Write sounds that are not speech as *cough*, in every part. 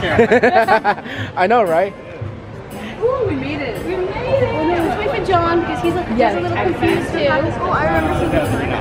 camera. *laughs* I know, right? Ooh, we made it. We made it. Well, no, let's wait for John because he's, a, he's a little confused too. Oh, I remember seeing some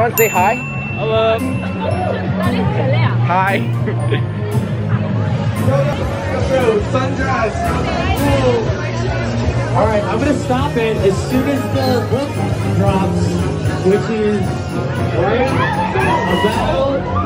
To say hi? Hello. Hi. *laughs* All right, I'm gonna stop it as soon as the book drops, which is right about.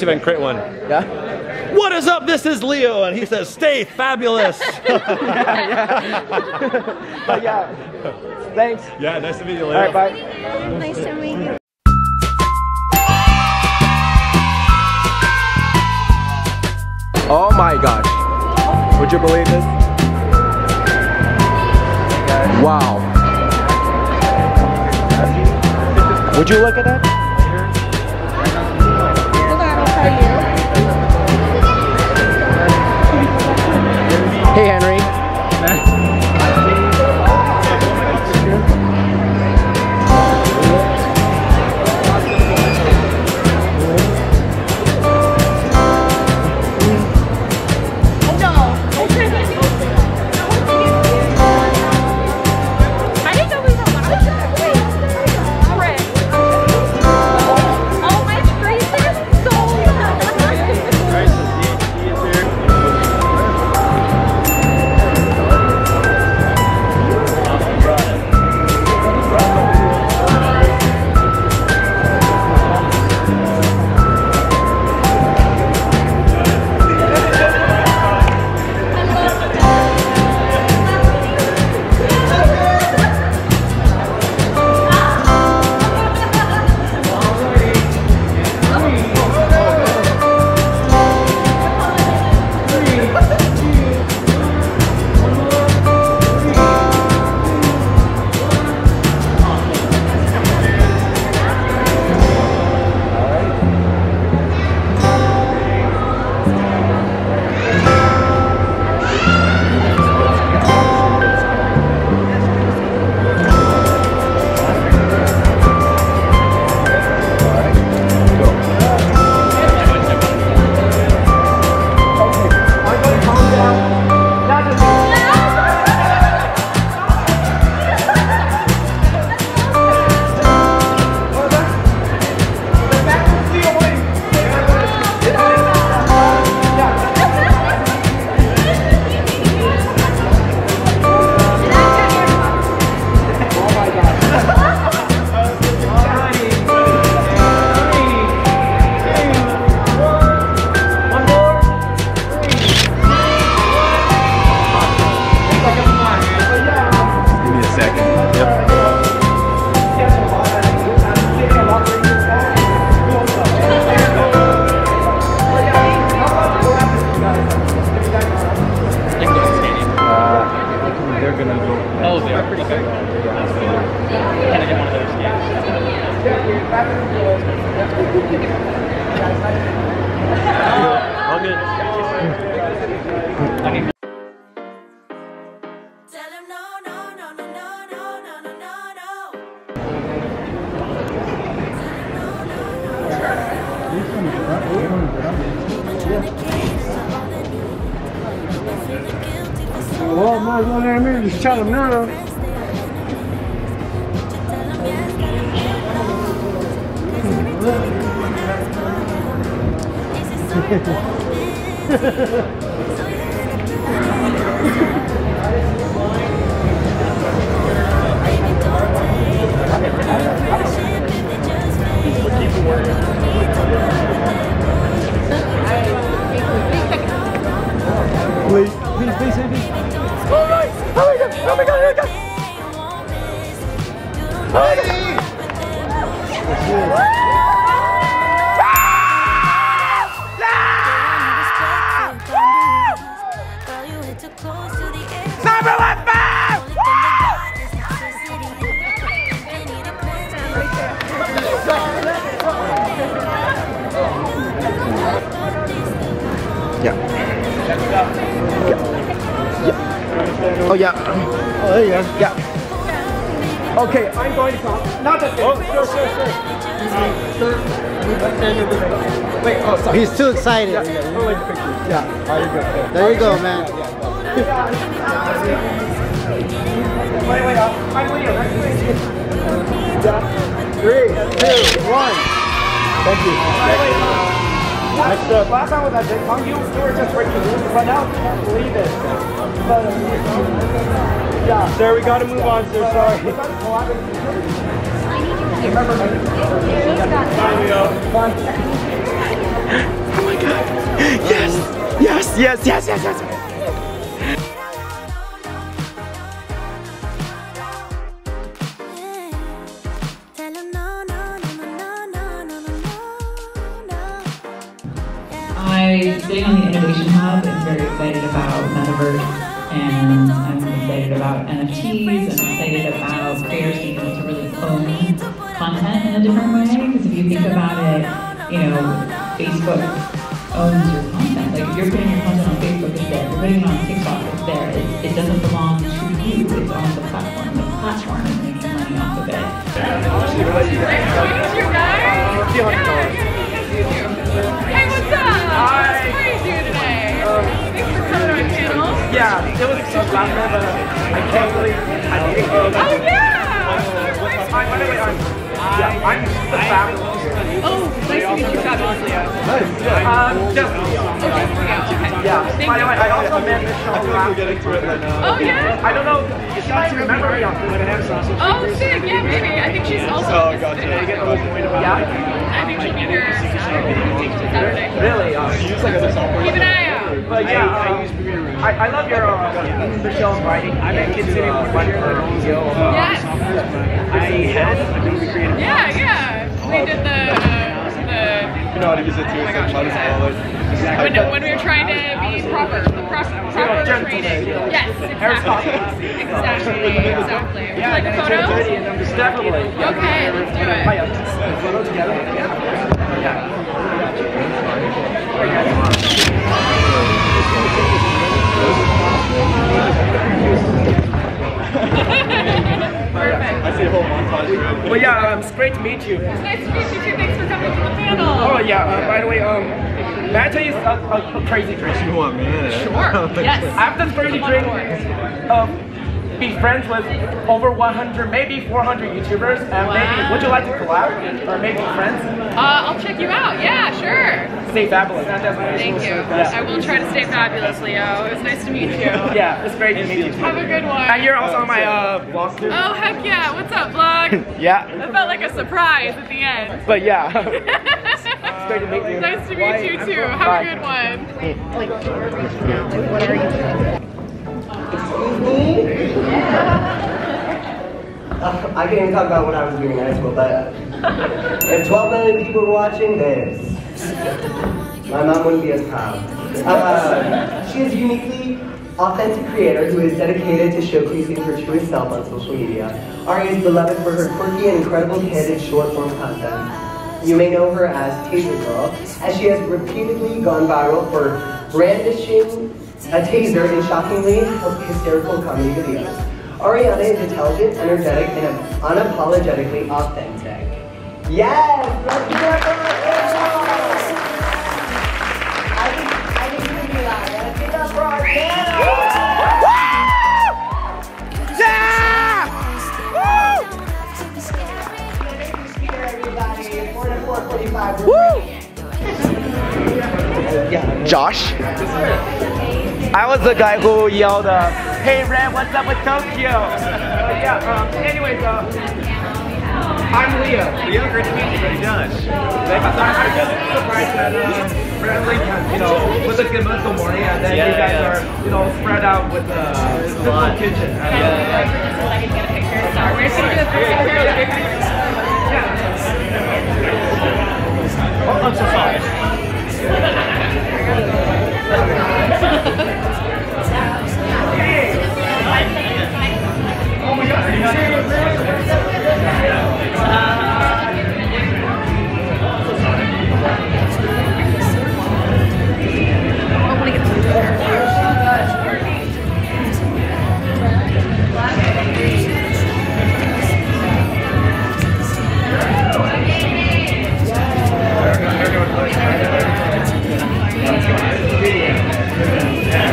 See if I can create one. Yeah. What is up? This is Leo, and he says, "Stay fabulous." *laughs* *laughs* But yeah. Thanks. yeah, nice to meet you, Leo. right, bye. All good. I mean, Well, might as well, I mean, just tell them no. Excited. Yeah, we'll take a. Yeah, there you go. There you go, man. Wait, wait, uh, I'm Leo. Nice to meet you. Three, two, one. Thank you. Next up. Last time was at VidCon, you, you were just breaking news, but now I can't believe it. But, yeah. Sir, we gotta move on, sir, sorry. Yes, yes, I'm the fabulous. Oh, nice to meet you, Fabulous Leo. Um, just, Oh, just Leo, okay. yeah. Thank By the way. I also met this show last get into it right now. Oh, yeah? I don't know, you might remember me on Twitter. Oh, sick. Yeah, maybe. I think she's also Oh, gotcha. Yeah? I think she'll be here Saturday. Saturday. Really? Uh, Keep an eye out. but yeah, um, I, use Premiere. I love your uh, Michelle writing. I've been considering uh, one for video. Uh, Yes. I had Adobe Creative. Yeah, yeah. We did the, uh, the You know how to use it too, oh so might as well. Like, when, when we were trying to be proper, proper, proper training. Yes, exactly. Exactly, *laughs* exactly. Would you like a photo? Definitely. Okay, let's do Oh, it. Photo together? Yeah. Yeah. Perfect. I see a whole montage here. Well, yeah, um, it's great to meet you. It's nice to meet you too. Thanks for coming to the panel. Oh, yeah, uh, by the way, um, may I tell you a, a, a crazy trick? You want me? Sure. *laughs* Yes. I have this crazy One trick more. of be friends with over 100, maybe 400 YouTubers, and maybe, would you like to collab? Or maybe friends? Uh, I'll check you out. Yeah, sure. Stay fabulous. That- that's my Thank you. Yeah. I will try to stay fabulous, Leo. It was nice to meet you. Yeah, it's great to meet you. Have a good one. And you're also on my uh, vlog too. Oh, heck yeah. What's up, vlog? *laughs* Yeah, That felt like a surprise at the end. but yeah. *laughs* great to meet you. Nice to meet you too. Have Bye. a good one. Excuse Uh, I can't even talk about what I was doing in high school, but if 12 million people were watching this, my mom wouldn't be as proud. Uh, she is a uniquely authentic creator who is dedicated to showcasing her truest self on social media. Ari is beloved for her quirky and incredible candid short-form content. You may know her as Taser Girl, as she has repeatedly gone viral for brandishing a taser in shockingly hysterical comedy videos. Ariana is intelligent, energetic, and unapologetically authentic. Yes! Let's give it up for Ariana! I think, I think we're gonna. Let's give it up for our 4 to 445. Josh? I was the guy who yelled, uh, "Hey Rhett, what's up with Tokyo?" But yeah. Um, anyways, uh, I'm Leo. Leo, great to meet you, buddy. Josh. Thank you. So I'm just surprised that uh, Bradley, you know, was a Good Mythical Morning, and then you guys yeah. are, you know, spread out with the uh, lot. kitchen. So I can get a picture. *laughs* Oh, I'm so sorry. oh my god. I want to get some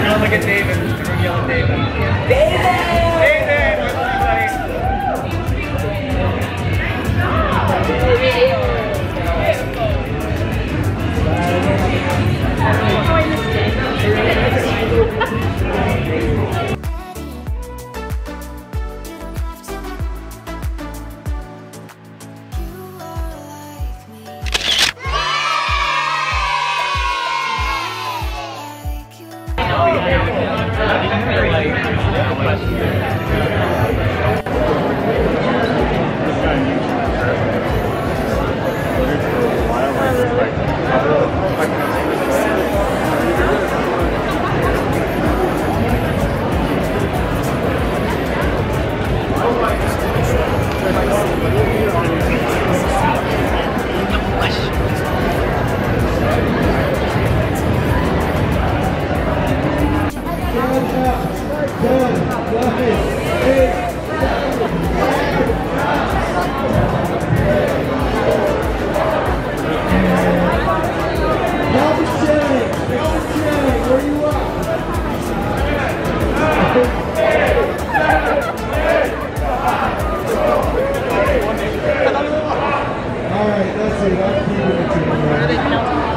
Now look at David. We're yelling David. David! Good, good, good. 제가 기획을 드립니다.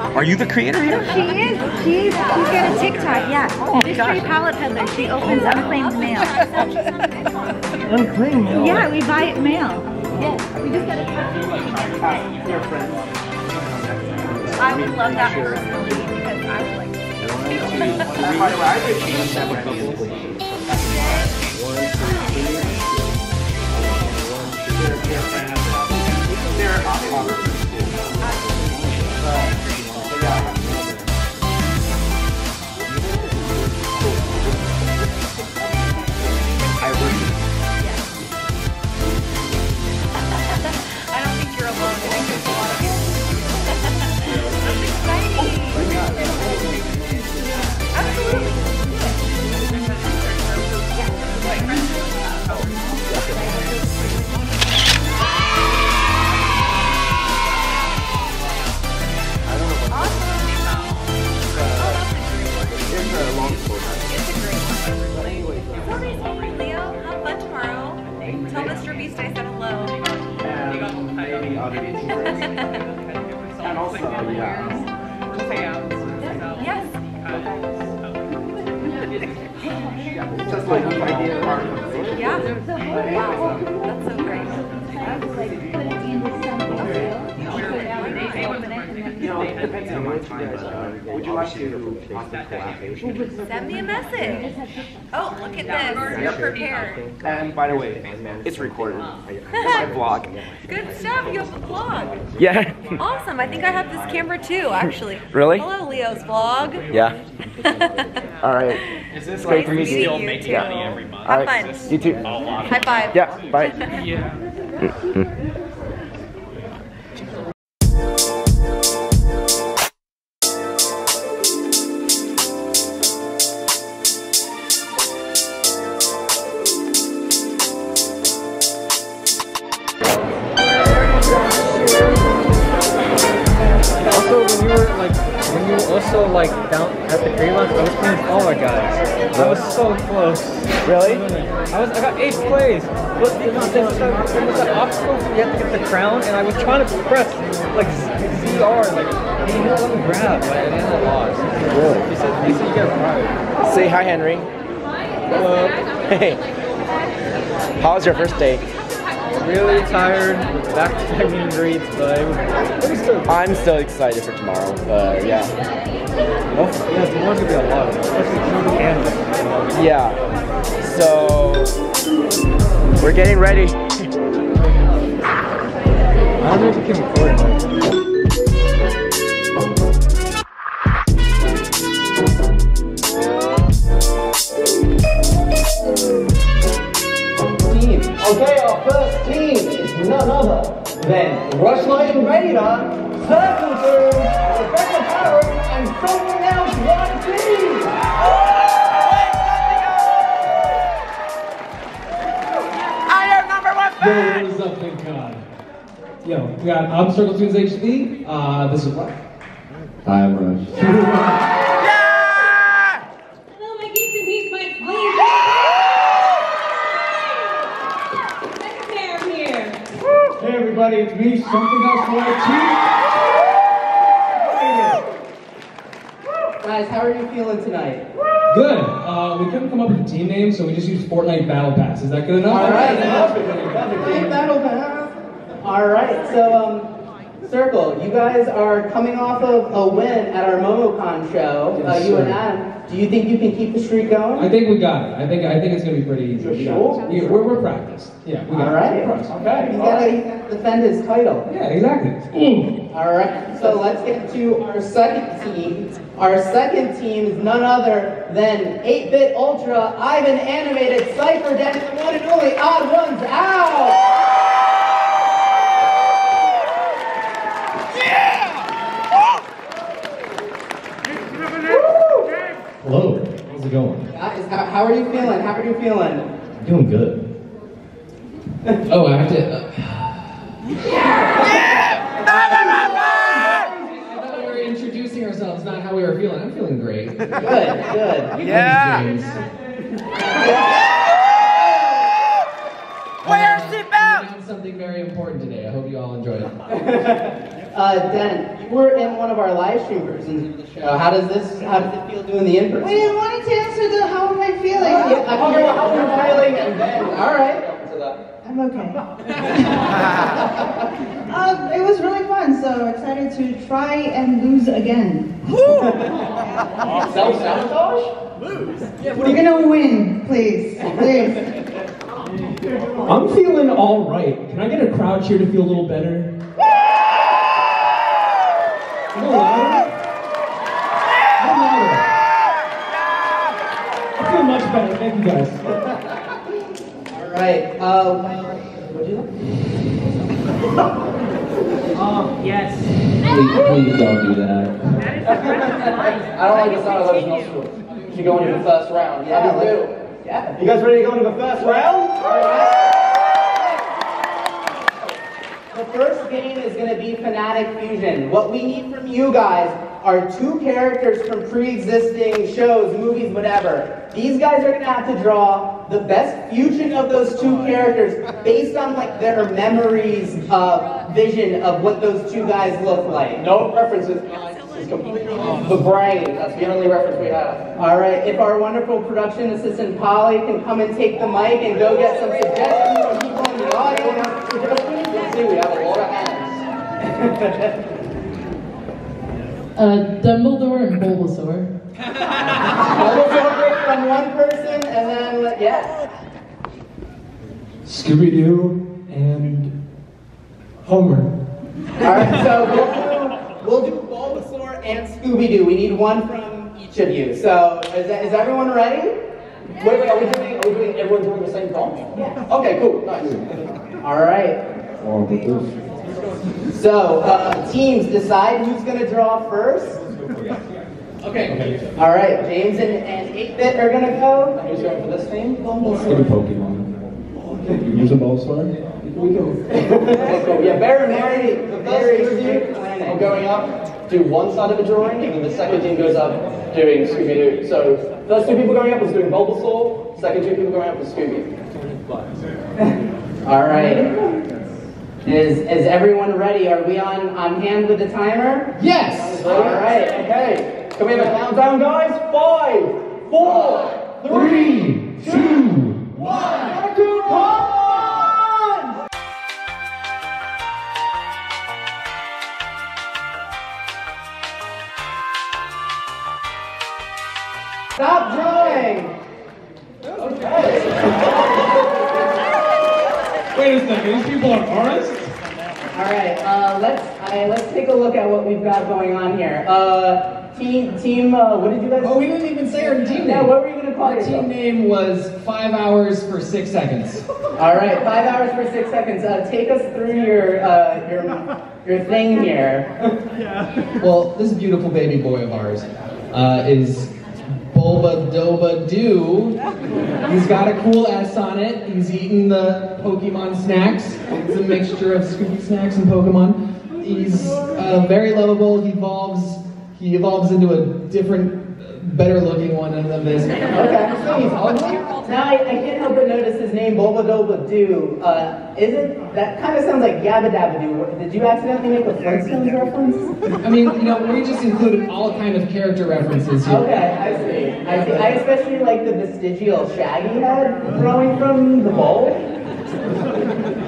Are you the creator here? She is. She's she's got a TikTok. Yeah. Oh Mystery palette peddler. She opens unclaimed mail. Unclaimed mail. Yeah, we buy it mail. Yes. We just got a Dear friends. I would love that personally because I would like. By the tomorrow. Tell Mr. Beast I said hello. Maybe other And also, uh, yeah. Yes. Just like the idea of it. Yeah. Wow. That's so know, it depends on what you guys are. Would you like to possibly collaborate? Send me a message. Oh, look at this. You're prepared. And by the way, it's recorded. My vlog. *laughs* Good stuff. You have a vlog. Yeah. Awesome. I think I have this camera too, actually. Really? Hello, Leo's vlog. Yeah. *laughs* All right. Is this It's great like to meet you. still making Yeah. money every month? Have fun. You too. High five. Yeah. Bye. *laughs* Mm-hmm. So close. Really? I was, I got eighth place. But there was that, there was that obstacle where you have to get the crown, and I was trying to press like Z- ZR, like, and you didn't let me grab, like, and then I lost. Really? He said, he said you get a prize. Say hi, Henry. Hello. Hey. How was your first day? Really tired, back to my meet and greets, but it was, it was still. I'm still excited for tomorrow. But yeah. Oh, yeah, tomorrow's gonna be a lot, especially. Yeah. So we're getting ready. I don't know if can record Okay, our first team is none other than Rushlight Invader, Circle Doom, Rebecca Parham, and someone else one team. Yo, what is up, VidCon? Yo, we got I'm CircleToonsHD. Uh, this is what? I'm Rush. *laughs* everybody. It's me, Something Else White Guys, how are you feeling tonight? Good. Uh, we couldn't come up with a team name, so we just used Fortnite Battle Pass. Is that good enough? All right. Team Battle Pass. All right. So, um, Circle, you guys are coming off of a win at our MomoCon show. Uh, Yes, you and. Adam. Do you think you can keep the streak going? I think we got it. I think I think it's gonna be pretty easy. We sure? Yeah, we're, we're practiced. Yeah, we got All it. Okay. He's got to defend his title. Yeah, exactly. All right. So let's get to our second team. Our second team is none other than 8-Bit Ultra, Ivan Animated, Cypher Den, and the one and only Odd Ones Out. Hello. How's it going? Uh, Guys, how, how are you feeling? How are you feeling? I'm Doing good. *laughs* oh, I have to. Uh, I thought we were introducing ourselves, not how we were feeling. I'm feeling great. Good, good. *laughs* Yeah. Uh, Wear a seatbelt. Something very important today. I hope you all enjoyed it. *laughs* Uh, Den, you were in one of our live stream versions of the show. How does this? How does it feel doing the in person? Wait, I wanted to answer the how am I feeling? Yeah, I can hear how you're feeling, and then all right. I'm okay. *laughs* um, it was really fun, so excited to try and lose again. Self sabotage? Lose. We're gonna win, please, please. I'm feeling all right. Can I get a crowd cheer to feel a little better? A little louder? A little louder. I feel much better. Thank you guys. All right. Uh, what do you? Um, yes. Please, please don't do that. I don't like the sound of those nostrils. Should go into the first round. Yeah, I do. Yeah. You guys ready to go into the first round? The first game is going to be Fanatic Fusion. What we need from you guys are two characters from pre-existing shows, movies, whatever. These guys are going to have to draw the best fusion of those two characters based on like their memories, uh, vision of what those two guys look like. No references. It's completely the brain. That's the only reference we have. All right, if our wonderful production assistant Polly can come and take the mic and go get some suggestions from people in the audience. Can see we have a lot of hands. *laughs* Uh, Dumbledore and Bulbasaur. Bulbasaur from one person, and then let- yeah. Scooby Doo and Homer. All right, so we'll do, we'll do Bulbasaur and Scooby Doo. We need one from each of you. So is, that, is everyone ready? Wait, wait, are we doing, are we doing everyone doing the same prompt? Yeah. Okay, cool, nice. All right. So uh, teams decide who's going to draw first. Okay. All right, James and, and 8-Bit are going to go. And who's going for this team? Any Pokemon. Use a Bulbasaur. We can. okay, *laughs* cool. Yeah, very, very, The very first two strict teams are going up, do one side of a drawing, and then the second team goes up doing Scooby-Doo. So first two people going up was doing Bulbasaur, second two people going up was Scooby. All right. *laughs* Is is everyone ready? Are we on on hand with the timer? Yes. All right. Okay. Can we have a countdown, guys? Five, four, Three, two, one, two, come on! Stop drawing. Wait a second. These people are artists. All right. Uh, let's uh, let's take a look at what we've got going on here. Uh, team team. Uh, what did you guys? Oh, we didn't even say our team name. Yeah. What were you gonna call Our yourself? team name was Five Hours for Six Seconds. *laughs* All right. Five hours for six seconds. Uh, take us through your uh, your your thing here. *laughs* yeah. Well, this beautiful baby boy of ours uh, is Bulba Doba Doo. He's got a cool S on it. He's eating the Pokemon snacks. It's a mixture of Scooby snacks and Pokemon. He's uh, very lovable. He evolves. He evolves into a different, better looking one of them is. Okay. *laughs* He's now I, I can't help but notice his name, Boba Doba Doo. Uh, isn't that kind of sounds like Yabba Dabba Doo? Did you accidentally make a Flintstones reference? I mean, you know, we just included all kind of character references here. Okay, I see. I see. I especially like the vestigial Shaggy head growing from the bowl.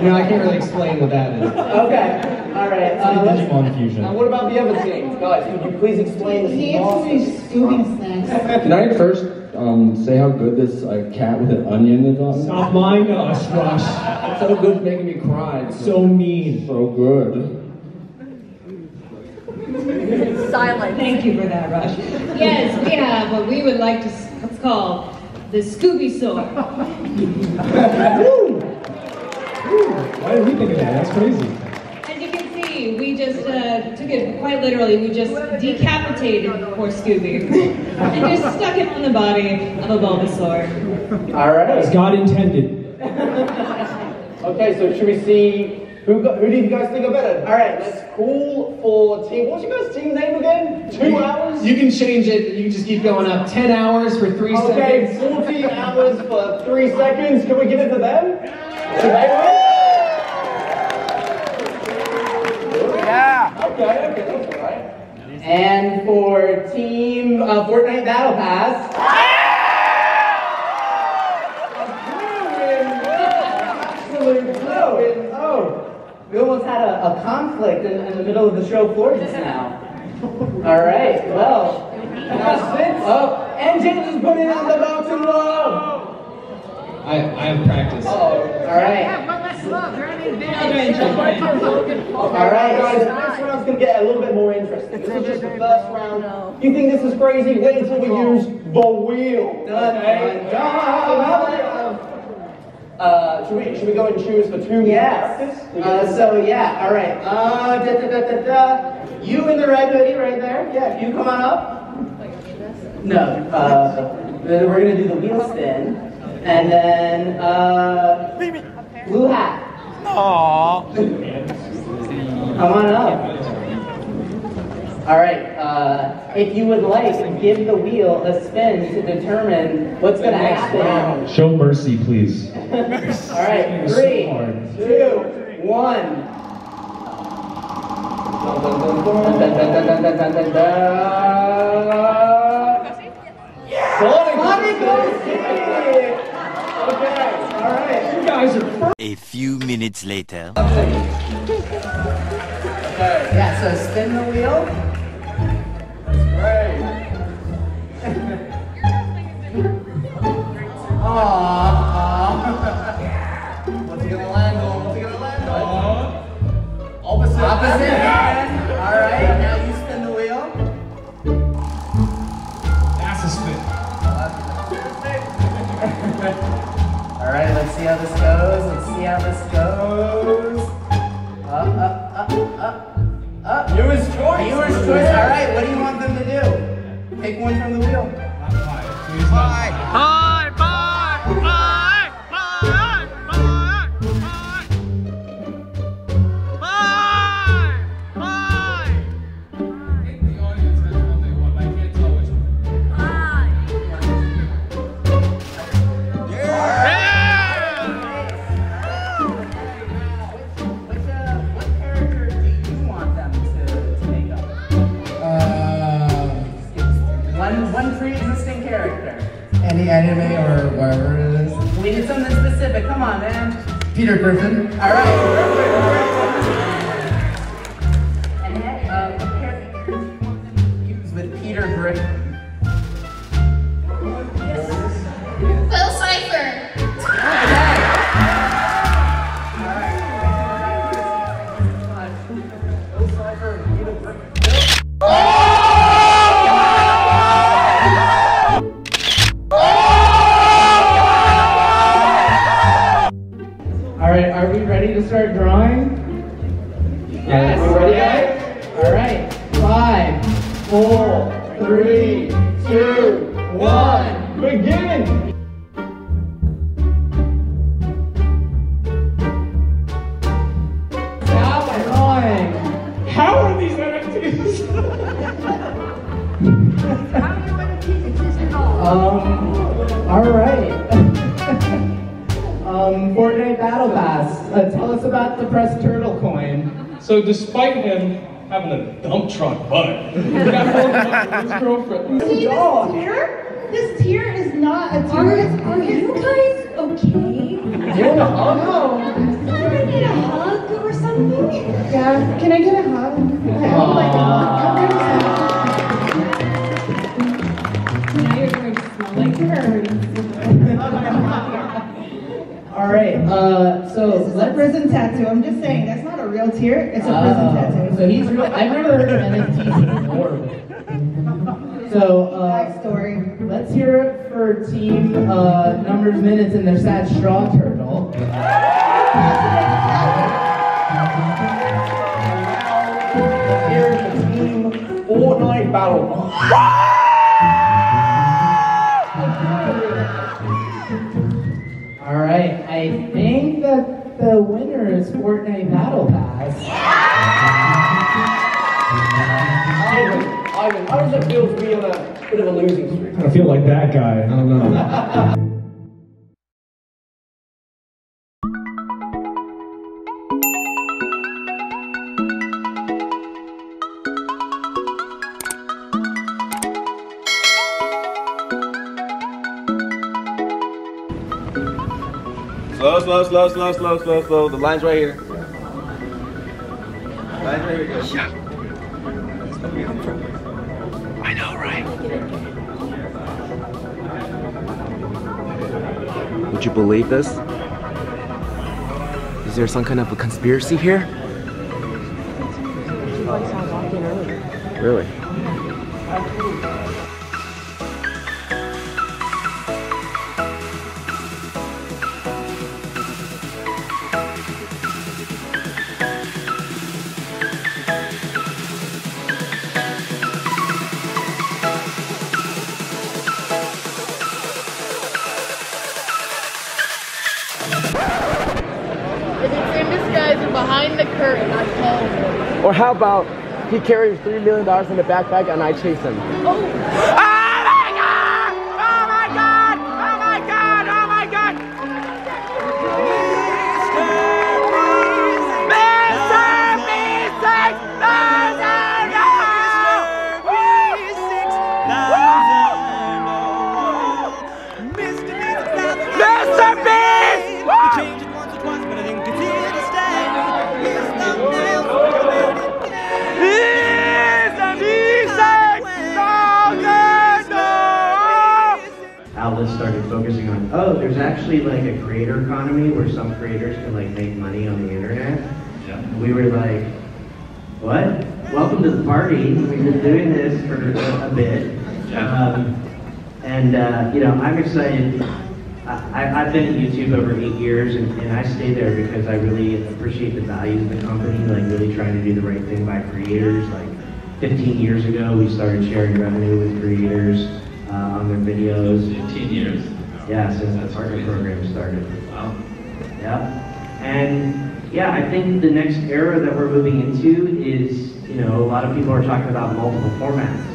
You know, I can't really explain what that is. Okay, all right. Uh, let's- Digimon fusion. Now, what about the other teams? Guys, could you please explain this? He introduced Scooby Snacks. Can I first um, say how good this uh, cat with an onion is on? Stop lying to us, Rush. It's so good, it's making me cry. It's So mean. so good. Silent. Thank you for that, Rush. Yes, we have what we would like to s- what's called the Scooby Sword. *laughs* Why did we think of that? That's crazy. As you can see, we just uh, took it quite literally. We just decapitated poor Scooby *laughs* and just stuck him on the body of a Bulbasaur. All right. As God intended. *laughs* Okay, so should we see who got, who do you guys think are better? All right, let's call for team. What's your guys' team name again? Two hours. You can change it. You can just keep going up. 10 hours for 3 Okay, seconds. 40 hours for three seconds. Can we give it to them? Yeah. Okay, okay, that's all right. And for Team uh, Fortnite Battle Pass. We almost had a, a conflict in, in the middle of the show floor just now. *laughs* All right, well. Oh, and James is putting on the bouncing love. I, I have practice. All right. *laughs* All right, guys, the next round's gonna get a little bit more interesting. This is just the first round. You think this is crazy? Wait until we use the wheel. Dun, Okay? dun, So now that we have- Uh, should we should we go and choose the two more Yes. characters? Uh, so yeah, all right. Uh, da, da, da, da, da. You in the red hoodie right there. Yeah, you come on up. No. Uh, then we're gonna do the wheel spin, and then uh, blue hat. Aww. Come on up. All right. Uh, if you would like, give the wheel a spin to determine what's gonna happen. Show mercy, please. *laughs* All right. Three, two, one. Dun, dun, dun, A few minutes later. Yeah, so spin the wheel. Aww. What's he gonna land on? What's he gonna land on? Opposite. Opposite hand. All right, now All right, let's see how this goes. Let's see how this goes. Up, up, up, up, up. Viewer's choice. Viewer's choice. All right, what do you want them to do? Pick one from the wheel. Bye. Bye. Anime or whatever it is. We need something specific. Come on, man. Peter Griffin. All right. So despite him having a dump truck butt, he got hooked up with his girlfriend. *laughs* See this tear? This tier is not a tear. Are, are you guys okay? You want a hug? No. Does anybody need a hug or something? Yeah. Can I get a hug? Oh my god. Now you're going to smell like turds. *laughs* All right. Uh, so It's a prison tattoo. I'm just saying, that's not a real tear. It's a prison Uh, tattoo. So he's real. I've never heard of NFTs before. So uh, story. let's hear it for team uh, numbers minutes and their sad straw turtle. Let's hear it for team Fortnite Battle. All right. I think that the winner feel to be on a bit of a losing streak? I feel like that guy. I don't know. Slow, slow, slow, slow, slow, slow, slow. The line's right here. Line's right here. Go. Right? Would you believe this? Is there some kind of a conspiracy here? Really? Behind the curtain, I call him. Or how about he carries three million dollars in a backpack and I chase him? Oh! Mr. been doing this for a, bit. Um, and, uh, you know, I'm excited. I, I've been at YouTube over eight years, and, and I stay there because I really appreciate the values of the company, like really trying to do the right thing by creators. Like 15 years ago, we started sharing revenue with creators uh, on their videos. 15 years? Yeah, since the partner program started. Wow. Yeah. And yeah, I think the next era that we're moving into is, you know, a lot of people are talking about multiple formats.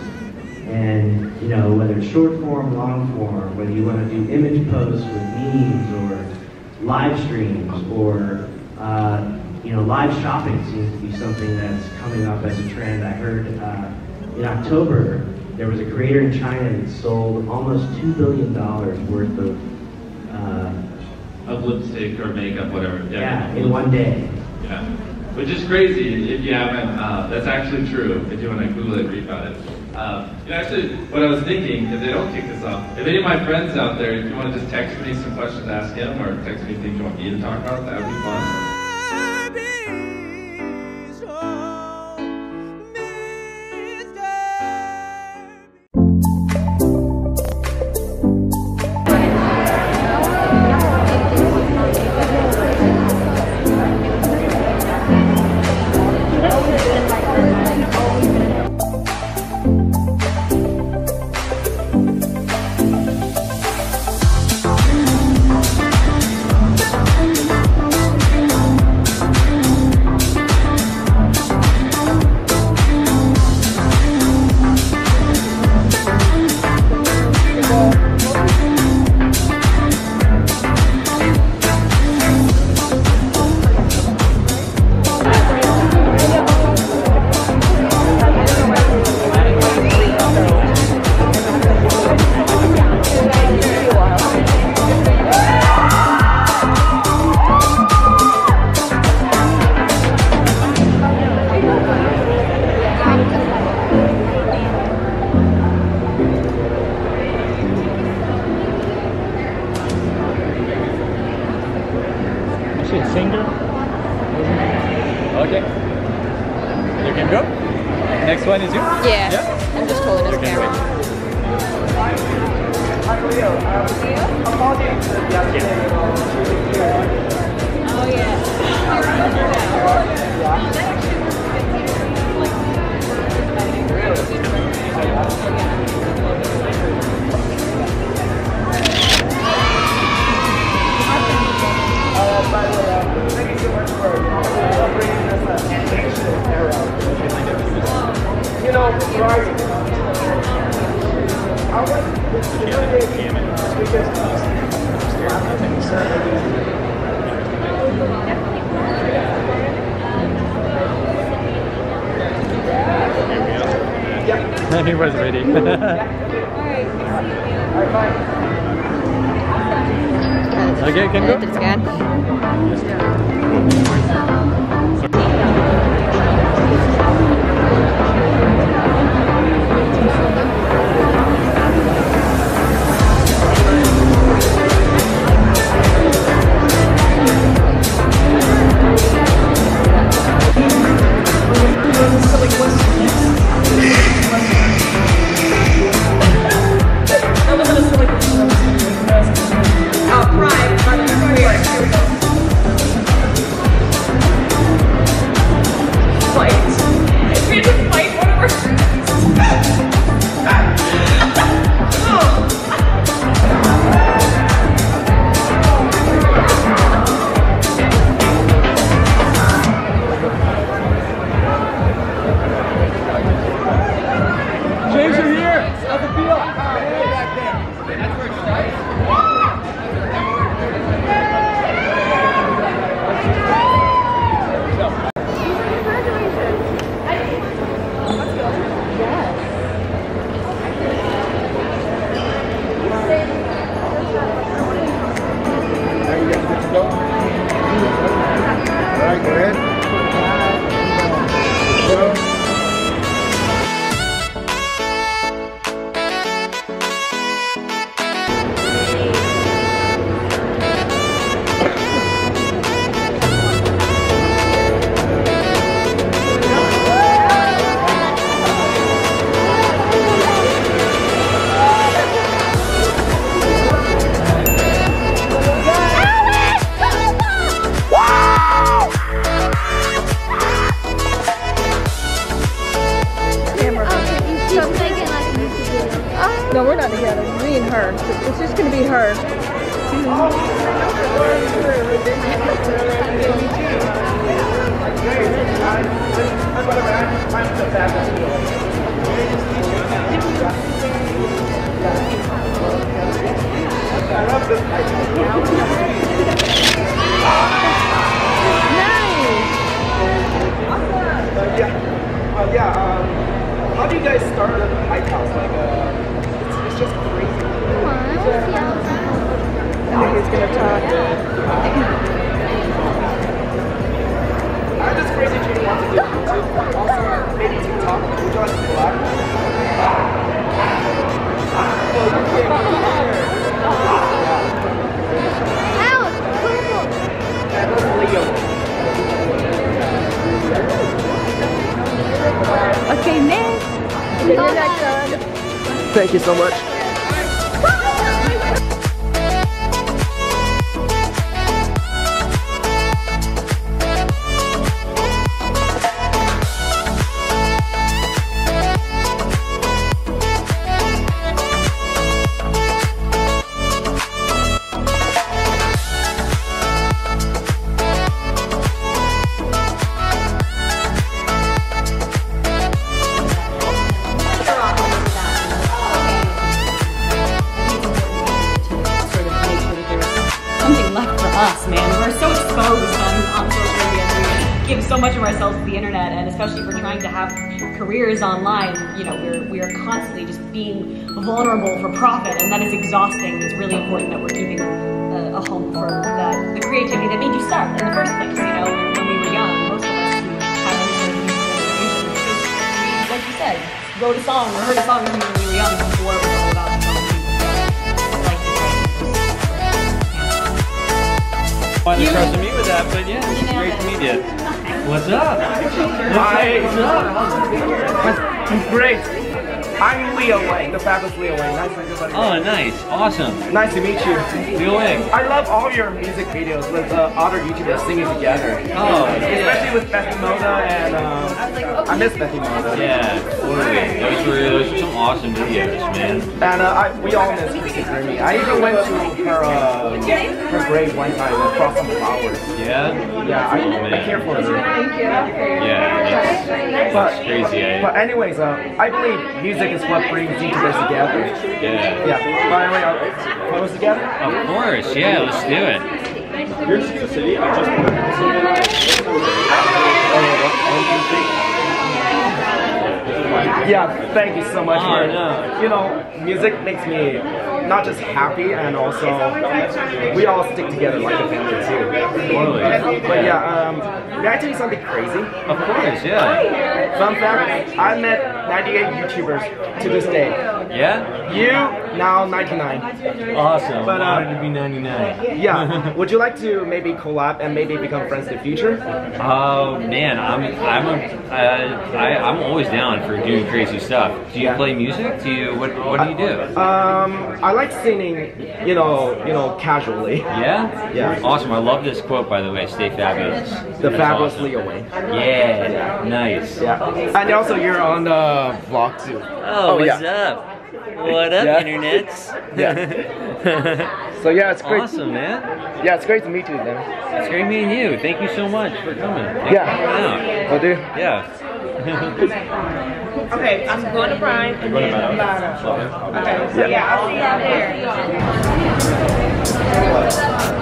And, you know, whether it's short form, long form, whether you want to do image posts with memes or live streams or, uh, you know, live shopping seems to be something that's coming up as a trend. I heard uh, in October there was a creator in China that sold almost $2 billion worth of, uh, of lipstick or makeup, whatever. yeah, in one day. Yeah. Which is crazy if you haven't, uh, that's actually true. If you want to Google it, read about it. Um, and actually, what I was thinking, if they don't kick this off, if any of my friends out there, if you want to just text me some questions to ask him, or text me things you want me to talk about, that would be fun. Yeah, totally. Those were, those were some awesome videos, man. And uh, I, we all miss Chrissy Grimmie. I even went to her uh, her grave one time and brought some flowers. Yeah? Yeah, I, Oh, man. I care for her. Yeah, it's, But, it's crazy. I, but anyways, uh, I believe music is what brings YouTubers together. yeah. Yeah. By the way, uh, photos together? Of course, yeah, let's do it. You're in Skill City. I just *laughs* Yeah, thank you so much. Oh, for. You know, music makes me not just happy and also we all stick together like a family too. Totally. But yeah, um, may I tell you something crazy? Of course, yeah. Fun fact, I met 98 YouTubers to this day. Yeah? You, now 99. Awesome. But, uh, to be 99. Yeah, would you like to maybe collab and maybe become friends in the future? Oh man, I'm I'm a, I, I'm always down for doing crazy stuff. Do you play music? Do you what what do you do? Um, I like singing, you know, you know, casually. Yeah? Yeah. Awesome. I love this quote by the way. Stay fabulous. The That's fabulous awesome. Leo Wang. Yeah. Nice. Yeah. And also you're on the vlog too. Oh, what's up? What up, Yeah. internets? Yeah. *laughs* *laughs* So yeah, it's great. Awesome, man. Yeah, it's great to meet you, man. It's great meeting you. Thank you so much for coming. Thanks Yeah. for coming out. Will do. Yeah. *laughs* Okay, I'm going to Prime and Going to then Meadows. Lotto. Okay, so Yeah. yeah, I'll see y'all there.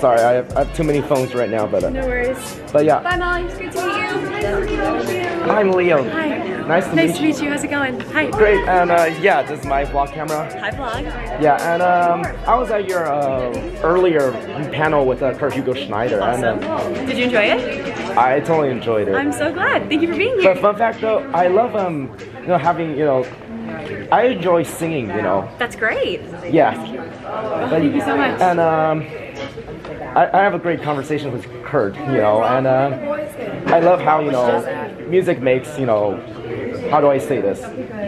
Sorry, I have, I have too many phones right now, but uh, No worries. but yeah, Bye, Molly. It's great to meet you. Hi. I'm Leo. Hi. Nice to nice meet to meet you. How's it going? Hi. Great, and uh, yeah, this is my vlog camera. Hi, vlog. Yeah, and um, I was at your uh, earlier panel with uh, Kurt Hugo Schneider, and uh, Did you enjoy it? I totally enjoyed it. I'm so glad. Thank you for being here. But fun fact though, I love um, you know, having you know, I enjoy singing, you know. That's great. Yeah. But- Thank you so much. And um, I, I have a great conversation with Kurt, you know, and um, I love how you know, music makes you know, how do I say this,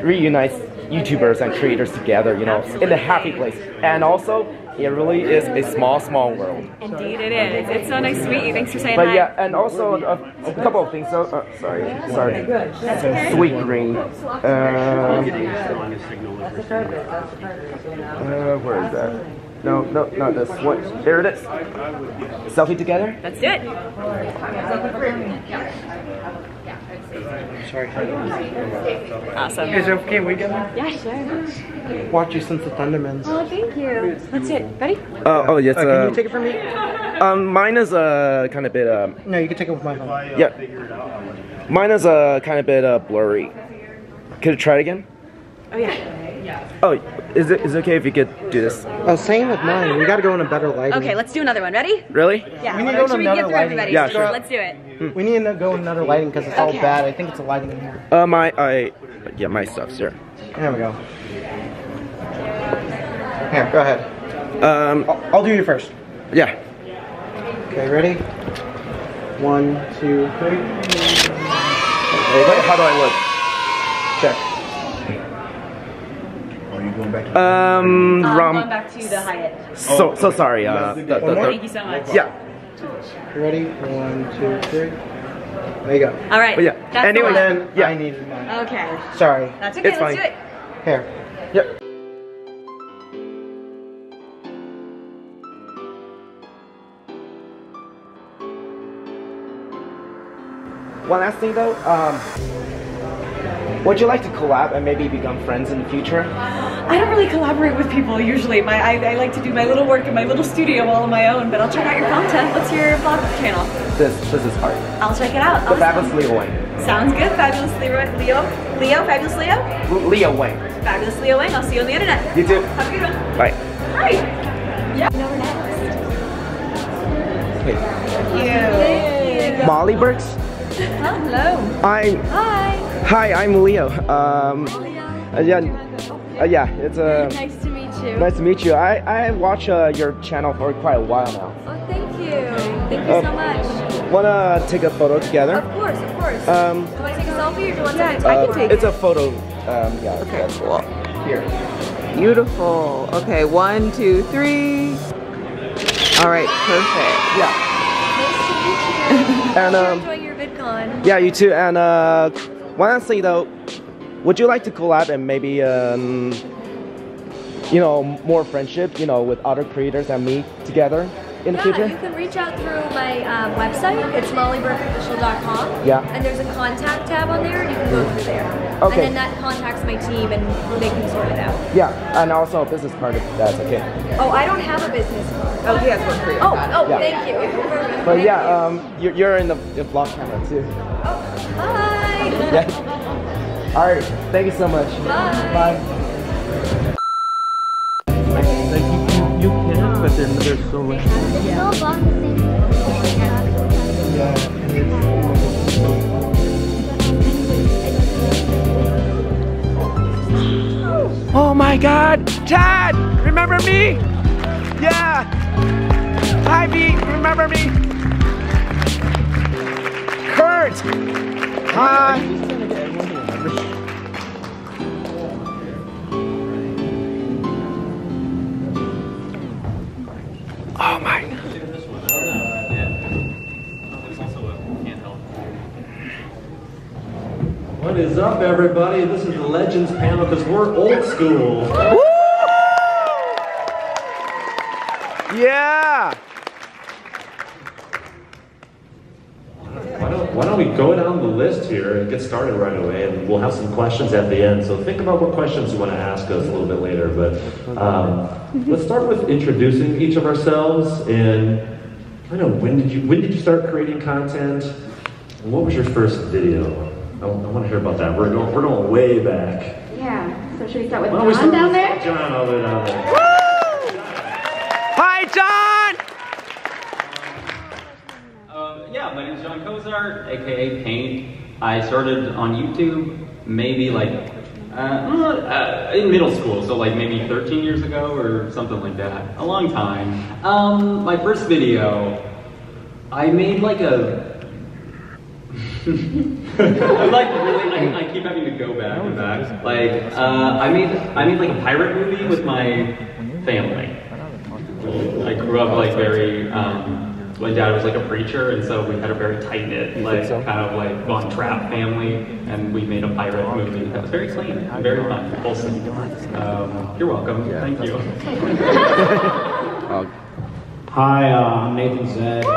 reunites YouTubers and creators together, you know, in a happy place, and also it really is a small, small world. Indeed, it is. It's so nice to meet you. Thanks for saying that. But hi. yeah, and also a, a couple of things. So, uh, sorry, sorry. That's okay. Sweet green. Um, uh, where is that? No, no, not this. What? There it is. Selfie together. Let's do it. Sorry. Awesome. Is it okay we get one? Yeah, sure. Watch you since the Thundermans. Oh, thank you. Let's it. Ready? Uh, oh yes. Uh, can uh, you take it from me? Um, mine is uh, kind of bit um. No, you can take it with my phone. Yeah. Mine is uh, kind of bit uh, blurry. Could you try it again? Oh, yeah. Oh, is it is it okay if you could do this? Oh, same with mine. We gotta go in a better lighting. Okay, let's do another one. Ready? Really? Yeah. We need to go in another lighting. everybody. Yeah, sure. Let's do it. We need to go in another lighting because it's all Okay. bad. I think it's a lighting in here. Uh, my I yeah, my stuff's here. There we go. Here, go ahead. Um, I'll, I'll do you first. Yeah. Okay, ready? One, two, three. Wait, how do I look? Check. You going back Um, Um, Rom. going back to the Hyatt. So so sorry. Uh, the, the, the, Thank you so much. Yeah. You ready? One, two, three. There you go. All right. But yeah. That's the anyway, one. then yeah. I needed mine. Okay. Sorry. That's okay. It's Let's fine. do it. Here. Yep. One last thing though, um, would you like to collab and maybe become friends in the future? I don't really collaborate with people usually. My I, I like to do my little work in my little studio all on my own. But I'll check out your content. What's your vlog channel? This this is art. I'll check it out. The Awesome. fabulous Leo Wang. Sounds good. Fabulous Leo. Leo. Leo. Fabulous Leo. L- Leo Wang. Fabulous Leo Wang. I'll see you on the internet. You too. Have a good one. Bye. Hi. Yeah. No, we're next. Wait. Molly Burks. Hello. I'm. Hi. Hi, I'm Leo. Um, uh, yeah, uh, yeah, it's uh, Nice to meet you. nice to meet you. I I watch uh, your channel for quite a while now. Oh, thank you. Thank you Uh, so much. Wanna take a photo together? Of course, of course. Um, do I take a selfie or do I Yeah, take I a can take It's a photo. Um, yeah. Okay, that's cool. Here. Beautiful. Okay, one, two, three. All right, perfect. Yeah. Nice to um, meet you. Enjoy your VidCon. yeah, you too. And uh, thing though, would you like to collab and maybe um, you know, more friendship, you know, with other creators and me together in the yeah, future? you can reach out through my um, website. It's mollyburkeofficial.com. Yeah. And there's a contact tab on there. And you can go through there. Okay. And then that contacts my team and they can sort it out. Yeah, and also a business card if that's okay. Oh, I don't have a business card. Oh, he has one for you. Oh, oh, Yeah. thank you. *laughs* But Thank yeah, you. um, you're, you're in the, the vlog camera too. Oh bye. *laughs* Yeah. *laughs* All right. Thank you so much. Bye. Bye. They're so same. Oh my God, Chad, remember me? Yeah. Hi, Vy, remember me? Kurt. Hi. Is up, everybody? This is the Legends panel because we're old school. Yeah. Why don't, why don't we go down the list here and get started right away, and we'll have some questions at the end. So think about what questions you want to ask us a little bit later. But um, let's start with introducing each of ourselves. And I know when did you when did you start creating content? And what was your first video? I, I want to hear about that. We're going we're going way back. Yeah. So should we start with Why don't Jon start down with there? Jon all the way down there. Hi, Jon. Um, yeah, my name's Jon Cozart, aka Paint. I started on YouTube maybe like uh, uh, in middle school, so like maybe 13 years ago or something like that. A long time. Um, my first video, I made like a. I'm like really, I, I keep having to go back and back. Like, uh, I made I made like a pirate movie with my family. I grew up like very. Um, my dad was like a preacher, and so we had a very tight knit, like kind of like Von Trapp family, and we made a pirate movie that was very clean, and very fun, wholesome. Um, you're welcome. Thank you. *laughs* Hi, uh, I'm Nathan Zed. I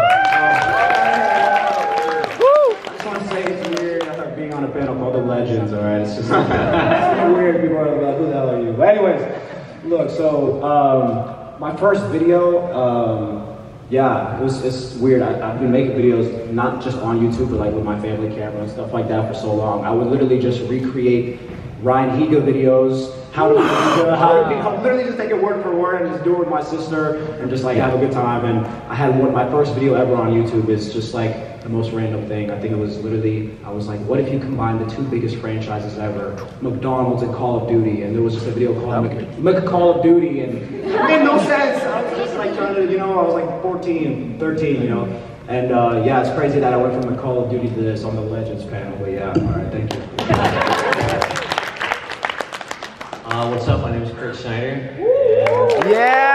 just want to say it's weird after being on a panel called The Legends, alright? It's just it's kind of weird. People are like, who the hell are you? But anyways, look, so um, my first video, um, yeah, it was it's weird. I, I've been making videos not just on YouTube, but like with my family camera and stuff like that for so long. I would literally just recreate Ryan Higa videos, how to, how to, I would literally just take it word for word and just do it with my sister and just like have a good time. And I had one, my first video ever on YouTube is just like the most random thing. I think it was literally, I was like, what if you combine the two biggest franchises ever, McDonald's and Call of Duty? And there was just a video called Mc, Mc Call of Duty and it made no sense. I was just like trying to, you know, I was like 14, 13, you know. And uh, yeah, it's crazy that I went from the Call of Duty to this on the Legends panel. But yeah, all right, thank you. Uh, what's up? My name is Kurt Schneider. Yeah. Hi.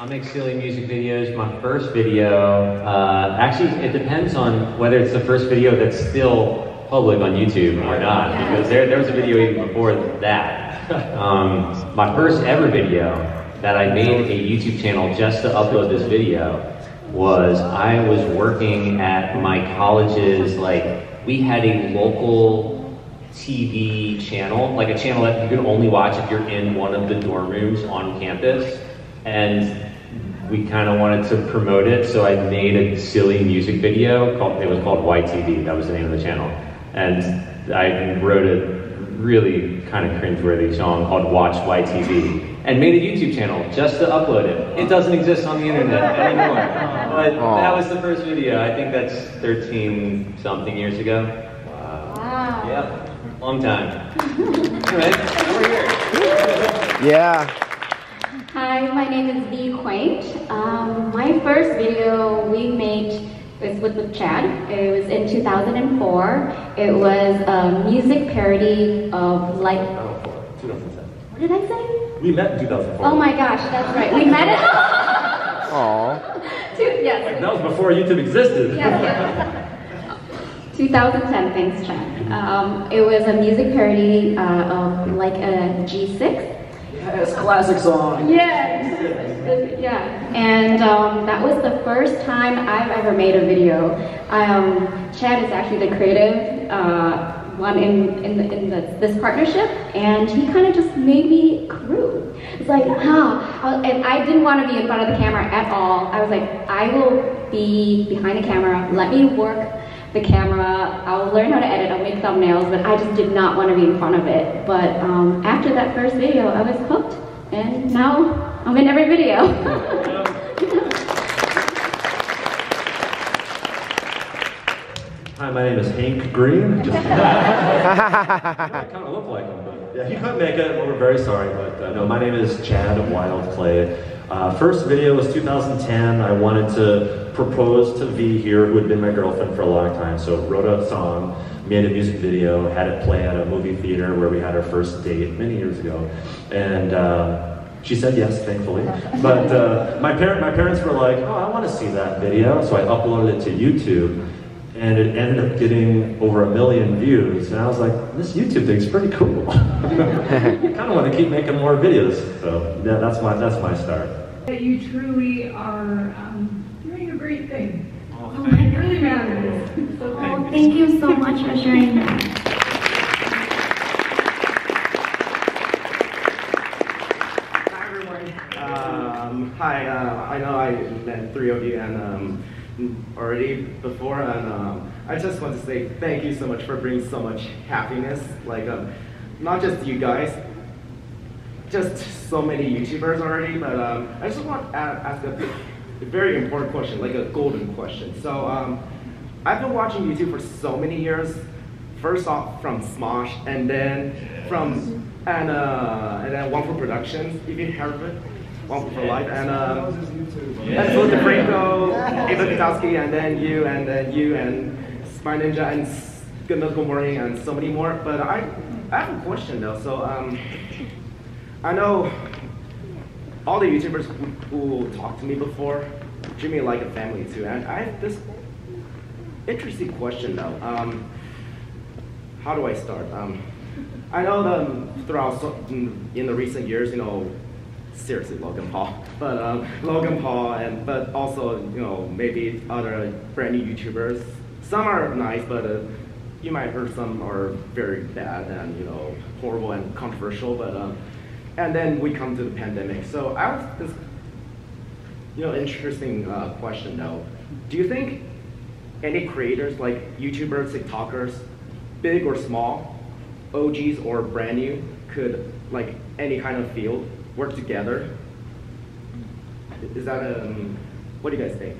I make silly music videos. My first video, uh, actually, it depends on whether it's the first video that's still public on YouTube or not, because there, there was a video even before that. *laughs* Um, my first ever video that I made a YouTube channel just to upload this video was I was working at my college's, like, we had a local TV channel, like a channel that you can only watch if you're in one of the dorm rooms on campus. And we kind of wanted to promote it, so I made a silly music video called, it was called YTV, that was the name of the channel. And I wrote a really kind of cringeworthy song called Watch YTV and made a YouTube channel just to upload it. It doesn't exist on the internet anymore. *laughs* But that was the first video. I think that's 13 something years ago. Wow. Yep, long time. *laughs* Anyway, we're here. Yeah. Hi, my name is Vy Qwaint. Um, my first video we made was with, with Chad. It was in 2004. It was a music parody of like. 2007. What did I say? We met in 2004. Oh my gosh, that's right. We met it. *laughs* Aww. *laughs* Two, yes. That was before YouTube existed. Yes, yes. 2010, thanks, Chad. Um, it was a music parody uh, of like a G6. Yes, classic song. Yeah, yeah. And um, that was the first time I've ever made a video. Um, Chad is actually the creative uh, one in, in, the, in the, this partnership, and he kind of just made me crew. It's like, huh, and I didn't want to be in front of the camera at all. I was like, I will be behind the camera, let me work the camera, I'll learn how to edit, I'll make thumbnails, but I just did not want to be in front of it. But um, after that first video, I was hooked, and now I'm in every video. *laughs* Hi, my name is Hank Green. *laughs* Just- I kind of look like him, but yeah, he couldn't make it. Well, we're very sorry, but uh, no, my name is Chad Wild Clay. Uh, first video was 2010. I wanted to propose to Vy here, who had been my girlfriend for a long time. So wrote a song, made a music video, had it play at a movie theater where we had our first date many years ago, and. Uh, she said yes, thankfully. *laughs* But uh, my, parent, my parents were like, oh, I want to see that video. So I uploaded it to YouTube and it ended up getting over a million views. And I was like, this YouTube thing's pretty cool. I kind of want to keep making more videos. So yeah, that's my that's my start. That you truly are um, doing a great thing. Oh, it really matters. So Oh, thank you so much for sharing that. Hi everyone. Um, hi. Uh, I know I met three of you and um, already before, and um, I just want to say thank you so much for bringing so much happiness. Like, um, not just you guys, just so many YouTubers already. But um, I just want to ask a, a very important question, like a golden question. So, um, I've been watching YouTube for so many years. First off from Smosh, and then from and uh, and then Wong Fu Productions. If you heard of it, One for Life, and um, and Philip DeFranco, Ava Kutowski, and then you, and then you, and Spy Ninja, and Good Morning, and so many more. But I, I have a question though. So um, I know all the YouTubers who, who talked to me before me like a family too, and I have this interesting question though. Um, how do I start? Um, I know that throughout so, in, in the recent years, you know, seriously Logan Paul, but um, Logan Paul, and but also you know maybe other brand new YouTubers. Some are nice, but uh, you might heard some are very bad and you know horrible and controversial. But um, and then we come to the pandemic. So I was this, you know, interesting uh, question though. Do you think any creators like YouTubers, TikTokers, big or small, OGs or brand new, could like any kind of field work together? Is that um, what do you guys think?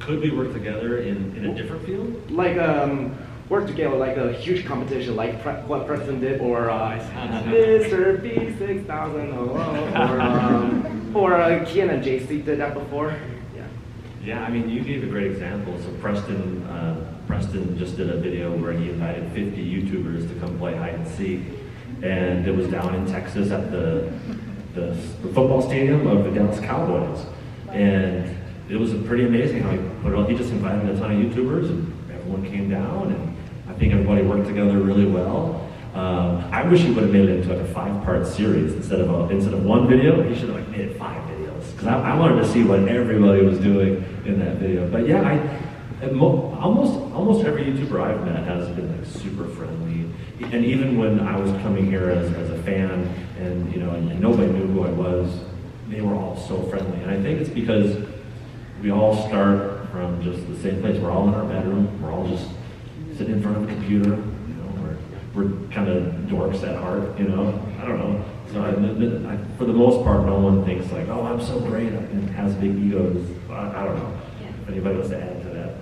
Could we work together in, in a different field? Like um, work together like a huge competition, like pre- what Preston did, or uh, *laughs* Mr. B six thousand, or um, or uh, Kian and JC did that before. Yeah. Yeah, I mean, you gave a great example. So Preston uh, Preston just did a video where he invited 50 YouTubers to come play hide and seek, and it was down in Texas at the the, the football stadium of the Dallas Cowboys, and it was pretty amazing how he put it on. He just invited a ton of YouTubers, and everyone came down, and I think everybody worked together really well. Um, I wish he would have made it into like a five-part series instead of a, instead of one video. He should have like made it five videos because I, I wanted to see what everybody was doing in that video. But yeah, I mo- almost almost every YouTuber I've met has been like super friendly, and even when I was coming here as, as a fan, and you know, and nobody knew who I was, they were all so friendly. And I think it's because we all start from just the same place. We're all in our bedroom. We're all just sitting in front of a computer. You know, we're we're kind of dorks at heart. You know, I don't know. So I, I, for the most part, no one thinks like, oh, I'm so great and has big egos. I, I don't know. If anybody wants to add to that.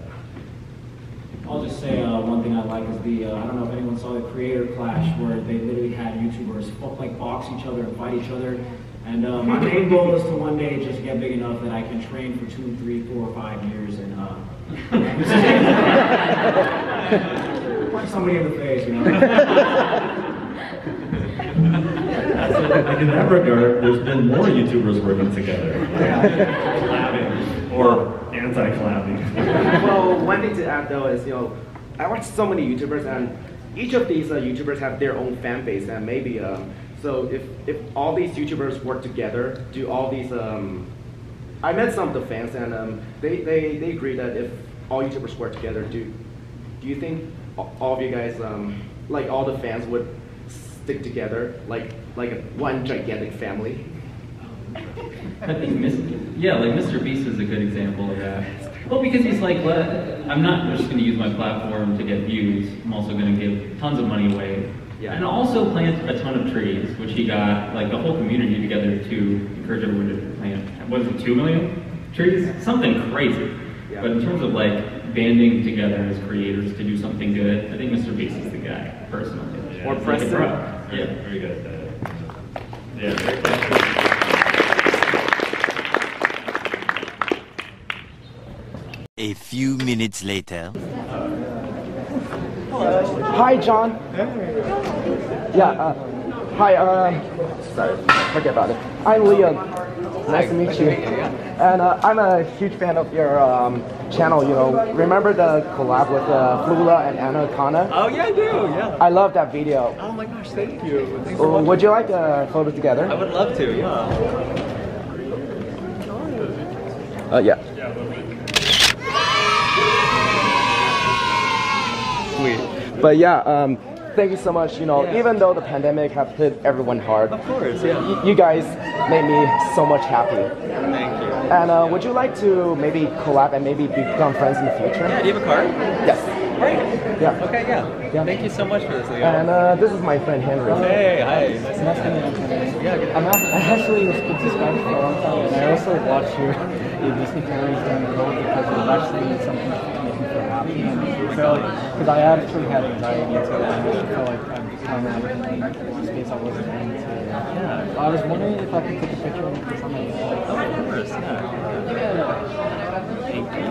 I'll just say uh, one thing I like is the, uh, I don't know if anyone saw the Creator Clash where they literally had YouTubers fo- like box each other and fight each other. And uh, my main goal is to one day just get big enough that I can train for two, three, four, five years and uh, punch somebody in the face, you know. That's. Like in that regard, there's been more YouTubers working together, collabing or anti-collabing. well, one thing to add though is, you know, I watch so many YouTubers and each of these uh, YouTubers have their own fan base and maybe, um, so if, if all these YouTubers work together, do all these, um, I met some of the fans and um, they, they, they agree that if all YouTubers work together, do, do you think all of you guys, um, like all the fans would stick together like, like a, one gigantic family? I think, yeah, like Mr. Beast is a good example of that. Well, because he's like, "Let- I'm not just going to use my platform to get views. I'm also going to give tons of money away, and also plant a ton of trees, which he got like the whole community together to encourage everyone to plant. What is it, two million trees? Something crazy. But in terms of like banding together as creators to do something good, I think Mr. Beast is the guy, personally. Or It's like a Preston. Yeah, Yeah. very good. Yeah, very good. A few minutes later. Hi, Jon. Yeah, uh, hi, um, sorry, forget about it. I'm Liam. Nice to meet you. And uh, I'm a huge fan of your um, channel, you know. Remember the collab with uh, Flula and Anna Akana? Oh, yeah, I do, yeah. I love that video. Oh my gosh, thank you. Uh, Would you like a photo together? I would love to, yeah. Uh, yeah. Sweet. But yeah, um, thank you so much. You know, even though the pandemic have hit everyone hard, of course, yeah. y- you guys made me so much happy. Thank you. And uh, would you like to maybe collab and maybe become friends in the future? Yeah, do you have a card? Yes. Great. Yeah. Okay, yeah. Thank you so much for this, Leo. And uh, this is my friend Henry. Hey, hi. Nice to meet you. Yeah, good. I'm not, I actually was subscribed for a long time, and I also watch your, your Disney parodies during the road because it's actually something that makes me feel happy. And I feel because I actually had anxiety, so I felt like I'm kind of in a space I wasn't into. Yeah. I was wondering if I could take a picture of on. Oh, of course, yeah. Thank you.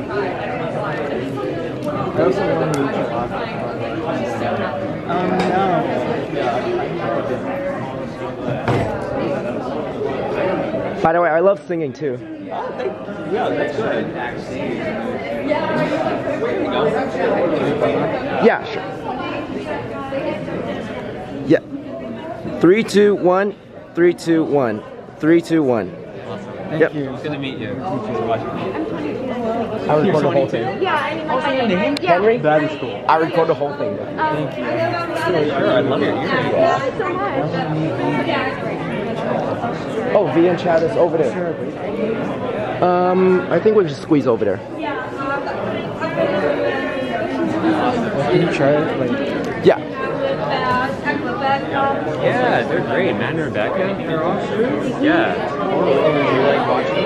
I also wanted to reach out. Um, no. By the way, I love singing too. Yeah, that's good. Yeah, sure. Yeah. Three, two, one. Three, two, one. Three, two, one. Awesome. Thank Yep. you. It's good to meet you. Thanks for watching. I record the whole thing. Yeah, I mean, Also your name? Henry? That is cool. I record the whole thing. Thank you. Sure, I love your earrings. Oh, Vy and Chad is over there. Um, I think we should squeeze over there. Can you try it? Like, Yeah. Yeah, they're great. Matt and Rebecca, they're awesome. Yeah. You like watching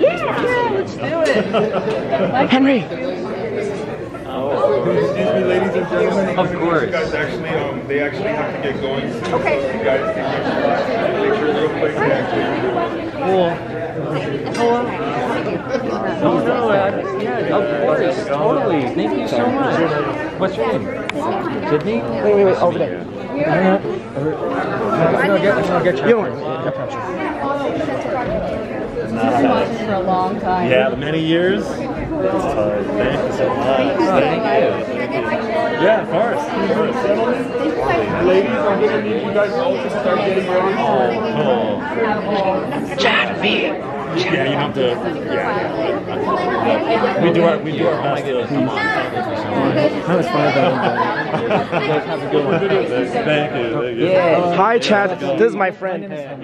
Yeah, let's do it. Henry. Excuse me, ladies and gentlemen. Of course. You guys actually, um, they actually have to get going. soon. Okay. You guys can make sure real quick. Cool. Hello. Oh no, I, yeah, of course, totally. Thank you so much. What's your name? Sydney? Wait, wait, wait, over there. I'm gonna get, I'm gonna get You you. Been watching for a long time. Yeah, many years. It's hard. Thank you so much. Thank you. Yeah, of course. Of course. Ladies, I'm gonna need you guys all to start getting ready. Chad B. Yeah, you have to. Yeah. We do our we do our best to come on. That was funny though. Have a good one. Thank you. Thank you. Yeah. Hi, Chad. This is my friend. Nice to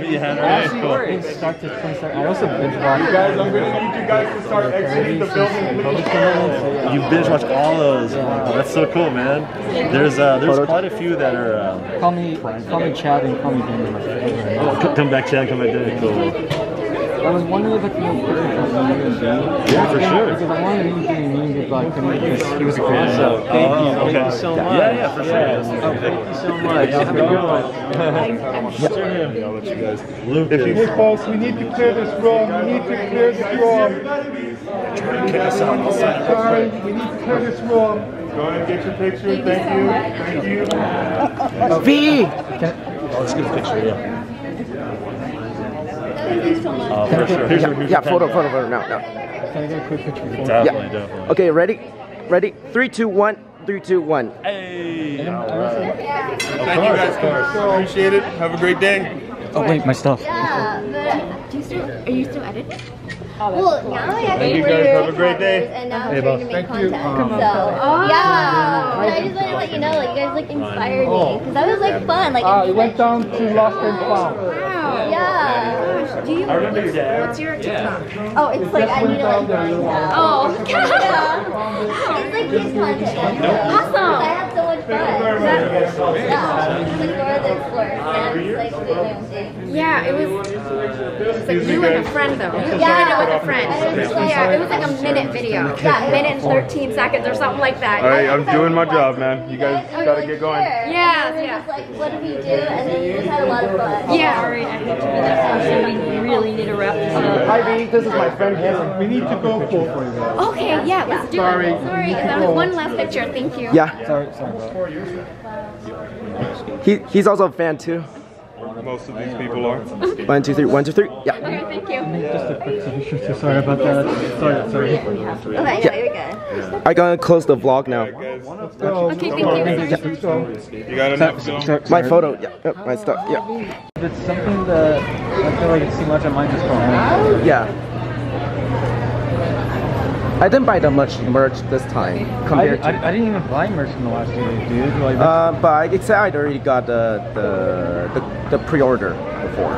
meet you, I Henry. actually Cool. start to finish. I also binge watch. You guys, I'm gonna need you guys to start exiting the building. You binge watch all those. Wow, that's so cool, man. There's uh, there's quite a few that are. Um, Call me, call me Chad and call me Daniel. oh, come back, Chad. Come back, Danny. Cool. I was wondering if I could know Peter from you and D. Yeah, for sure. Because I wanted to meet Danny Mean, but I couldn't because he was a fan. So thank oh, you. Oh, Thank okay. you so Yeah, much. yeah, for sure. Yes. Oh, thank you so much. Have a good one. What's your name? I'll let you guys. Lucas. Hey folks, we need to clear this room. We need to clear this room. Kick us out. I'll sign up Sorry, we need to clear this room. Go ahead and get your picture. Thank you. Thank you. Vy! Oh, let's get a picture. Yeah. Thank you so much. Oh, for sure. Here's your, Yeah, here's yeah, your photo, pen. photo, photo, no, no. Can I get a quick picture before? Definitely, Yeah. definitely. Okay, ready? Ready? Three, two, one. Three, two, one. Hey. And All I also- right. Thank you guys. Appreciate it. Have a great day. Oh wait, my stuff. Yeah, but do you still, are you still editing? Well, now I Thank actually you guys. Have a great day. and now Hey, I'm trying to make Thank you. content. Come on. So, yeah. And I just wanted to let you know, like, you guys like inspired me because that was like fun. Like, Ah, it went down to lost and found. yeah. Do you? I remember your dad. What's your TikTok? Oh, it's like I need to like grind out. Oh, *laughs* yeah. It's like kids content. Awesome. Yeah. It's like Dora the Explorer. And it's like doing my own thing. Yeah, it was. Like you and a friend though. You Yeah. it with a friend. Yeah, it was like a minute video. Yeah, minute and 13 seconds or something like that. All right, I'm doing my job, man. You guys oh, gotta get going. Yeah, yeah. Like, what do we do? And then we just had a lot of fun. Yeah. Sorry, I hate to do that. So we really need to wrap this up. Hi, Vy. This is my friend Henry. We need to go for for you guys. Okay, yeah, let's do Sorry. it. Sorry, is that one last picture? Thank you. Yeah, Sorry, sorry, bro. He, he's also a fan too. Most of these people are. One, two, three. One, two, three. Yeah. Okay, thank you. Just a quick picture. Sorry about that. Sorry, sorry. Okay, yeah, you're good. I gotta close the vlog now. Let's go. Okay, thank you. Let's. You got enough film? My photo. Yeah, yeah, my stuff. Yeah. If it's something that I feel like it's too much, I might just go home. Yeah. I didn't buy that much merch this time I, compared I, to. I didn't even buy merch in the last two days, dude. Like, Uh, but I it's I already got the the the, the pre-order before.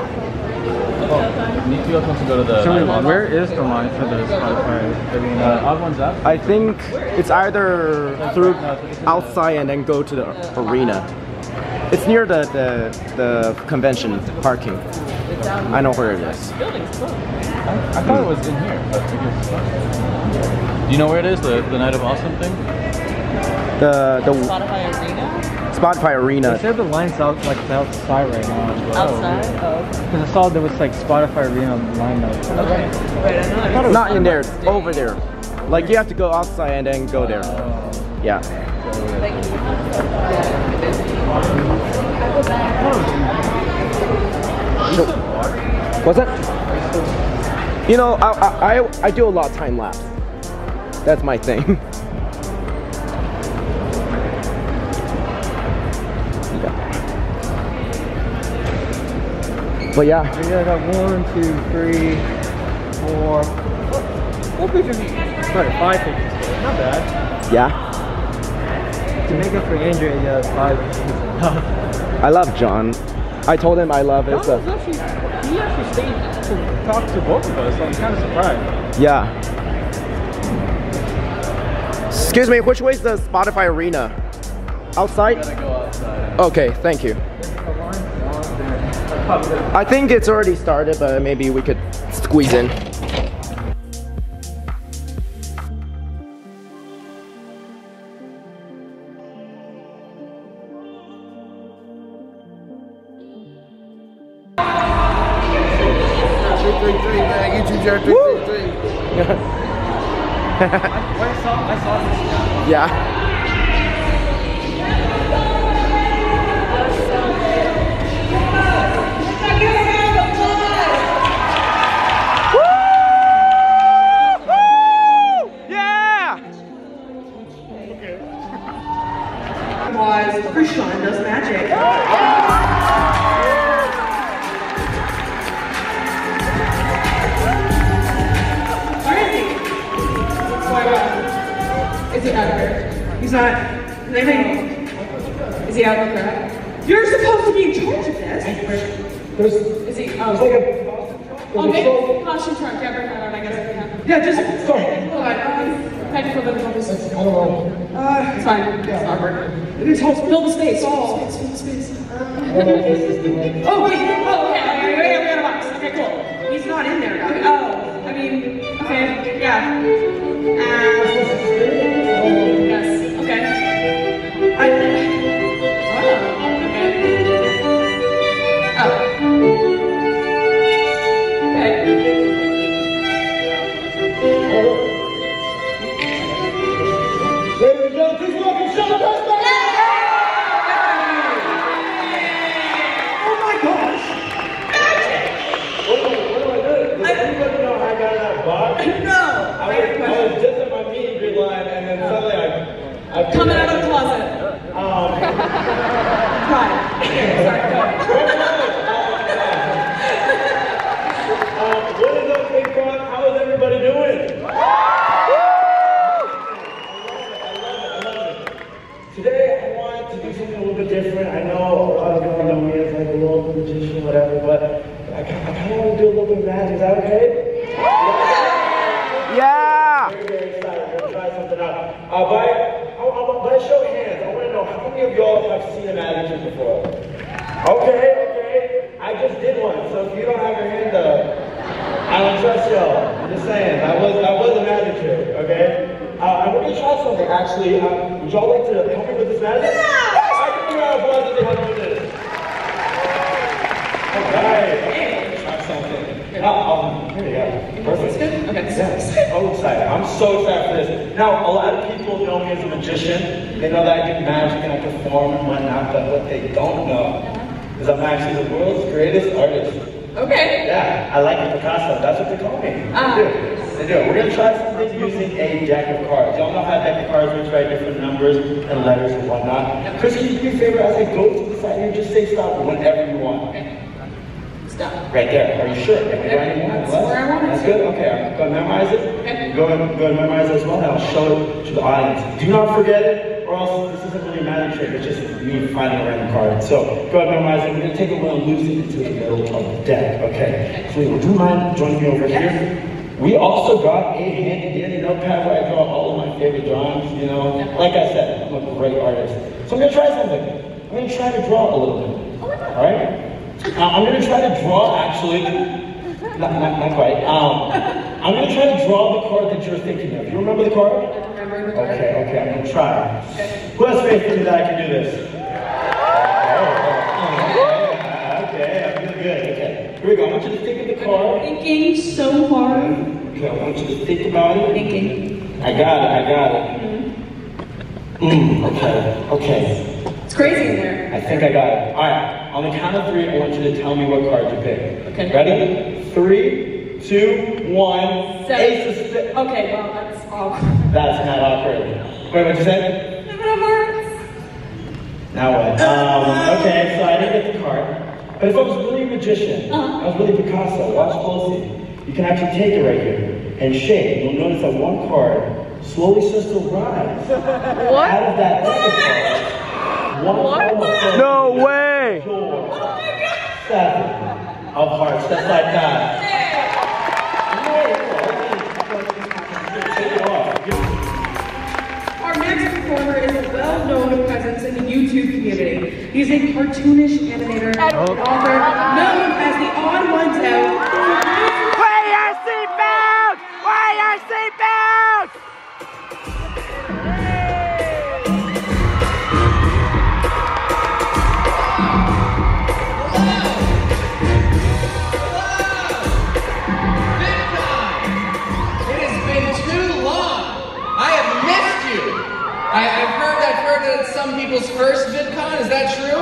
Need to also go to the. so wait, where is the line for the Spotify? I mean, uh, odd ones up. I think it's either through outside and then go to the arena. It's near the the, the convention parking. I know where it is. I, I thought it was in here, but Do you know where it is? The the Night of Awesome thing? The the Spotify Arena? Spotify They arena. said the line's out like it's outside right now. Outside? Oh. Because I saw there was like Spotify Arena line up. Okay. Wait, I know. Not in there, over there. Like you have to go outside and then go there. Oh. Yeah. So, what's that? You know, I, I, I, I do a lot of time lapse. That's my thing. Yeah. *laughs* But yeah, Yeah, I got one, two, three, four. Four pictures. Sorry, five pictures. Not bad. yeah. To make up for Andrew, yeah, five. I love Jon. I told him I love his. Jon was Uh, actually, he actually stayed to talk to both of us, so I'm kind of surprised. yeah. Excuse me, which way is the Spotify arena? Outside? Okay, thank you. I think it's already started, but maybe we could squeeze in. Joining me over here? We also got a handy dandy notepad where I draw all of my favorite drawings. You know, like I said, I'm a great artist. So I'm gonna try something. I'm gonna try to draw a little bit. All right. Now I'm gonna try to draw actually. Not, not, not quite. Um, I'm gonna try to draw the card that you're thinking of. You remember the card? Okay, okay, I'm gonna try. Who has faith in me that I can do this? Okay, okay, I'm doing good. Okay, here we go. I want you to think of. Thinking so hard. Okay, I want you to think about it. Thinking. I got it, I got it. Mm, okay, okay. It's crazy in there. I think I got it. All right, on the count of three, I want you to tell me what card you picked. Okay. Ready? Three, two, one. Seven. Ace of spades. Okay, well, that's awkward. That's not awkward. Wait, what'd you say? Seven of hearts. Now what? Um, okay, so I didn't get the card. But if I was really a magician, uh-huh. I was really Picasso, watch closely. You can actually take it right here and shake. You'll notice that one card slowly starts to rise. What? Out of that deck of one what? No way! Oh Seven of hearts, just like that. Our next performer is a well-known presence in the YouTube community. He's a cartoonish animator and author known as the Odd Ones Out. Wear your seatbelt! Wear your seatbelt! First VidCon. Is that true?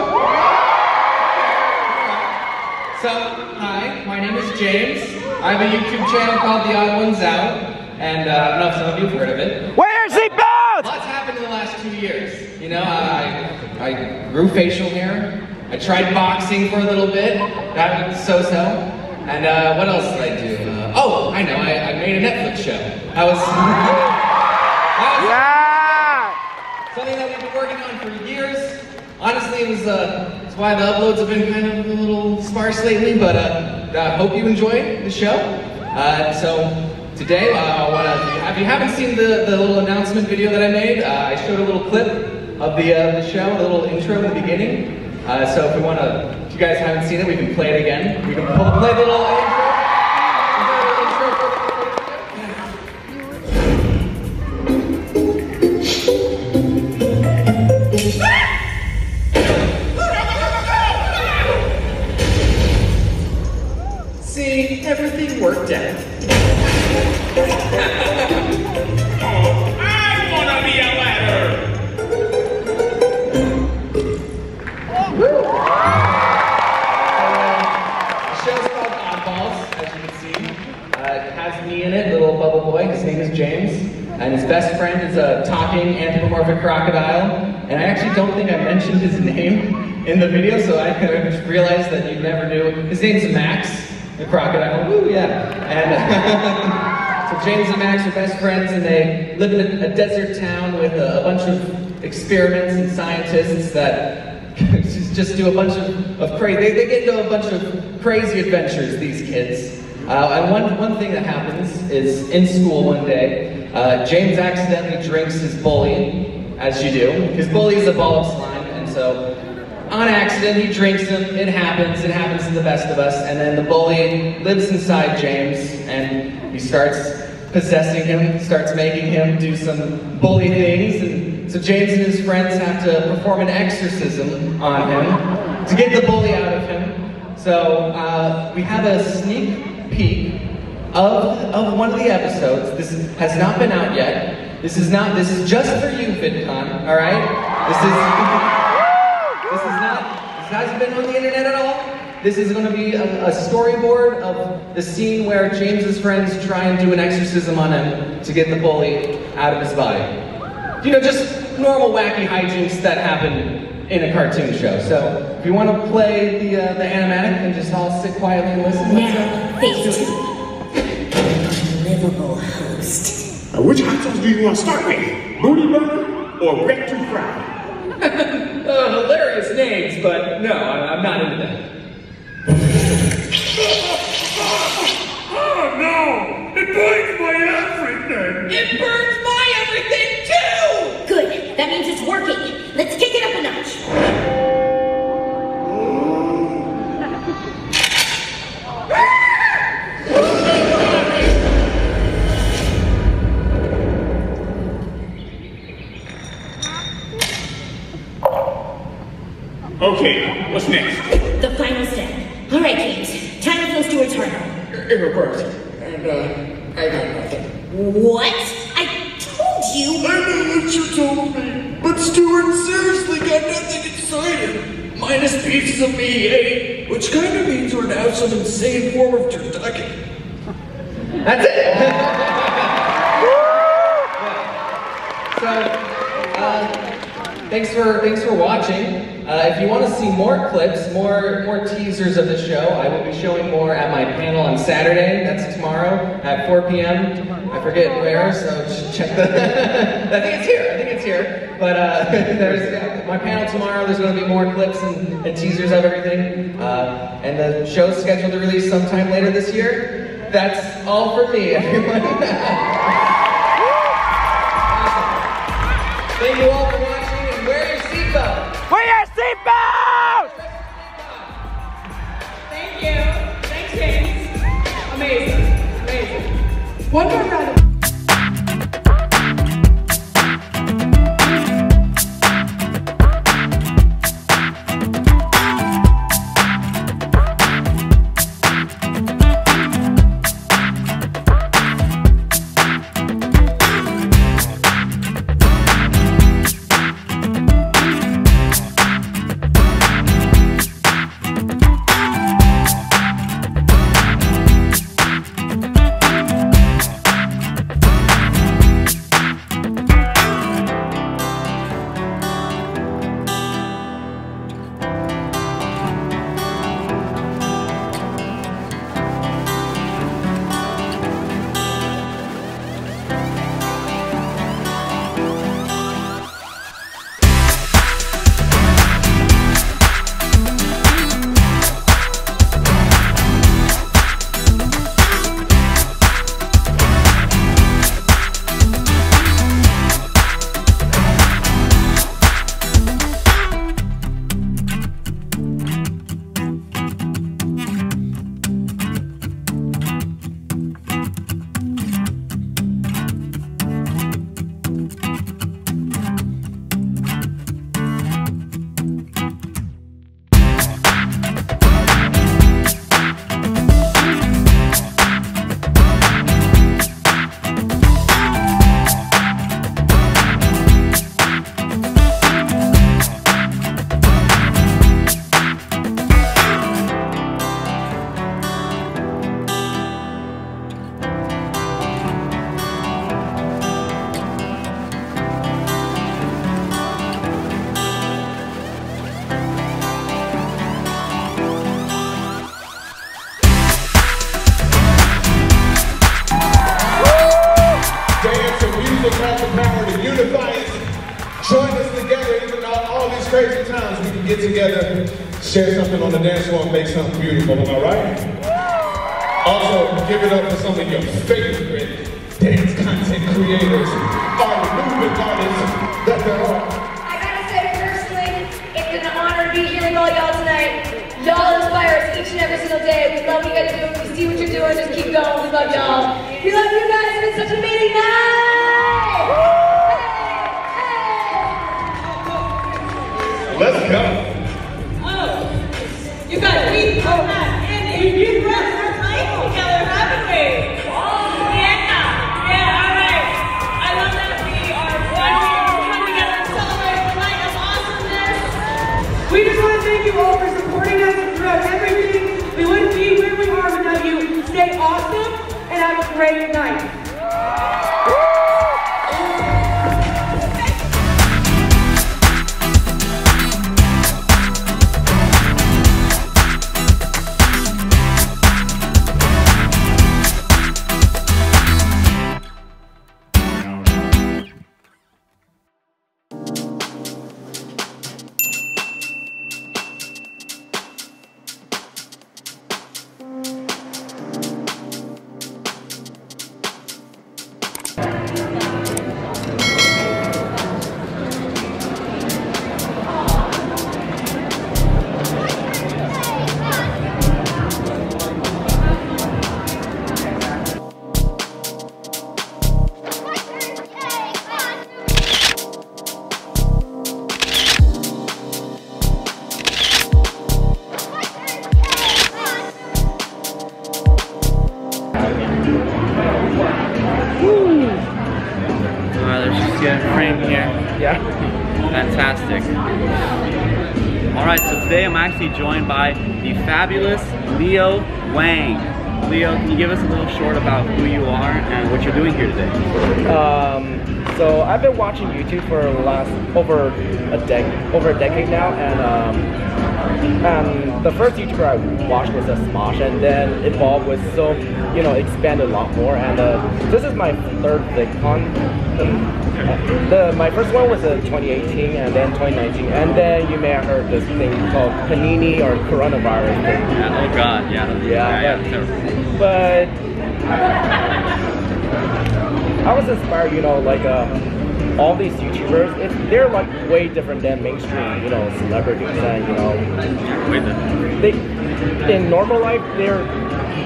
So, hi, my name is James. I have a YouTube channel called The Odd Ones Out, and uh, I don't know if some of you have heard of it. Wear your seatbelt! Lots happened in the last two years. You know, I, I grew facial hair. I tried boxing for a little bit. That was so-so. And uh, what else did I do? Uh, oh, I know. I, I made a Netflix show. That was. *laughs* that was Something that we've been working on for years. Was. Uh, why the uploads have been kind of a little sparse lately. But uh, I hope you enjoy the show. Uh, so today, uh, I want to. If you haven't seen the, the little announcement video that I made, uh, I showed a little clip of the uh, the show, a little intro in the beginning. So if we want to, if you guys haven't seen it, we can play it again. We can play the little intro. Everything worked out. I wanna be a ladder! The show's called Oddballs, as you can see. Uh, it has me in it, little bubble boy. His name is James. And his best friend is a talking anthropomorphic crocodile. And I actually don't think I mentioned his *laughs* name in the video, so I just realized that you never knew. His name's Max, the crocodile. Woo, yeah. And *laughs* so James and Max are best friends, and they live in a, desert town with a, a bunch of experiments and scientists that just *laughs* just do a bunch of, of crazy, they, they get into a bunch of crazy adventures, these kids. Uh, and one, one thing that happens is in school one day, uh, James accidentally drinks his bully, as you do. His bully is a ball of slime, and so on accident he drinks them, It happens, it happens to the best of us. And then the bully lives inside James, and he starts possessing him, starts making him do some bully things. And so James and his friends have to perform an exorcism on him to get the bully out of him. So uh, we have a sneak peek of, of one of the episodes. This has not been out yet. This is not. This is just for you, VidCon. All right. This is. *laughs* hasn't been on the internet at all. This is going to be a, a storyboard of the scene where James's friends try and do an exorcism on him to get the bully out of his body. You know, just normal wacky hijinks that happen in a cartoon show. So if you want to play the uh, the animatic and just all sit quietly and listen, let's, uh, let's it. Livable host. Uh, which hot sauce do you want to start with? Booty burger or wreck too proud? *laughs* uh, hilarious names, but no, I- I'm not into that. *laughs* Oh no! It burns my everything! It burns my everything too! Good. That means it's working. Let's kick it up a notch. Okay, what's next? The final step. All right, James. Time to close towards Harlow. Irreversible. And, uh, I got nothing. What? I told you. I know what you told me, but Stuart seriously got nothing exciting. Minus pieces of me, eh? Which kind of means we're now some insane form of turducken. That's it. *laughs* so, thanks for thanks for watching. Uh, if you want to see more clips, more more teasers of the show, I will be showing more at my panel on Saturday. That's tomorrow at 4 p.m. I forget where, so check the. *laughs* I think it's here. I think it's here. But uh, *laughs* there's yeah, my panel tomorrow. There's going to be more clips and, and teasers of everything. Uh, and the show's scheduled to release sometime later this year. That's all for me, *laughs* everyone. Thank you all Amazing. One on the dance floor, and make something beautiful. Am I right? Also, give it up for some of your favorite dance content creators, art movement artists that there are. I gotta say personally, it's an honor to be here with all y'all tonight. Y'all inspire us each and every single day. We love what you guys doing. We see what you're doing. Just keep going. We love y'all. We love you guys. It's been such an amazing night. Yeah. Fantastic. Alright, so today I'm actually joined by the fabulous Leo Wang. Leo, can you give us a little short about who you are and what you're doing here today? Um, so I've been watching YouTube for the last over a dec over a decade now, and um, um, the first YouTuber I watched was a Smosh, and then Evolve was so you know expanded a lot more. And uh, this is my third VidCon. Um, the my first one was in 2018, and then 2019, and then you may have heard this thing called Panini or coronavirus thing. Yeah, oh god, yeah. Yeah, yeah, terrible. But I was inspired, you know, like uh, all these YouTubers, it's, they're like way different than mainstream, you know, celebrities, and you know, they in normal life they're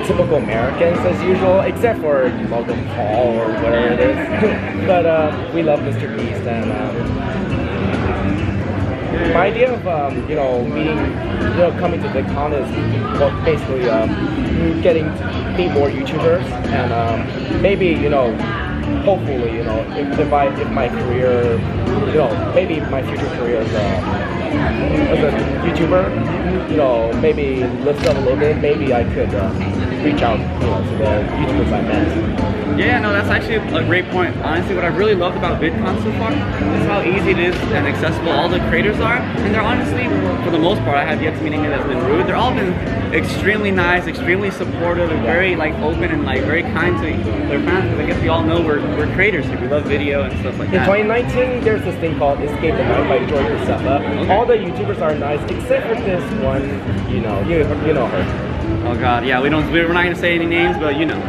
typical Americans as usual, except for Logan Paul or whatever it is. *laughs* but uh, we love Mr. Beast, and um, my idea of um, you know meeting, you know, coming to VidCon is basically um, getting to meet more YouTubers, and um, maybe you know hopefully, you know, if, if I if my career, you know, maybe my future career as a as a YouTuber, you know, maybe lifts up a little bit, maybe I could uh, reach out, you know, to the YouTubers I met. Yeah, no, that's actually a great point. Honestly, what I really loved about VidCon so far is how easy it is and accessible all the creators are. And they're honestly, for the most part, I have yet to meet anyone that's been rude. They're all been extremely nice, extremely supportive, and very like open and like very kind to their fans. Because I guess we all know we're, we're creators here. We love video and stuff like that. In 2019, there's this thing called Escape the Night by Joey Graceffa. All the YouTubers are nice, except for this one, you know, you, you know her. Oh god, yeah, we don't, we're not gonna say any names, but you know.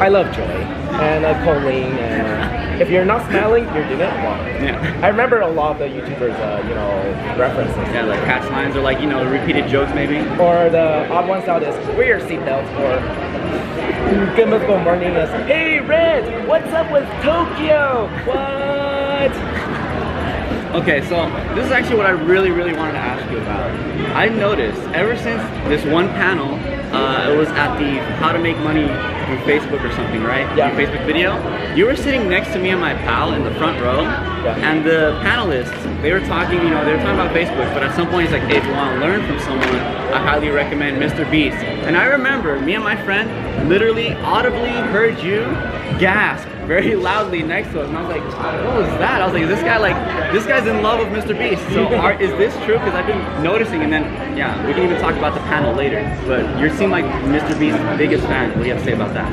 I love Joey and uh, Colleen, and uh, if you're not smiling, you're doing it wrong. Yeah. I remember a lot of the YouTubers, uh, you know, references. Yeah, like catch lines or like, you know, repeated jokes maybe. Or the odd ones out is wear your seatbelts, or good mythical morning is Hey Rhett, what's up with Tokyo? What? Okay, so this is actually what I really, really wanted to ask you about. I noticed ever since this one panel, uh, it was at the How to Make Money through Facebook or something, right? Yeah. Your Facebook video. You were sitting next to me and my pal in the front row, and the panelists, they were talking, you know, they were talking about Facebook, but at some point it's like, hey, if you want to learn from someone, I highly recommend Mr. Beast. And I remember me and my friend literally audibly heard you gasp very loudly next to us, and I was like, what was that? I was like, is this guy like, this guy's in love with Mr. Beast. So *laughs* are, is this true? Because I've been noticing, and then, yeah, we can even talk about the panel later. But you seem like Mr. Beast's biggest fan. What do you have to say about that?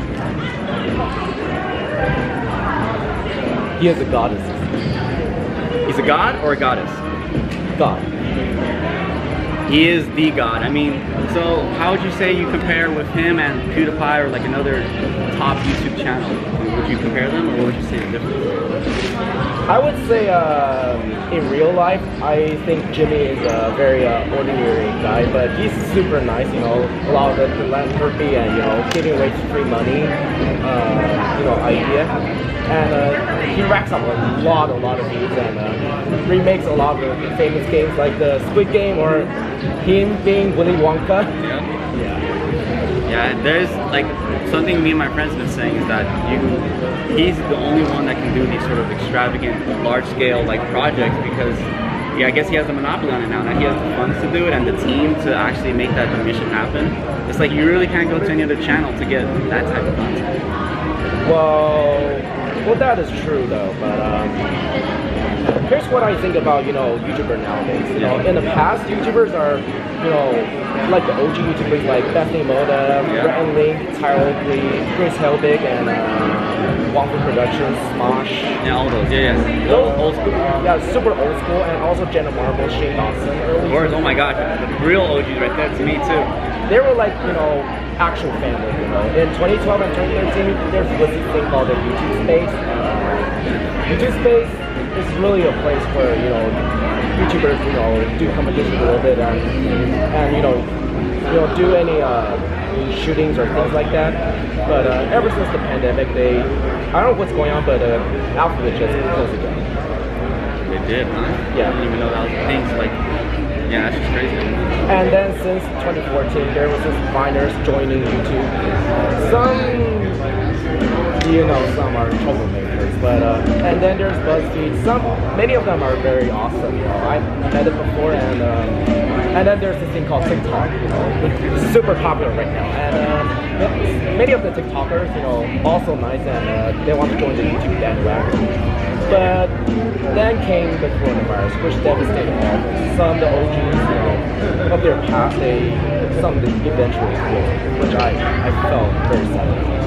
He is a goddess. He's a god or a goddess? God. He is the god. I mean, so how would you say you compare with him and PewDiePie or like another top YouTube channel? Would you compare them, or would you say the difference? I would say um, in real life, I think Jimmy is a very uh, ordinary guy, but he's super nice. You know, a lot of the philanthropy and you know giving away free money, uh, you know, idea, and uh, he racks up a lot, a lot of views and uh, remakes a lot of famous games like the Squid Game or him being Willy Wonka. Yeah. Yeah, there's like something me and my friends have been saying is that you, he's the only one that can do these sort of extravagant, large-scale like projects because, yeah, I guess he has the monopoly on it now. Now he has the funds to do it and the team to actually make that mission happen. It's like you really can't go to any other channel to get that type of content. Well, well, that is true though. But um, here's what I think about you know YouTuber nowadays. You know, in the past, YouTubers are you know like the OG YouTubers like Bethany Mota, Bretton Link, Tyler Lee, Chris Helbig, and uh, Waffle Productions, Smosh. Yeah, all those. Yeah, yeah. Those old school. Yeah, super old school, and also Jenna Marble, Shane Dawson. Or, oh my gosh, the real OGs right there to me too. they were like, you know, actual family, you know. In 2012 and 2013, there's was this thing called the YouTube space. Uh, YouTube space is really a place where, you know, YouTubers, you know, do competition a little bit and, and you know, you know, do any uh, shootings or things like that. But uh, ever since the pandemic, they, I don't know what's going on, but uh, Alphabet just closed it down. They did, huh? Yeah. I didn't even know that was a thing. So like, yeah, that's just crazy. And then since 2014, there was this Viners joining YouTube. Some, you know, some are troublemakers, but uh, and then there's BuzzFeed. Some, many of them are very awesome. You know, I met it before, and um, and then there's this thing called TikTok. You know, super popular right now, and uh, many of the TikTokers, you know, also nice, and uh, they want to join the YouTube bandwagon. But then came the coronavirus, which devastated all. Some of the OGs, you know, of their past, they some of them eventually quit, which I, I felt very sad.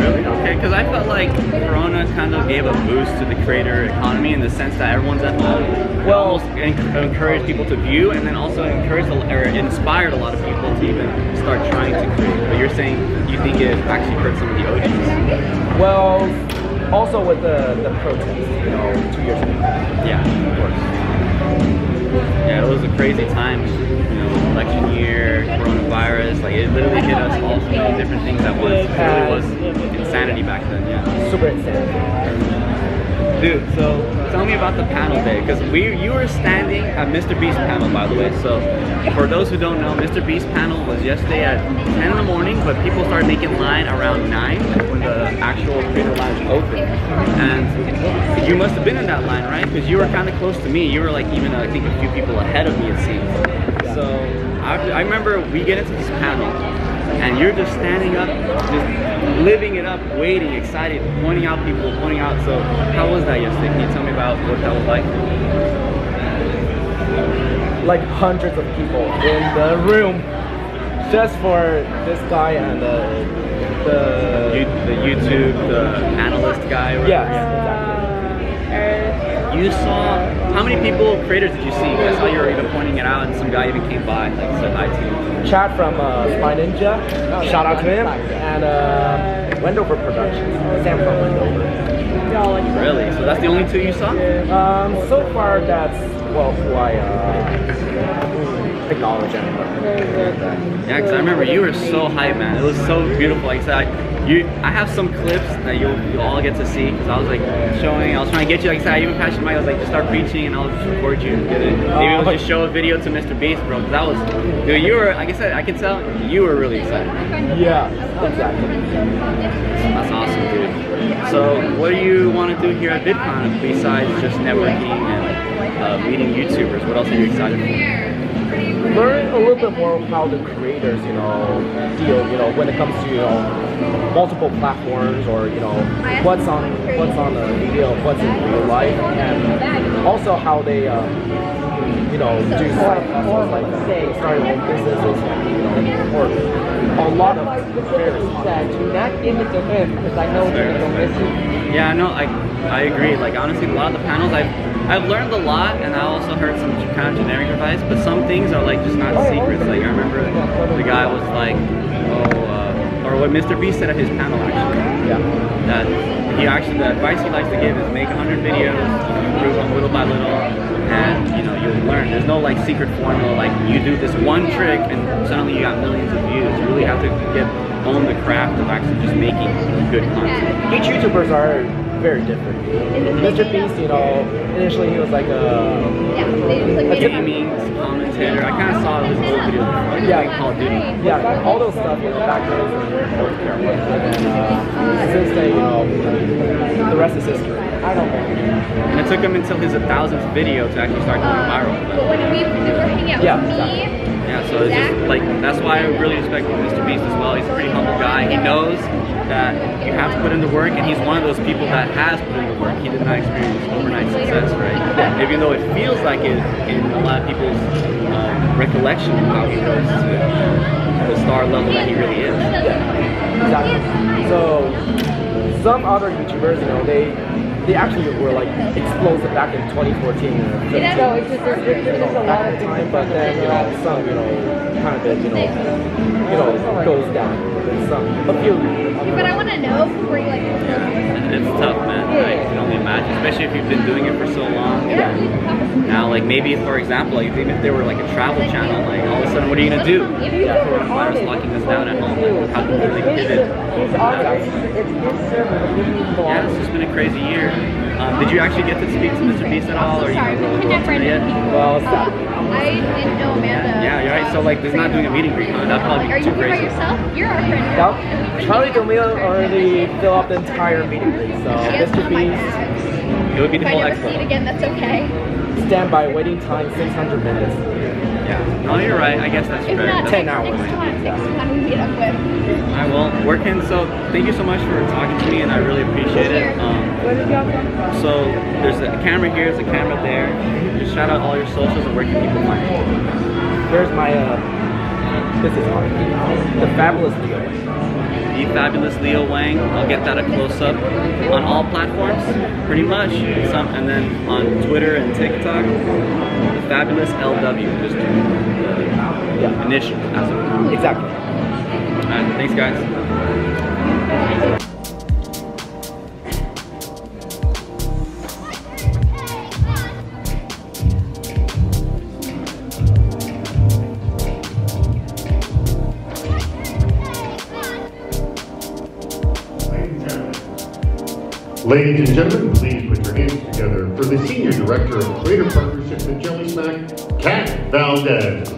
Really? Okay, because I felt like Corona kind of gave a boost to the creator economy in the sense that everyone's at home. Well, encouraged people to view, and then also encouraged a- or inspired a lot of people to even start trying to create. But you're saying you think it actually hurt some of the OGs? Well, also with the, the protests, you know, two years ago. Yeah, of course. Yeah, it was a crazy time. Election year, coronavirus. Like it literally hit us all many different things at once. It really was insanity back then. Yeah. Super insanity. Dude, so tell me about the panel day because we you were standing at Mr. Beast panel by the way. So for those who don't know, Mr. Beast panel was yesterday at 10 in the morning, but people started making line around 9 when the actual creator lounge opened. And you must have been in that line, right? Because you were kind of close to me. You were like even I think a few people ahead of me it seems. So I, I remember we get into this panel and you're just standing up, just living it up, waiting, excited, pointing out people, pointing out. So, how was that yesterday? Can you tell me about what that was like? Like hundreds of people in the room just for this guy and uh, the You, the YouTube, the analyst guy. or Yes, exactly. You saw how many people, creators did you see? I saw you were even pointing it out, and some guy even came by, like said hi to you. Chad from uh, Spy Ninja, shout out to him, and uh, Wendover Productions, Sam from Wendover. Really? So that's the only two you saw? Um, so far that's well who I uh, acknowledge anyway. Yeah, because I remember you were so hype, man. It was so beautiful. Like I said, you, I have some clips that you'll, you'll all get to see because I was like showing, I was trying to get you. Like I said, I even passed you the mic. I was like, just start preaching and I'll just record you get it. Maybe I'll just show a video to Mr. Beast, bro. Because that was, dude, you were, like I said, I can tell you were really excited. Yeah, exactly. That's awesome, dude. So, what do you want to do here at VidCon besides just networking and uh, meeting YouTubers? What else are you excited for? Learn a little bit more how the creators, you know, deal, you know, when it comes to, you know, multiple platforms or, you know, what's on what's on the video, what's in real life, and also how they, um, you know, do side hustles like uh, starting own businesses, you know, or a lot of various Do not give it to him because I know he's gonna miss it. Yeah, no, I I agree. Like honestly, a lot of the panels I've I've learned a lot, and I also heard some kind of generic advice. But some things are like just not secrets. Like I remember the guy was like, oh, uh, or what Mr. Beast said at his panel actually. Yeah. That he actually the advice he likes to give is make 100 videos, improve them little by little, and you know you'll learn. There's no like secret formula like you do this one trick and suddenly you got millions of views. You really have to get own the craft of actually just making good content. Each YouTubers are very different. Mr. Beast, you know, initially he was like uh, a, a gaming commentator. I kind of saw his old videos before, like Yeah. Call of Duty. Yeah, all those stuff, you know, back then was in And then, uh, since then, you know, the rest is history. I don't know. And it took him until his 1000th video to actually start going viral. But when we, we were hanging out Yeah, with me, Yeah, so it's just like that's why I really respect Mr. Beast as well. He's a pretty humble guy. He knows that you have to put in the work, and he's one of those people that has put in the work. He did not experience overnight success, right? Even though it feels like it in a lot of people's recollection of how he rose to the star level that he really is. Exactly. So some other YouTubers, you know, they they actually were like explosive back in 2014. and 15. No, it's just there's, there's just a lot of time, but then you know some you know kind of you know you know goes down. Some a few. but I want to know before you like. It's tough, man. I can imagine, especially if you've been doing it for so long. Now, like maybe, for example, like even if they were like a travel channel, like all of a sudden, what are you gonna do? Yeah, coronavirus locking us down at home. Like, how can we really pivot? Yeah, it's just been a crazy year. Um, did you actually get to speak to Mr. Beast at all, or you Sorry, know, we go never to it yet? Well, stop. I didn't know Amanda. Yeah, you're right. So like, there's not doing a meeting greet. Huh? That'd probably Are be you too here by crazy. yourself? You're our friend. Yep. Charli D'Amelio already filled up the entire meeting room, so She has Mr. on my Beast, bag. It would be If the I whole never see it expo. again, that's okay. standby waiting time 600 minutes. Yeah. No, you're right. I guess that's If fair. not, That's Ten a good hours. point. Next time we meet up with. I will. Working. So thank you so much for talking to me, and I really appreciate it. Um, so there's a camera here, there's a camera there. Shout out all your socials and where can people find you. Here's my uh, this is the fabulous Leo. The fabulous Leo Wang. I'll get that a close up on all platforms, pretty much. Some, and then on Twitter and TikTok, the fabulous LW, just the yeah. initial as of Exactly. All right, thanks guys. Ladies and gentlemen, please put your hands together for the Senior Director of Creative Partnerships at Jellysmack, Kat Valdez.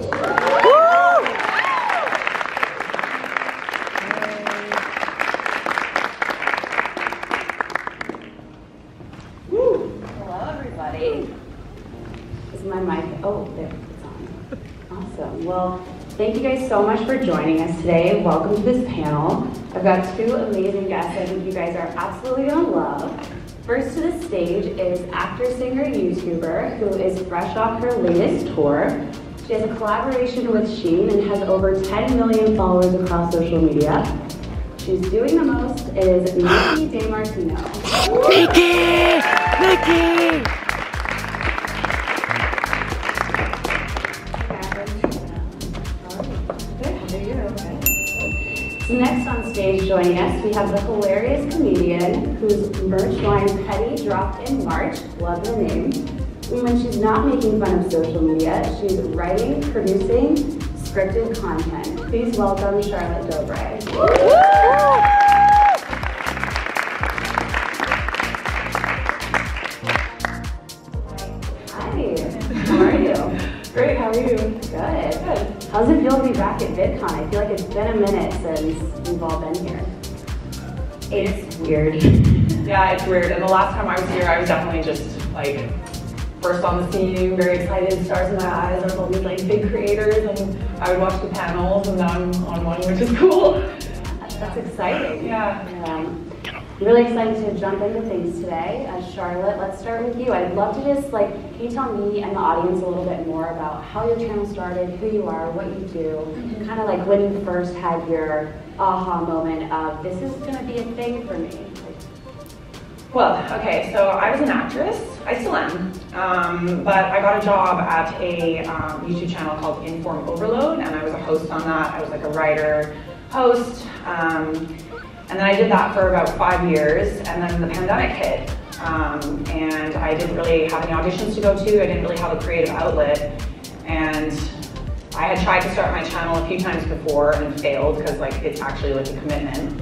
Joining us today. Welcome to this panel. I've got two amazing guests I think you guys are absolutely gonna love. First to the stage is actor, singer, YouTuber who is fresh off her latest tour. She has a collaboration with Shein and has over 10 million followers across social media. She's doing the most is Niki DeMartino. Niki! Niki! Joining us, we have the hilarious comedian whose merch line Petty dropped in March. Love her name. And when she's not making fun of social media, she's writing, producing scripted content. Please welcome Charlotte Dobre. Hi, how are you? Great, how are you? Good. Good. How's it feel to be back at VidCon? I feel like it's been a minute since we've all been here. It's weird. Yeah, it's weird. And the last time I was here, I was definitely just like first on the scene, very excited, stars in my eyes. There's all these like big creators, and I would watch the panels, and now I'm on one, which is cool. That's exciting. Yeah. Um, really excited to jump into things today. Uh, Charlotte, let's start with you. I'd love to just like, can you tell me and the audience a little bit more about how your channel started, who you are, what you do, kind of like when you first had your aha moment of this is going to be a thing for me. Well, okay, so I was an actress. I still am. Um, but I got a job at a um, YouTube channel called Inform Overload, and I was a host on that. I was like a writer, host, um, and then I did that for about five years, and then the pandemic hit, um, and I didn't really have any auditions to go to. I didn't really have a creative outlet, and I had tried to start my channel a few times before and failed because like it's actually like a commitment.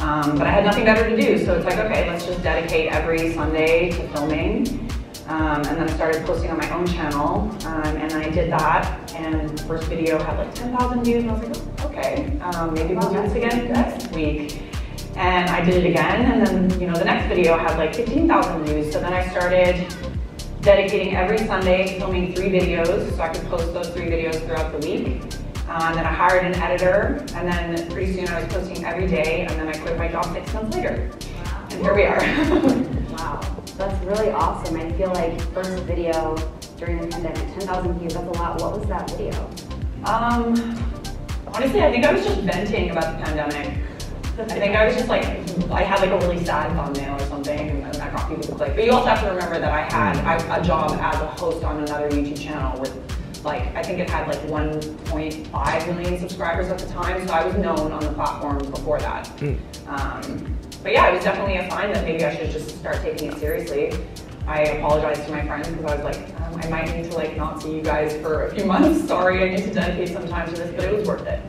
Um, but I had nothing better to do, so it's like, okay, let's just dedicate every Sunday to filming. Um, and then I started posting on my own channel, um, and I did that, and the first video had like 10,000 views, and I was like, okay, um, maybe we'll do this again next week. And I did it again, and then, you know, the next video had like 15,000 views, so then I started dedicating every Sunday filming three videos, so I could post those three videos throughout the week. Um, then I hired an editor, and then pretty soon I was posting every day, and then I quit my job six months later. And here we are. *laughs* wow, that's really awesome. I feel like first video during the pandemic, 10,000 views, that's a lot. What was that video? Um, honestly, I think I was just venting about the pandemic. I think I was just like, I had like a really sad thumbnail or something, and that got people to click. But you also have to remember that I had I, a job as a host on another YouTube channel with like, I think it had like 1.5 million subscribers at the time, so I was known on the platform before that. Um, but yeah, it was definitely a sign that maybe I should just start taking it seriously. I apologized to my friends because I was like, um, I might need to like not see you guys for a few *laughs* months. Sorry, I need to dedicate some time to this, but it was worth it.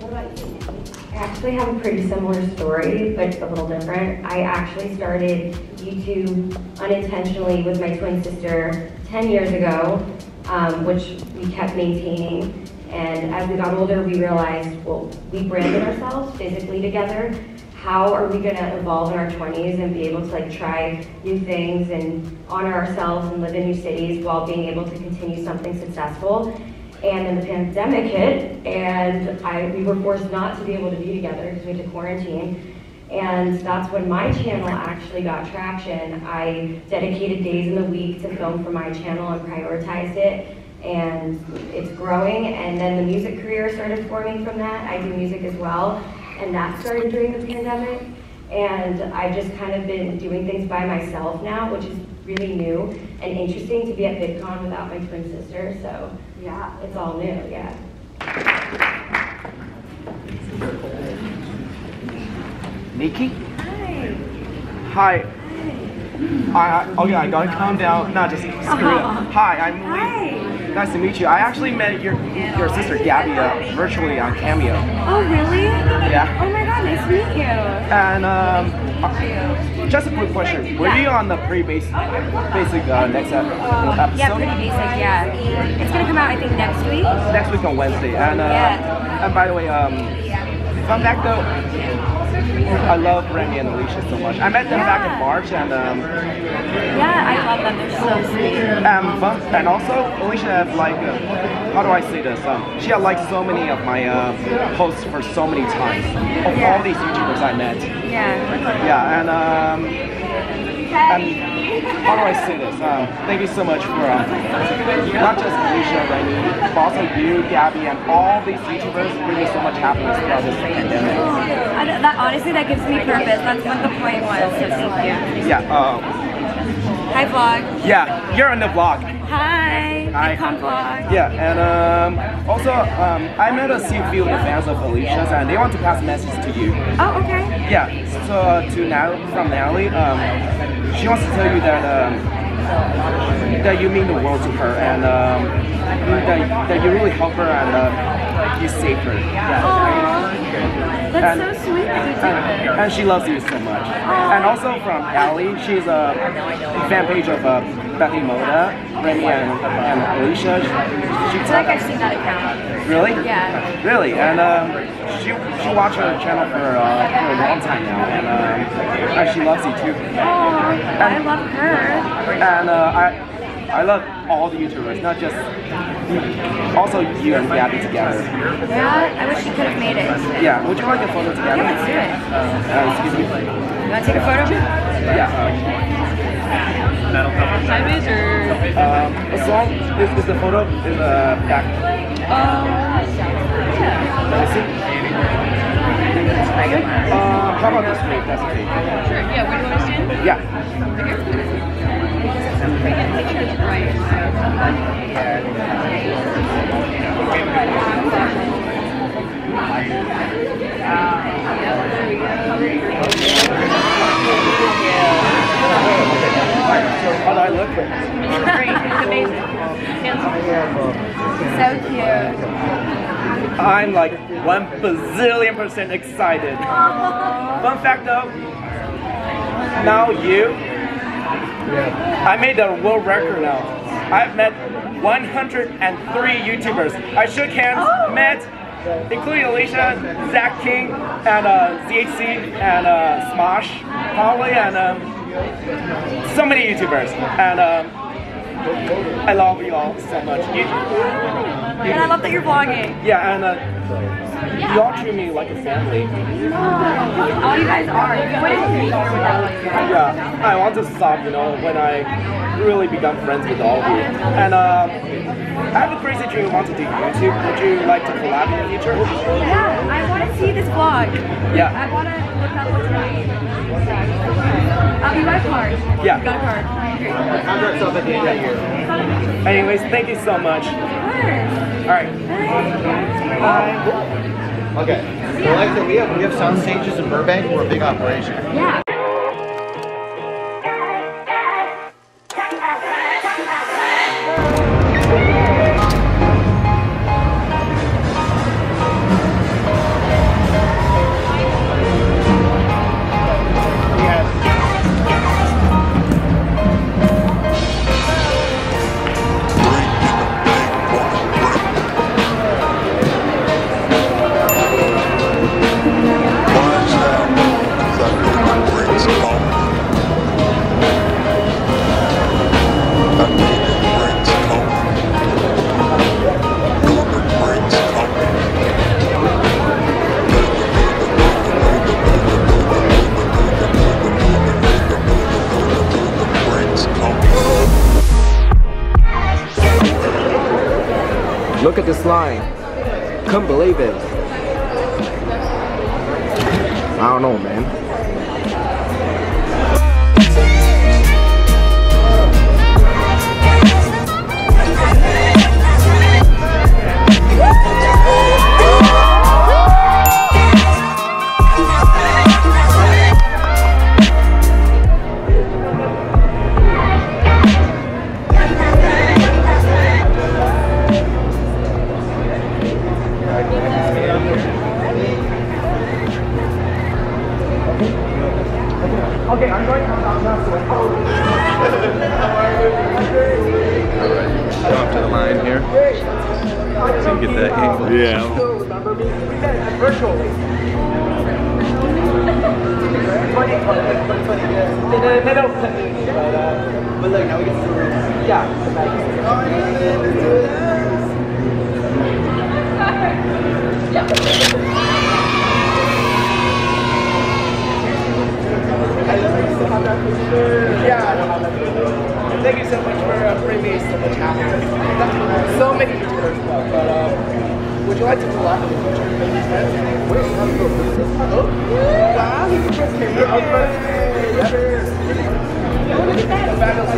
What about you, Niki? I actually have a pretty similar story, but a little different. I actually started YouTube unintentionally with my twin sister 10 years ago, um, which we kept maintaining. And as we got older, we realized, well, we branded ourselves physically together. How are we gonna evolve in our 20s and be able to like try new things and honor ourselves and live in new cities while being able to continue something successful? And then the pandemic hit, and I, we were forced not to be able to be together because we had to quarantine. And that's when my channel actually got traction. I dedicated days in the week to film for my channel and prioritized it. And it's growing. And then the music career started forming from that. I do music as well. And that started during the pandemic. And I've just kind of been doing things by myself now, which is really new and interesting to be at VidCon without my twin sister. So yeah, it's all new, yeah. Niki? Hi. Hi. I, oh yeah, I gotta calm down. Not just screw it up. Hi, I'm Lee. Nice to meet you. I actually met your your sister Gabi uh, virtually on Cameo. Oh, really? Yeah. Oh my god, nice to meet you. And um, just a quick question: Were you on the pretty basic, basic uh, next ep- episode? Yeah, pretty basic, yeah. It's gonna come out, I think, next week. Next week on Wednesday. And uh, Yeah. and by the way, um, fun fact though. I love Remi and Alisha so much. I met them back in March, and um, Yeah, I love them. They're so sweet. um, fun, and also Alisha had like, uh, how do I say this? Um, she had liked so many of my uh, posts for so many times of all these YouTubers I met. Yeah. Yeah, and um, and how do I say this? Um, thank you so much for um, not just Alisha, Remi, but also you, Gabi, and all these YouTubers bring me so much happiness throughout this pandemic. Don't- that, honestly, that gives me purpose. That's what the point was, so thank you. Yeah, uh, Hi, vlog. yeah, you're on the vlog. Hi. Hi. Vlog. Yeah, and um, also um, I met a few fans of Alisha's, and they want to pass a message to you. Oh, okay. Yeah, so uh, to Natalie, from Natalie, um, she wants to tell you that um, that you mean the world to her, and um, that, that you really help her and uh, you save her. Yeah. That's And- so sweet that you did that. and, and she loves you so much. And also from Allie, she's a fan page of uh, Bethany Mota, Remi and, and Alisha. She, I feel like I've seen that account. Really? Yeah. Really, and um, she she watched her channel for, uh, for a long time now, and, um, and she loves you too. Oh, I love her. And uh, I I love all the YouTubers, not just also you and Gabi together. Yeah, I wish you could have made it. Yeah, would you like a photo together? Yeah, let's do it. Uh, excuse me. You want to take a photo? Yeah. Sideways or? Um, as long is, is the photo in the back. Um, Let me see. Uh, how about this way? That's okay. Sure, yeah, where do you want to stand? Yeah. How do I'm like one bazillion percent excited. Fun fact though, now you, I made a world record now. I've met 103 YouTubers. I shook hands, met, including Alisha, Zach King, and uh, ZHC, and uh, Smosh, probably, and um, so many YouTubers. And um, I love you all so much. You, And I love that you're vlogging. yeah, and uh, you all treat me like a family. All you guys are. You wouldn't be here without you. Yeah, I want to stop, you know, when I really become friends with all of you. And uh, I have a crazy dream. I want to do YouTube. Would you like to collab in the future? Yeah, I want to see this vlog. Yeah. I want to look up what's going on. Oh, you got a card. Yeah. You got a card. Great. Contract's up at the end of the year. Anyways, thank you so much. All right. Bye. Okay. So like I said, we have we have sound stages in Burbank. We're a big operation. Yeah. This line. Couldn't believe it. I don't know, man. Okay, I'm going to come down that way. Go up to the line here. So you get that angle. Yeah. Me, *laughs* but, uh, look, now we get to Yeah. *laughs* Yeah. Thank you so much for uh, bringing me so much happiness. So many YouTubers, but um, would you like to collab in the future? Maybe friends? Wait, how do you go? Oh, wow, first camera. The battle's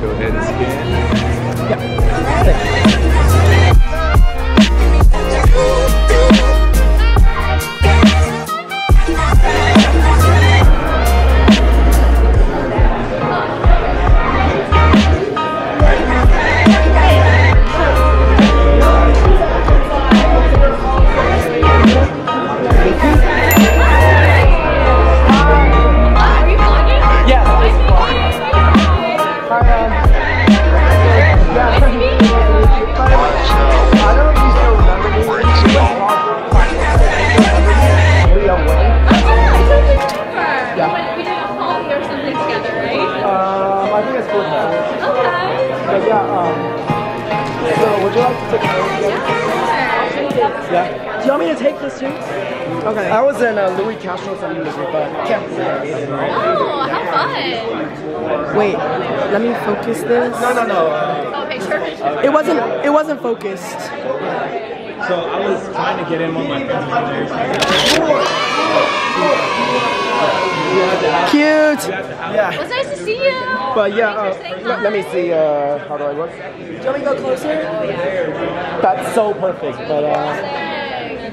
Go ahead and scan. Um, take this too? Okay. I was in uh, Louis Castro's music, but can't say it. Oh, how fun. Wait, let me focus this. No, no, no. Uh, Okay, sure. It wasn't. It wasn't focused. So I was trying to get in with my friends. Cute. Yeah. It was nice to see you. But yeah, uh, let, let me see. Uh, how do I look? Do you want me to go closer? That's so perfect. But uh,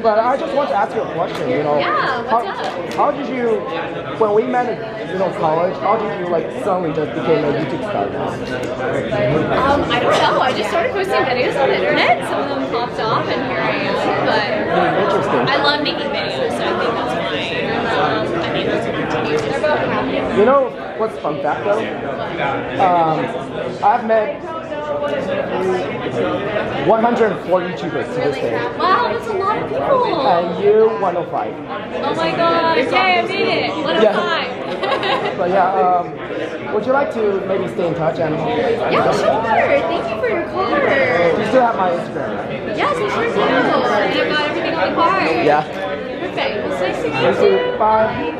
but I just want to ask you a question. You know, Yeah, how, up? how did you, when we met in you know college, how did you like suddenly just became a YouTube star? Um, I don't know. I just started posting videos on the internet. Some of them popped off, and here I am. But Interesting. I love making videos, so I think that's why um, I'm able to continue. They're both happy. You know what's fun fact though? Um, I've met 104 YouTubers to this day. Wow, that's a lot of people. And you 105. Oh my god! Yay, I made it. One of Yeah. But yeah, um, would you like to maybe stay in touch and? Yeah, sure. Thank you for your card. You still have my Instagram, right? Yes, I sure do. And I've got everything on the card. Yeah. Perfect. Well, it's nice to meet you. you. Bye.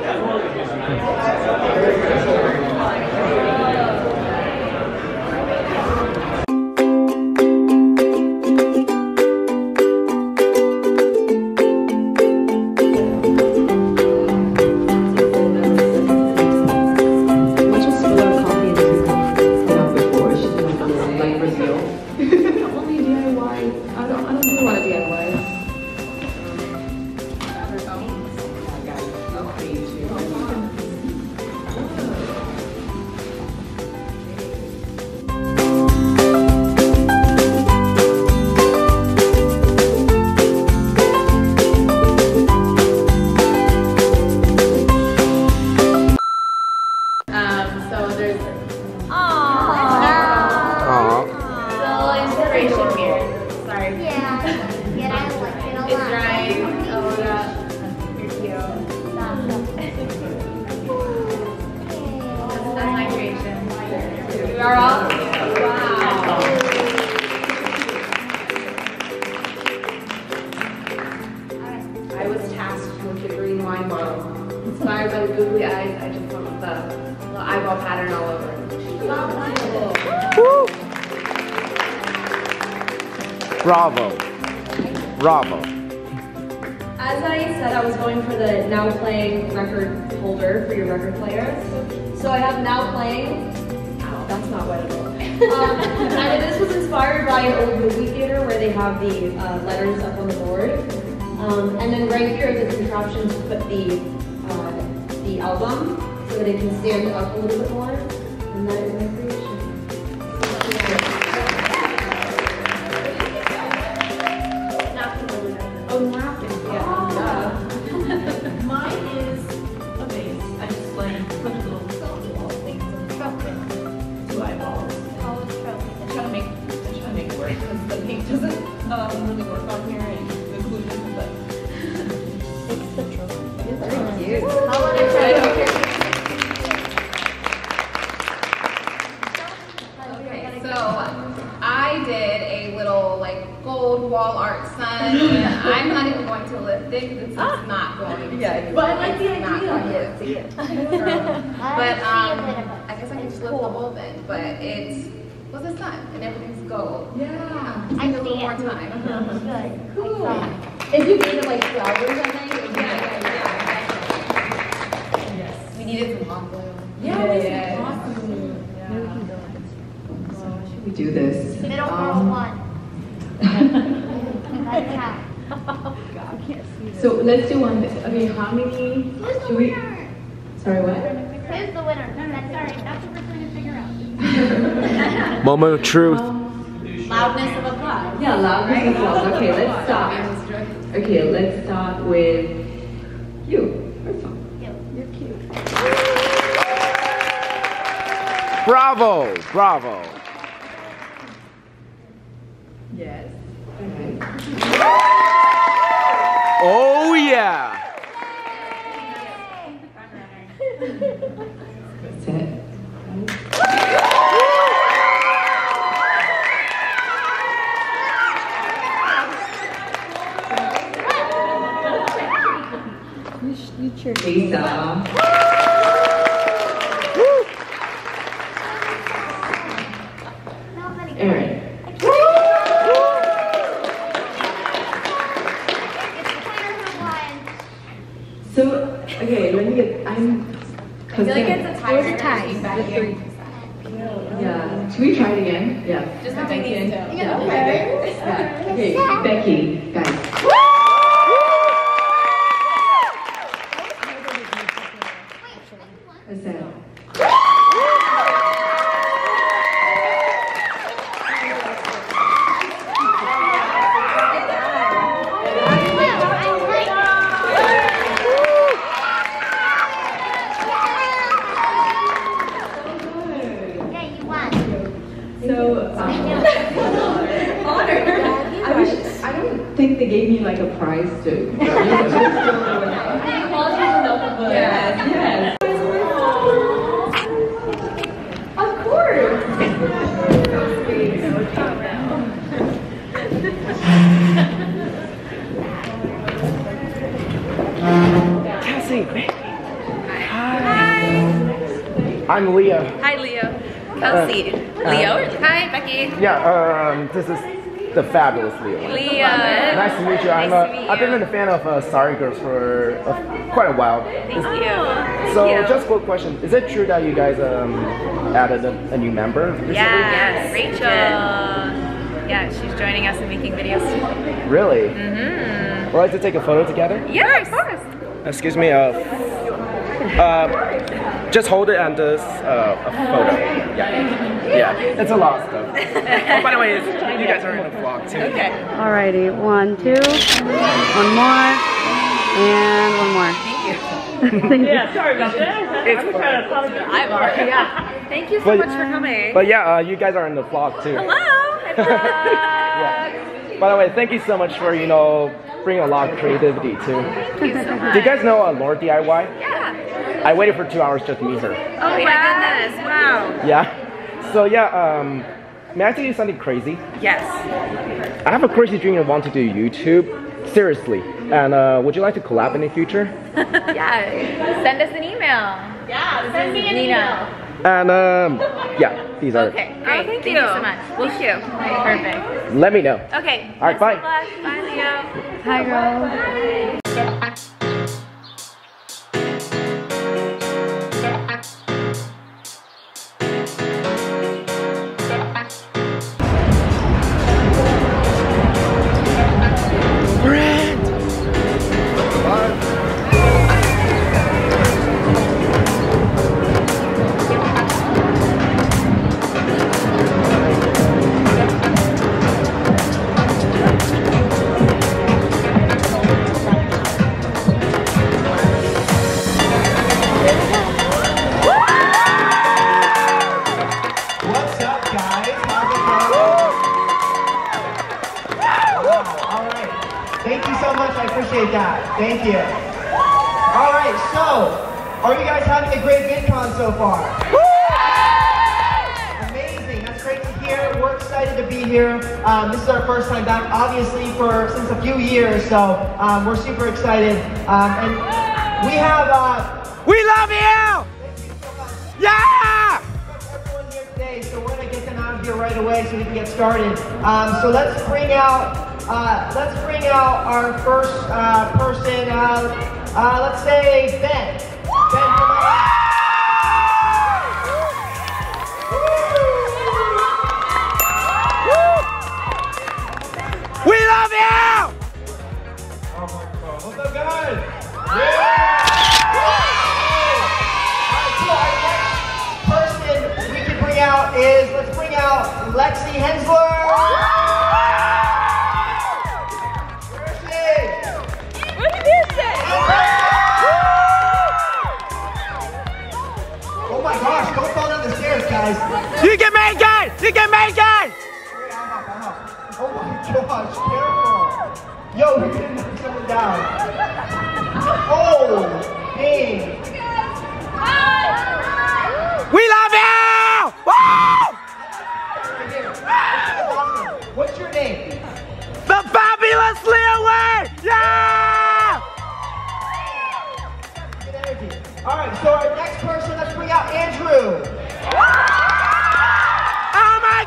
Have the uh, um, really work on here and the glue doesn't. But it's the trophy. It's very cute. How about I I try care. Okay, so I did a little like gold wall art sun. I'm not even going to lift it because it's not going to. But I like the it's not idea. going to. *laughs* But um, I guess I can just lift the whole thing. But it's what's the sun and everything's gold. Yeah, I need a little more time. *laughs* Good. Cool. If you made it like flowers, I think. it would be Yeah, yeah, yeah. Yes. We needed some hot glue. Yeah, Yes. yes. We do this. Middle girl Um, one. *laughs* That's how. So let's do one. Okay, how many? Who's the do we? winner? Sorry, what? Who's the winner? That's all right. That's what we're trying to figure out. *laughs* Moment of truth. Loudness of applause. Yeah, loudness of applause. Okay, let's start. Okay, let's start with you. You're cute. Bravo. Bravo. Yes. Oh yeah. Lisa. Aaron. So, okay, let me get, I'm... Feel like it's a tie. It was a tie. Three. Yeah. Should we try it again? Yeah. Just between these two. Yeah. Okay. Yeah. Okay, Becky, guys. The fabulous Leo. Leo. Nice to meet you. I'm, Nice uh, to meet I've been a fan of uh, Sorry Girls for uh, quite a while. Thank you. Thank So, you. just quick question: Is it true that you guys um, added a, a new member recently? Yes, Rachel. Yeah, she's joining us and making videos. Really? Mm-hmm. Would you like to take a photo together? Yeah, of course. Excuse me. Uh, uh, just hold it and just uh, a photo. Yeah. Yeah. It's a lot of stuff. *laughs* oh, by the way, you guys are in the vlog too. Okay. Alrighty, one, two, one more, and one more. Thank you. *laughs* Yeah, sorry about that. It's I'm trying to apologize. I'm already. Yeah. *laughs* Thank you so But- much for coming. But yeah, uh, you guys are in the vlog too. Hello. Hi, vlog. By the way, thank you so much for you know bringing a lot of creativity too. Thank you so much. Do you guys know uh, LaurDIY? Yeah. I waited for two hours just to meet her. Oh my goodness! Wow. Yeah. So yeah, um, may I tell you something crazy? Yes. I have a crazy dream of want to do YouTube. Seriously. And uh, would you like to collab in the future? *laughs* yeah. Send us an email. Yeah. Send me an email. And um, yeah, these are. Okay. Great. thank, you. so much. Thank you. Perfect. Let me know. Okay. All right, bye. Bye, Leo. Hi, girl. What's much. I that. Thank you. All right, so are you guys having a great VidCon so far? Amazing. That's great to hear. We're excited to be here. Um, this is our first time back, obviously, for since a few years. So um, we're super excited. Um, and we have. Uh, We love you! Yeah! everyone here today, so we're gonna get them out of here right away so we can get started. Um, so let's bring out, uh, let's bring out our first uh, person. Uh, uh, let's say Ben. Ben, come on. We love you! Oh my god. What's up, guys? Person we can bring out is let's bring out Lexi Hensler. Guys. You can make it! You can make it! Oh my gosh, careful. Yo, we didn't knock someone down. Oh, dang. We love you! Woo! What's your name? The fabulous Leo Way! Yeah! Good energy. All right, so our next person, let's bring out Andrew.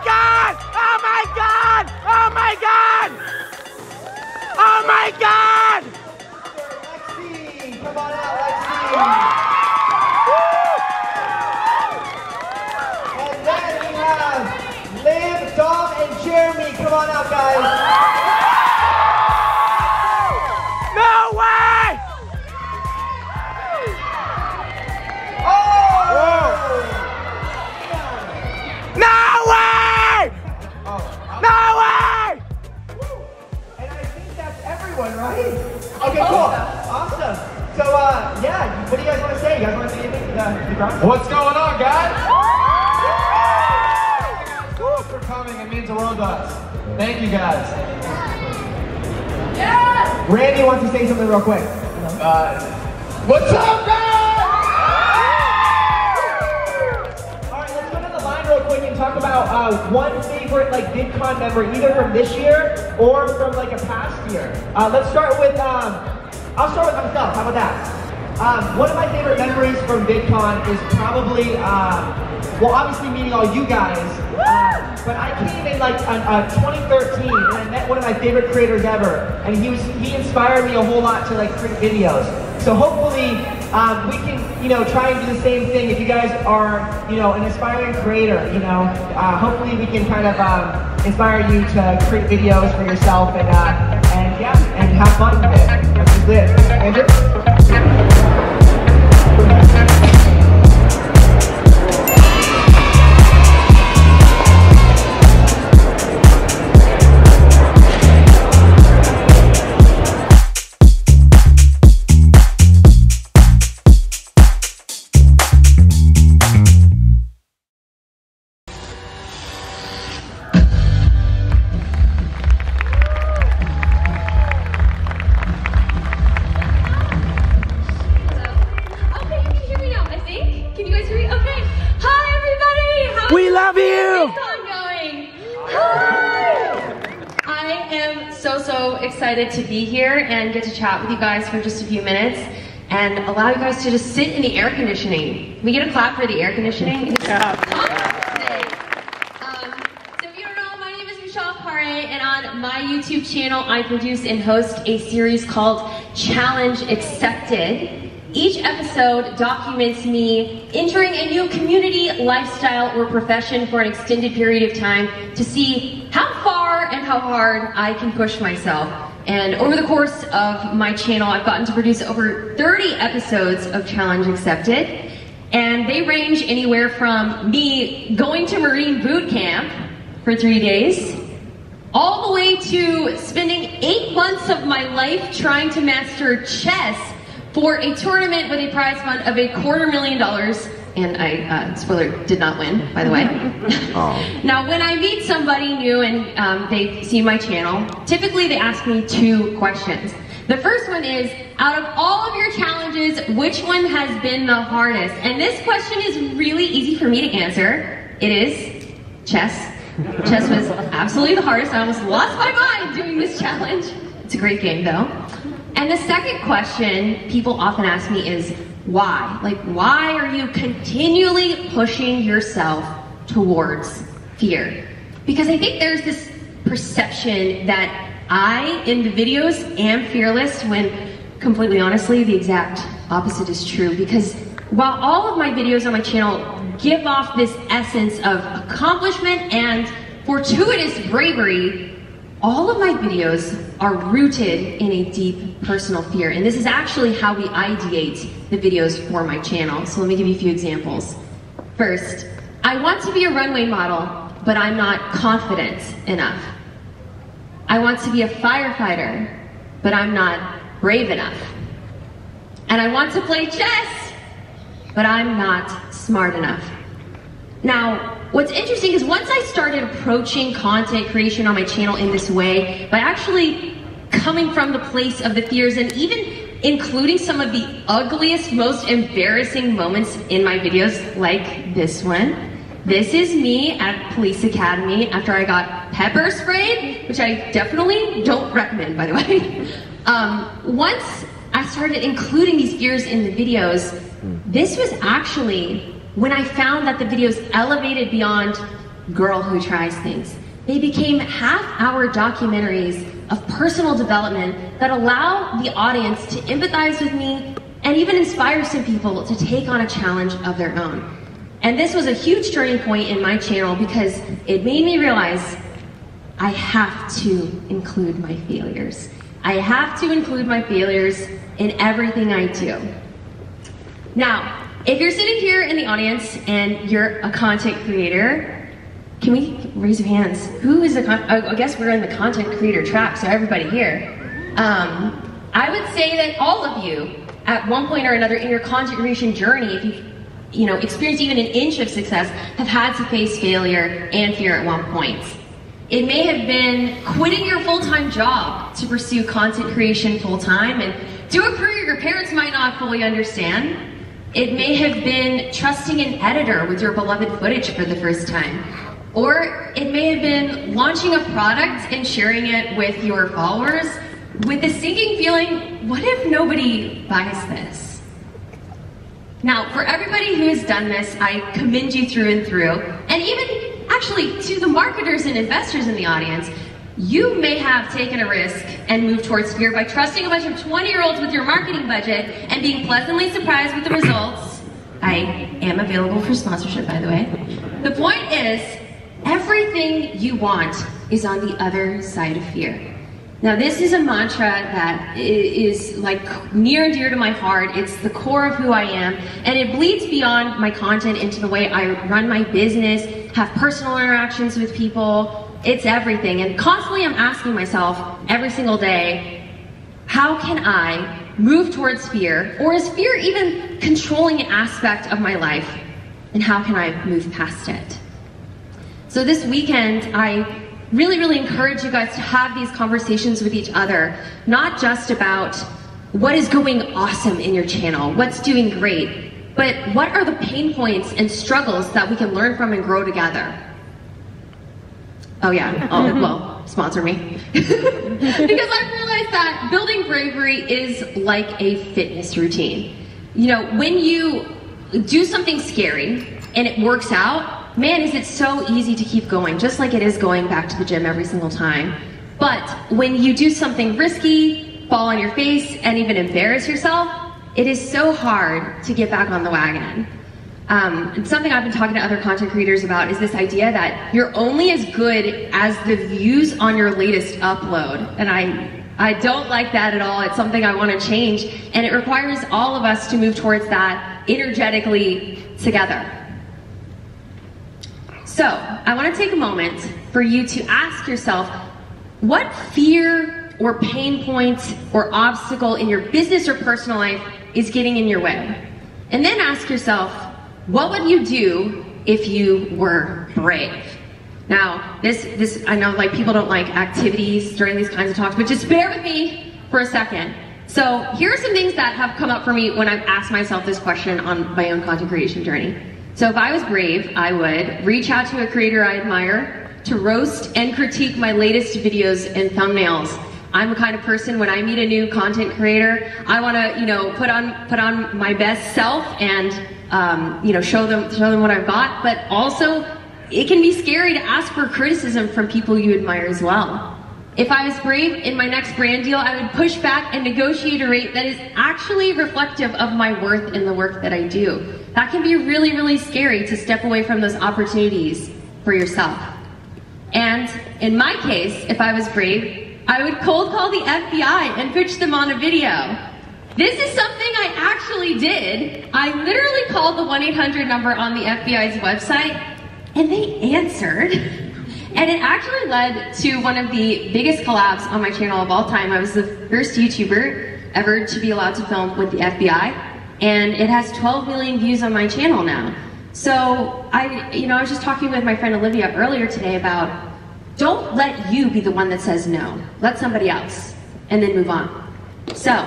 Oh my god! Oh my god! Oh my god! Oh my god! Lexi, come on out, Lexi. And then we have Liv, Dom, and Jeremy. Come on out, guys. What's going on, guys? For coming. It means the world to us. Thank you, guys. Randy wants to say something real quick. Uh, what's up, guys? All right, let's go to the line real quick and talk about uh, one favorite like VidCon memory, either from this year or from like a past year. Uh, let's start with. Um, I'll start with myself. How about that? Um, one of my favorite memories from VidCon is probably, uh, well, obviously meeting all you guys. Uh, but I came in like uh, uh, 2013 and I met one of my favorite creators ever, and he was he inspired me a whole lot to like create videos. So hopefully um, we can, you know, try and do the same thing. If you guys are, you know, an aspiring creator, you know, uh, hopefully we can kind of um, inspire you to create videos for yourself and uh, and yeah, and have fun with it. That's it. Andrew? Chat with you guys for just a few minutes and allow you guys to just sit in the air conditioning. Can we get a clap for the air conditioning? *laughs* Yeah. Um, so if you don't know, my name is Michelle Khare, and on my YouTube channel, I produce and host a series called Challenge Accepted. Each episode documents me entering a new community, lifestyle, or profession for an extended period of time to see how far and how hard I can push myself. And over the course of my channel, I've gotten to produce over 30 episodes of Challenge Accepted. And they range anywhere from me going to Marine boot camp for three days, all the way to spending eight months of my life trying to master chess for a tournament with a prize fund of a quarter million dollars. And I, uh, spoiler, did not win, by the way. *laughs* *laughs* Now, when I meet somebody new and um, they see my channel, typically they ask me two questions. The first one is, out of all of your challenges, which one has been the hardest? And this question is really easy for me to answer. It is chess. Chess was absolutely the hardest. I almost lost my mind doing this challenge. It's a great game though. And the second question people often ask me is, why? Like, why are you continually pushing yourself towards fear? Because I think there's this perception that I, in the videos, am fearless when completely honestly, the exact opposite is true. Because while all of my videos on my channel give off this essence of accomplishment and fortuitous bravery, all of my videos are rooted in a deep personal fear. And this is actually how we ideate the videos for my channel. So let me give you a few examples. First, I want to be a runway model, but I'm not confident enough. I want to be a firefighter, but I'm not brave enough. And I want to play chess, but I'm not smart enough. Now, what's interesting is once I started approaching content creation on my channel in this way, by actually coming from the place of the fears and even including some of the ugliest, most embarrassing moments in my videos, like this one. This is me at Police Academy after I got pepper sprayed, which I definitely don't recommend, by the way. *laughs* Um, once I started including these fears in the videos, this was actually when I found that the videos elevated beyond girl who tries things. They became half hour documentaries of personal development that allow the audience to empathize with me and even inspire some people to take on a challenge of their own. And this was a huge turning point in my channel because it made me realize I have to include my failures. I have to include my failures in everything I do. Now, if you're sitting here in the audience and you're a content creator, can we raise your hands? Who is a con- I guess we're in the content creator track, so everybody here. Um, I would say that all of you, at one point or another in your content creation journey, if you've you know, experienced even an inch of success, have had to face failure and fear at one point. It may have been quitting your full-time job to pursue content creation full-time and do a career your parents might not fully understand. It may have been trusting an editor with your beloved footage for the first time. Or it may have been launching a product and sharing it with your followers with the sinking feeling, what if nobody buys this? Now, for everybody who has done this, I commend you through and through. And even actually to the marketers and investors in the audience, you may have taken a risk and moved towards fear by trusting a bunch of 20 year olds with your marketing budget and being pleasantly surprised with the results. I am available for sponsorship, by the way. The point is, everything you want is on the other side of fear. Now, this is a mantra that is like near and dear to my heart. It's the core of who I am, and it bleeds beyond my content into the way I run my business, have personal interactions with people. It's everything. And constantly I'm asking myself every single day, how can I move towards fear? Or is fear even controlling an aspect of my life? And how can I move past it? So this weekend, I really, really encourage you guys to have these conversations with each other, not just about what is going awesome in your channel, what's doing great, but what are the pain points and struggles that we can learn from and grow together. Oh yeah, *laughs* oh, well, sponsor me. *laughs* because I realized that building bravery is like a fitness routine. You know, when you do something scary and it works out, man, is it so easy to keep going, just like it is going back to the gym every single time. But when you do something risky, fall on your face, and even embarrass yourself, it is so hard to get back on the wagon. Um, something I've been talking to other content creators about is this idea that you're only as good as the views on your latest upload. And I, I don't like that at all. It's something I want to change. And it requires all of us to move towards that energetically together. So, I want to take a moment for you to ask yourself what fear or pain point or obstacle in your business or personal life is getting in your way. And then ask yourself, what would you do if you were brave? Now, this, this, I know like people don't like activities during these kinds of talks, but just bear with me for a second. So here are some things that have come up for me when I've asked myself this question on my own content creation journey. So if I was brave, I would reach out to a creator I admire to roast and critique my latest videos and thumbnails. I'm the kind of person when I meet a new content creator, I want to, you know, put on put on my best self and um, you know show them show them what I've got. But also, it can be scary to ask for criticism from people you admire as well. If I was brave in my next brand deal, I would push back and negotiate a rate that is actually reflective of my worth in the work that I do. That can be really, really scary to step away from those opportunities for yourself. And in my case, if I was brave, I would cold call the FBI and pitch them on a video. This is something I actually did. I literally called the 1-800 number on the FBI's website and they answered. And it actually led to one of the biggest collabs on my channel of all time. I was the first YouTuber ever to be allowed to film with the FBI and it has 12 million views on my channel now. So I, you know, I was just talking with my friend Olivia earlier today about don't let you be the one that says no. Let somebody else, and then move on. So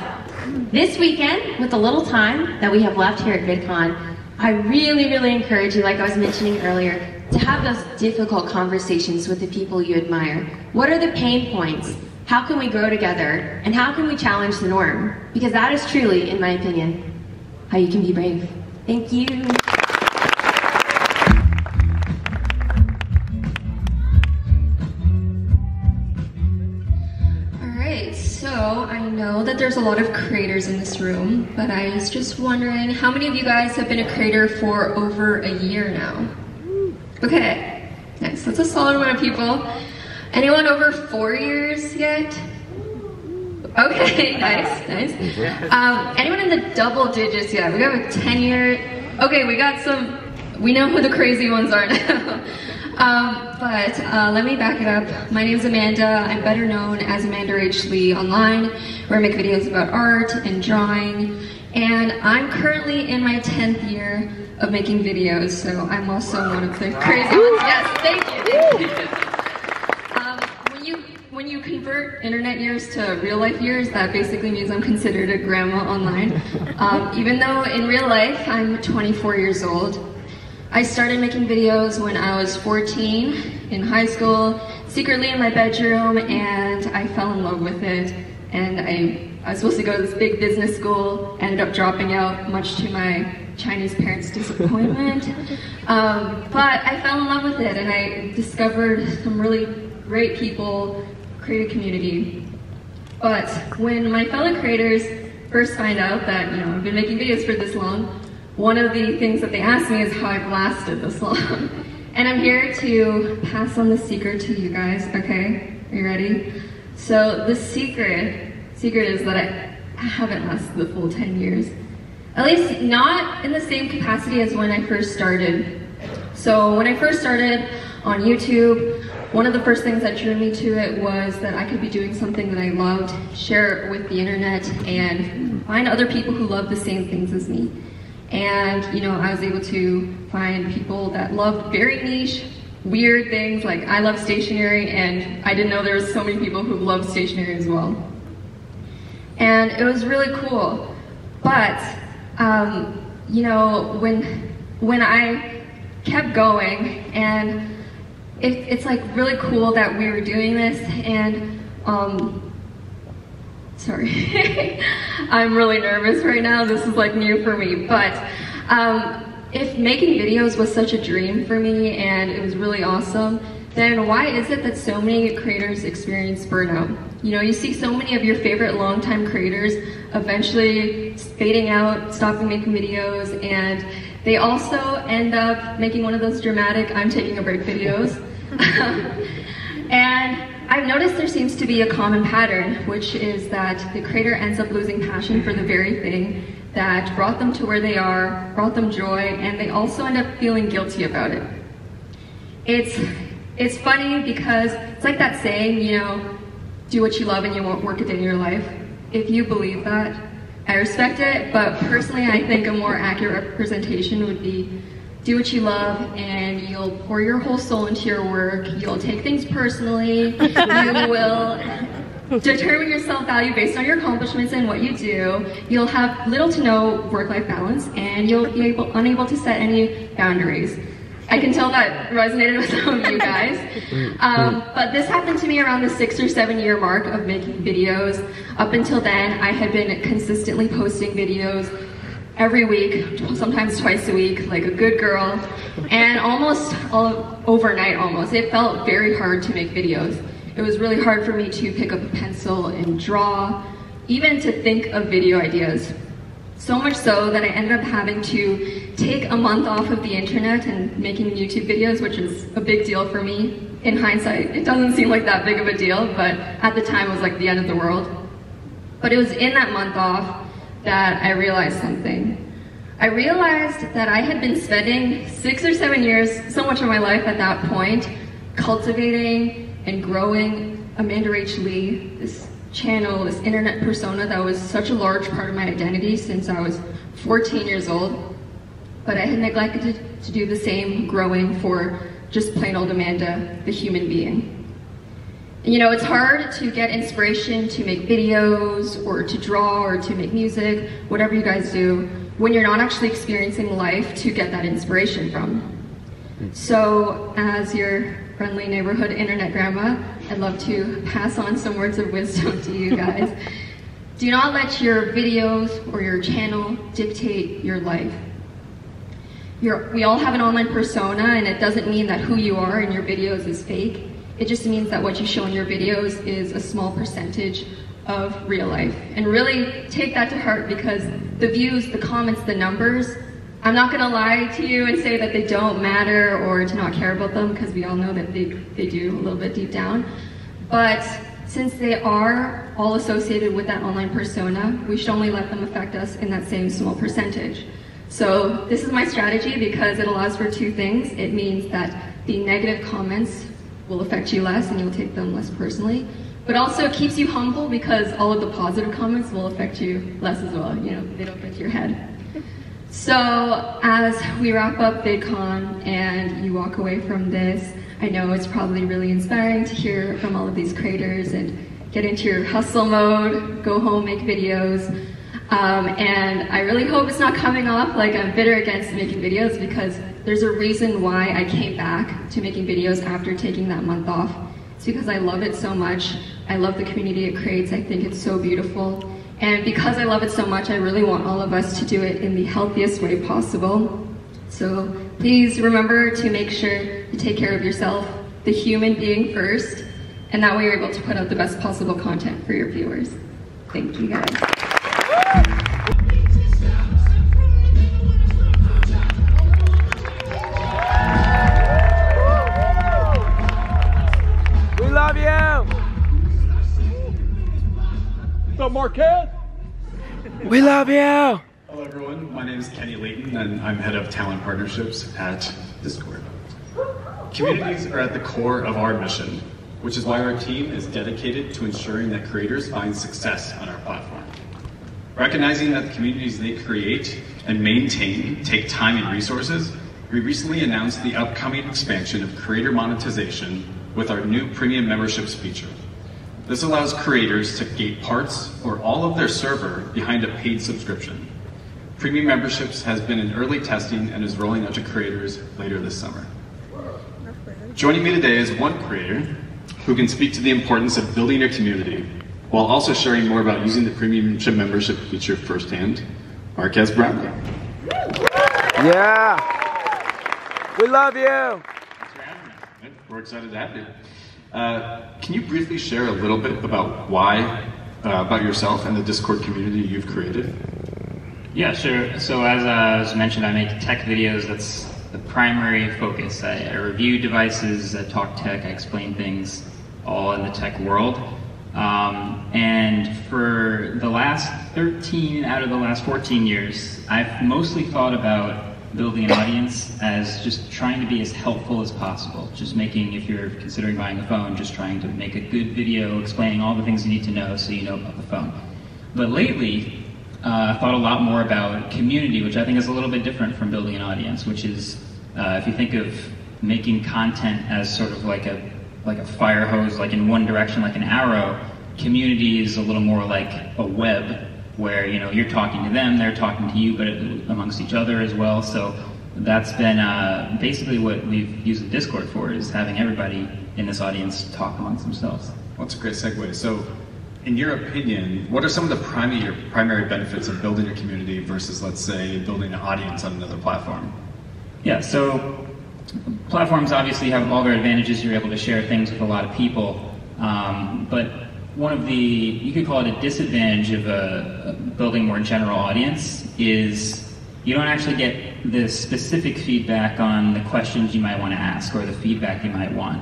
this weekend, with the little time that we have left here at VidCon, I really, really encourage you, like I was mentioning earlier, to have those difficult conversations with the people you admire. What are the pain points? How can we grow together? And how can we challenge the norm? Because that is truly, in my opinion, how you can be brave. Thank you. Know that there's a lot of creators in this room, but I was just wondering how many of you guys have been a creator for over a year now? Okay, nice. That's a solid amount of people. Anyone over four years yet? Okay, *laughs* nice, nice. Um, anyone in the double digits yet? We got a 10 year. Okay, we got some. We know who the crazy ones are *laughs* now. Um, but uh, let me back it up. My name is Amanda. I'm better known as Amanda Rach Lee online, where I make videos about art and drawing. And I'm currently in my 10th year of making videos, so I'm also one of the crazy ones. Yes, thank you. Thank *laughs* you. Um, when you when you convert internet years to real life years, that basically means I'm considered a grandma online. *laughs* Um, even though in real life I'm 24 years old. I started making videos when I was 14 in high school, secretly in my bedroom, and I fell in love with it. And I, I was supposed to go to this big business school, ended up dropping out, much to my Chinese parents' disappointment. *laughs* um, but I fell in love with it, and I discovered some really great people, created community. But when my fellow creators first find out that, you know, I've been making videos for this long, one of the things that they asked me is how I've lasted this long. *laughs* and I'm here to pass on the secret to you guys, okay? Are you ready? So the secret, secret is that I haven't lasted the full 10 years. At least not in the same capacity as when I first started. So when I first started on YouTube, one of the first things that drew me to it was that I could be doing something that I loved, share it with the internet, and find other people who love the same things as me. And, you know, I was able to find people that loved very niche, weird things, like I love stationery, and I didn't know there was so many people who loved stationery as well. And it was really cool. But, um, you know, when, when I kept going, and it, it's like really cool that we were doing this, and um, Sorry. *laughs* I'm really nervous right now. This is like new for me. But um, if making videos was such a dream for me and it was really awesome, then why is it that so many creators experience burnout? You know, you see so many of your favorite longtime creators eventually fading out, stopping making videos, and they also end up making one of those dramatic I'm taking a break videos. *laughs* and I've noticed there seems to be a common pattern, which is that the creator ends up losing passion for the very thing that brought them to where they are, brought them joy, and they also end up feeling guilty about it. It's, it's funny because it's like that saying, you know, do what you love and you won't work a day in your life. If you believe that, I respect it, but personally I think a more accurate representation would be do what you love and you'll pour your whole soul into your work. You'll take things personally. you will determine your self-value based on your accomplishments and what you do. You'll have little to no work-life balance and you'll be able, unable to set any boundaries. I can tell that resonated with some of you guys. Um, but this happened to me around the six or seven year mark of making videos. Up until then, I had been consistently posting videos every week, sometimes twice a week, like a good girl, and almost all overnight almost. It felt very hard to make videos. It was really hard for me to pick up a pencil and draw, even to think of video ideas. So much so that I ended up having to take a month off of the internet and making YouTube videos, which is a big deal for me. In hindsight, it doesn't seem like that big of a deal, but at the time it was like the end of the world. But it was in that month off that I realized something. I realized that I had been spending six or seven years, so much of my life at that point, cultivating and growing Amanda Rach Lee, this channel, this internet persona that was such a large part of my identity since I was 14 years old. But I had neglected to do the same growing for just plain old Amanda, the human being. You know, it's hard to get inspiration to make videos or to draw or to make music, whatever you guys do, when you're not actually experiencing life to get that inspiration from. So, as your friendly neighborhood internet grandma, I'd love to pass on some words of wisdom to you guys. *laughs* do not let your videos or your channel dictate your life. You're, we all have an online persona, and it doesn't mean that who you are in your videos is fake. It just means that what you show in your videos is a small percentage of real life. And really take that to heart because the views, the comments, the numbers, I'm not gonna lie to you and say that they don't matter or to not care about them because we all know that they, they do a little bit deep down. But since they are all associated with that online persona, we should only let them affect us in that same small percentage. So this is my strategy because it allows for two things. It means that the negative comments will affect you less and you'll take them less personally. But also it keeps you humble because all of the positive comments will affect you less as well. You know, they don't get to your head. So as we wrap up VidCon and you walk away from this, I know it's probably really inspiring to hear from all of these creators and get into your hustle mode, go home, make videos. Um, and I really hope it's not coming off like I'm bitter against making videos because there's a reason why I came back to making videos after taking that month off. It's because I love it so much. I love the community it creates. I think it's so beautiful. And because I love it so much, I really want all of us to do it in the healthiest way possible. So please remember to make sure to take care of yourself, the human being first, and that way you're able to put out the best possible content for your viewers. Thank you guys. Marquette? We love you. Hello, everyone. My name is Kenny Layton, and I'm head of talent partnerships at Discord. Communities are at the core of our mission, which is why our team is dedicated to ensuring that creators find success on our platform. Recognizing that the communities they create and maintain take time and resources, we recently announced the upcoming expansion of creator monetization with our new premium memberships feature. This allows creators to gate parts or all of their server behind a paid subscription. Premium memberships has been in early testing and is rolling out to creators later this summer. Joining me today is one creator who can speak to the importance of building a community while also sharing more about using the premium membership feature firsthand, Marques Brownlee. Yeah. We love you. We're excited to have you. Uh, can you briefly share a little bit about why, uh, about yourself and the Discord community you've created? Yeah, sure. So as uh, mentioned, I make tech videos. That's the primary focus. I, I review devices, I talk tech, I explain things all in the tech world. Um, and for the last 13 out of the last 14 years, I've mostly thought about building an audience as just trying to be as helpful as possible. Just making, if you're considering buying a phone, just trying to make a good video explaining all the things you need to know so you know about the phone. But lately, uh, I thought a lot more about community, which I think is a little bit different from building an audience, which is uh, if you think of making content as sort of like a like a fire hose, like in one direction, like an arrow, community is a little more like a web where you know you're talking to them, they're talking to you, but amongst each other as well. So that's been uh, basically what we've used Discord for is having everybody in this audience talk amongst themselves. Well, that's a great segue. So, in your opinion, what are some of the primary primary benefits of building a community versus, let's say, building an audience on another platform? Yeah, so platforms obviously have all their advantages. You're able to share things with a lot of people, um, but one of the you could call it a disadvantage of a, building more general audience is you don't actually get the specific feedback on the questions you might want to ask or the feedback you might want.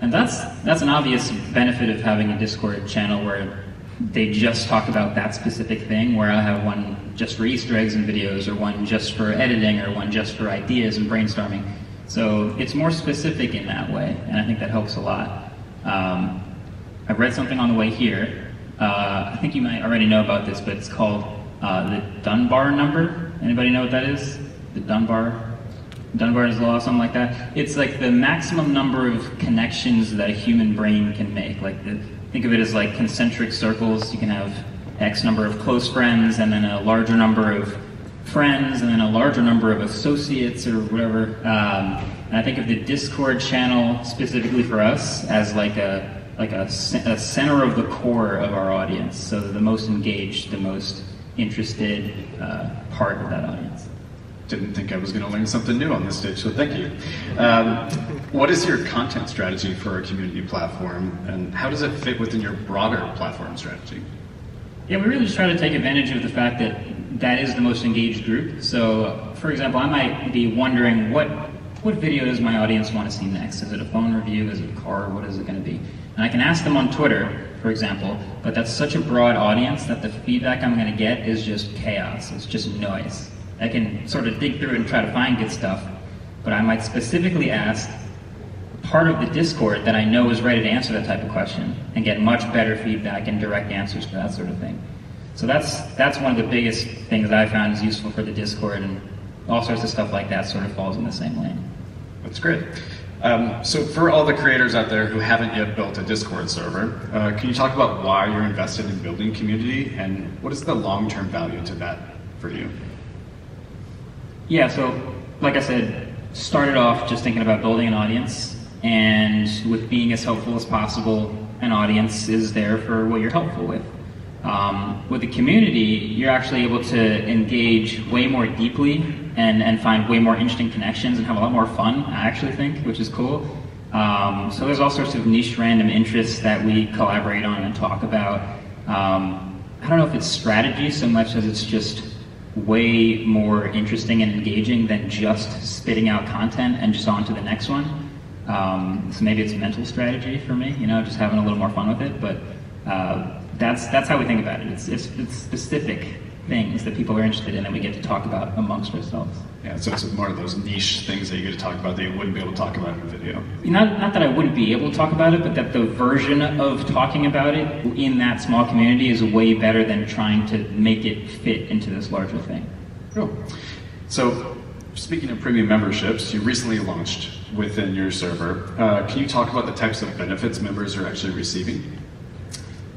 And that's that's an obvious benefit of having a Discord channel where they just talk about that specific thing, where I have one just for Easter eggs and videos, or one just for editing, or one just for ideas and brainstorming. So it's more specific in that way, and I think that helps a lot. Um, I read something on the way here. Uh, I think you might already know about this, but it's called uh, the Dunbar number. Anybody know what that is? The Dunbar Dunbar's law, something like that. It's like the maximum number of connections that a human brain can make. Like the, think of it as like concentric circles. You can have X number of close friends, and then a larger number of friends, and then a larger number of associates or whatever. Um, and I think of the Discord channel specifically for us as like a like a, a center of the core of our audience. So the most engaged, the most interested uh, part of that audience. Didn't think I was going to learn something new on this stage, so thank you. Um, what is your content strategy for a community platform, and how does it fit within your broader platform strategy? Yeah, we really just try to take advantage of the fact that that is the most engaged group. So, for example, I might be wondering what what video does my audience want to see next? Is it a phone review? Is it a car? What is it going to be? And I can ask them on Twitter, for example, but that's such a broad audience that the feedback I'm going to get is just chaos. It's just noise. I can sort of dig through it and try to find good stuff, but I might specifically ask part of the Discord that I know is ready to answer that type of question and get much better feedback and direct answers to that sort of thing. So that's that's one of the biggest things that I found is useful for the Discord, and all sorts of stuff like that sort of falls in the same lane. That's great. Um, so for all the creators out there who haven't yet built a Discord server, uh, can you talk about why you're invested in building community and what is the long-term value to that for you? Yeah, so like I said, started off just thinking about building an audience, and with being as helpful as possible, an audience is there for what you're helpful with. Um, with the community, you're actually able to engage way more deeply and, and find way more interesting connections and have a lot more fun, I actually think, which is cool. Um, so there's all sorts of niche random interests that we collaborate on and talk about. Um, I don't know if it's strategy so much as it's just way more interesting and engaging than just spitting out content and just on to the next one. Um, so maybe it's mental strategy for me, you know, just having a little more fun with it. But uh, that's that's how we think about it. It's, it's, it's specific things that people are interested in that we get to talk about amongst ourselves. Yeah, so it's more of those niche things that you get to talk about that you wouldn't be able to talk about in a video. Not, not that I wouldn't be able to talk about it, but that the version of talking about it in that small community is way better than trying to make it fit into this larger thing. Cool. So, speaking of premium memberships, you recently launched within your server. Uh, can you talk about the types of benefits members are actually receiving?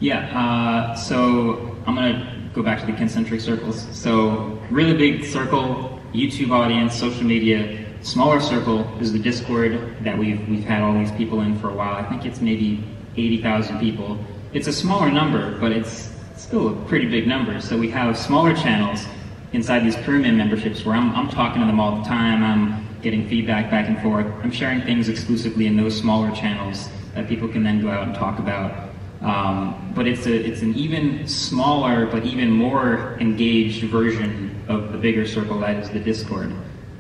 Yeah, uh, so I'm gonna go back to the concentric circles. So really big circle, YouTube audience, social media. Smaller circle is the Discord that we've we've had all these people in for a while. I think it's maybe 80,000 people. It's a smaller number, but it's still a pretty big number. So we have smaller channels inside these premium memberships where I'm, I'm talking to them all the time. I'm getting feedback back and forth. I'm sharing things exclusively in those smaller channels that people can then go out and talk about. Um, but it's a it's an even smaller but even more engaged version of the bigger circle that is the Discord.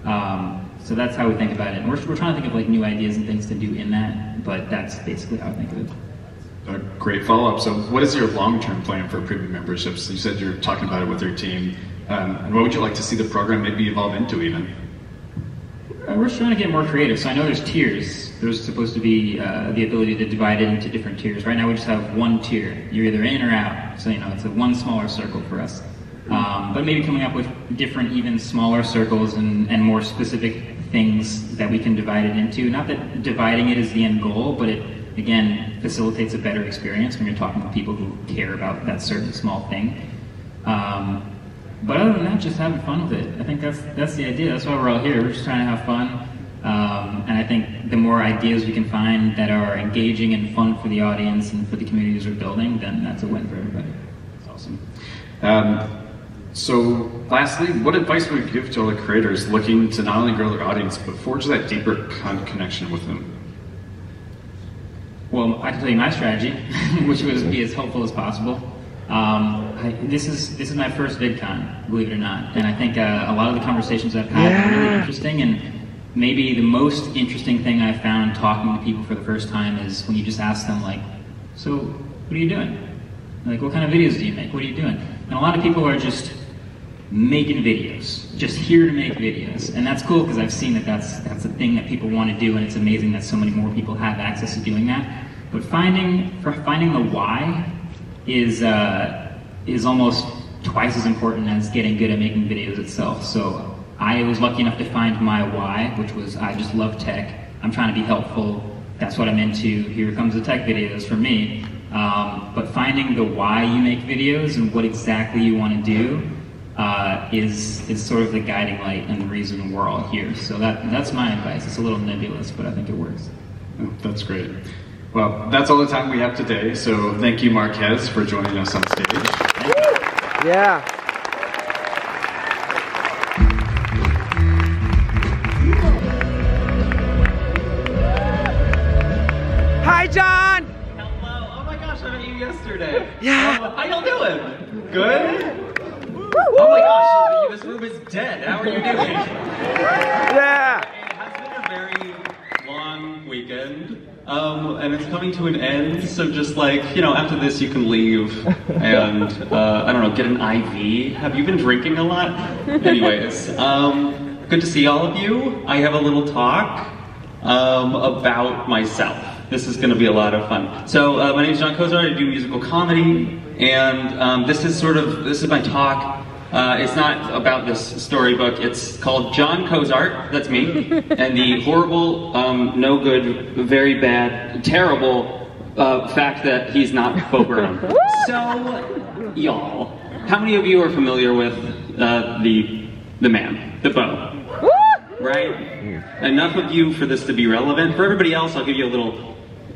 Um, so that's how we think about it. And we're, we're trying to think of like new ideas and things to do in that, but that's basically how I think of it. A great follow-up. So what is your long-term plan for premium memberships? You said you're talking about it with your team. Um, and what would you like to see the program maybe evolve into even? Uh, we're trying to get more creative. So I know there's tiers. There's supposed to be uh, the ability to divide it into different tiers. Right now we just have one tier. You're either in or out. So you know it's a one smaller circle for us. Um, but maybe coming up with different, even smaller circles and, and more specific things that we can divide it into. Not that dividing it is the end goal, but it again facilitates a better experience when you're talking to people who care about that certain small thing. Um, but other than that, just having fun with it. I think that's that's the idea. That's why we're all here. We're just trying to have fun. Um, and I think the more ideas we can find that are engaging and fun for the audience and for the communities we're building, then that's a win for everybody. That's awesome. Um, so, lastly, what advice would you give to all the creators looking to not only grow their audience but forge that deeper con- connection with them? Well, I can tell you my strategy, *laughs* which was be as helpful as possible. Um, I, this is this is my first VidCon, believe it or not, and I think uh, a lot of the conversations I've had Yeah. are really interesting. And maybe the most interesting thing I've found talking to people for the first time is when you just ask them like, "So, what are you doing? Like, what kind of videos do you make? What are you doing?" And a lot of people are just making videos, just here to make videos, and that's cool because I've seen that that's that's a thing that people want to do, and it's amazing that so many more people have access to doing that. But finding finding the why is uh, is almost twice as important as getting good at making videos itself. So I was lucky enough to find my why, which was I just love tech. I'm trying to be helpful. That's what I'm into. Here comes the tech videos for me. Um, but finding the why you make videos and what exactly you want to do uh, is is sort of the guiding light and the reason we're all here. So that that's my advice. It's a little nebulous, but I think it works. Oh, That's great. Well, that's all the time we have today. So, thank you, Marques, for joining us on stage. Yeah. Yeah. How y'all doing? Good? Oh my gosh, this room is dead. How are you doing? Yeah. It has been a very long weekend, um, and it's coming to an end, so just like, you know, after this you can leave *laughs* and, uh, I don't know, get an IV. Have you been drinking a lot? Anyways, um, good to see all of you. I have a little talk um, about myself. This is going to be a lot of fun. So uh, my name is Jon Cozart. I do musical comedy, and um, this is sort of this is my talk. Uh, it's not about this storybook. It's called Jon Cozart. That's me, *laughs* and the horrible, um, no good, very bad, terrible uh, fact that he's not Bo *laughs* Burnham. So, y'all, how many of you are familiar with uh, the the man, the Bo? Right? Enough of you for this to be relevant. For everybody else, I'll give you a little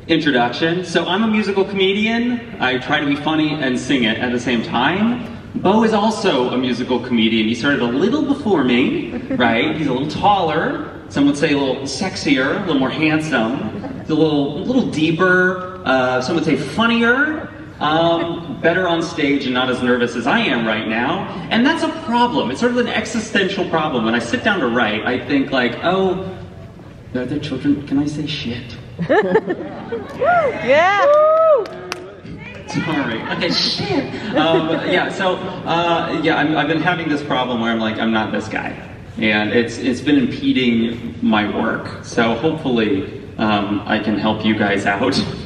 introduction. So I'm a musical comedian. I try to be funny and sing it at the same time. Bo is also a musical comedian. He started a little before me, *laughs* right? He's a little taller. Some would say a little sexier, a little more handsome. He's a little, a little deeper. Uh, some would say funnier. Um, better on stage and not as nervous as I am right now. And that's a problem. It's sort of an existential problem. When I sit down to write, I think like, oh, are there children? Can I say shit? *laughs* Yeah. Sorry. Okay, shit. Um, yeah, so, uh, yeah, I'm, I've been having this problem where I'm like, I'm not this guy. And it's, it's been impeding my work. So hopefully um, I can help you guys out *laughs*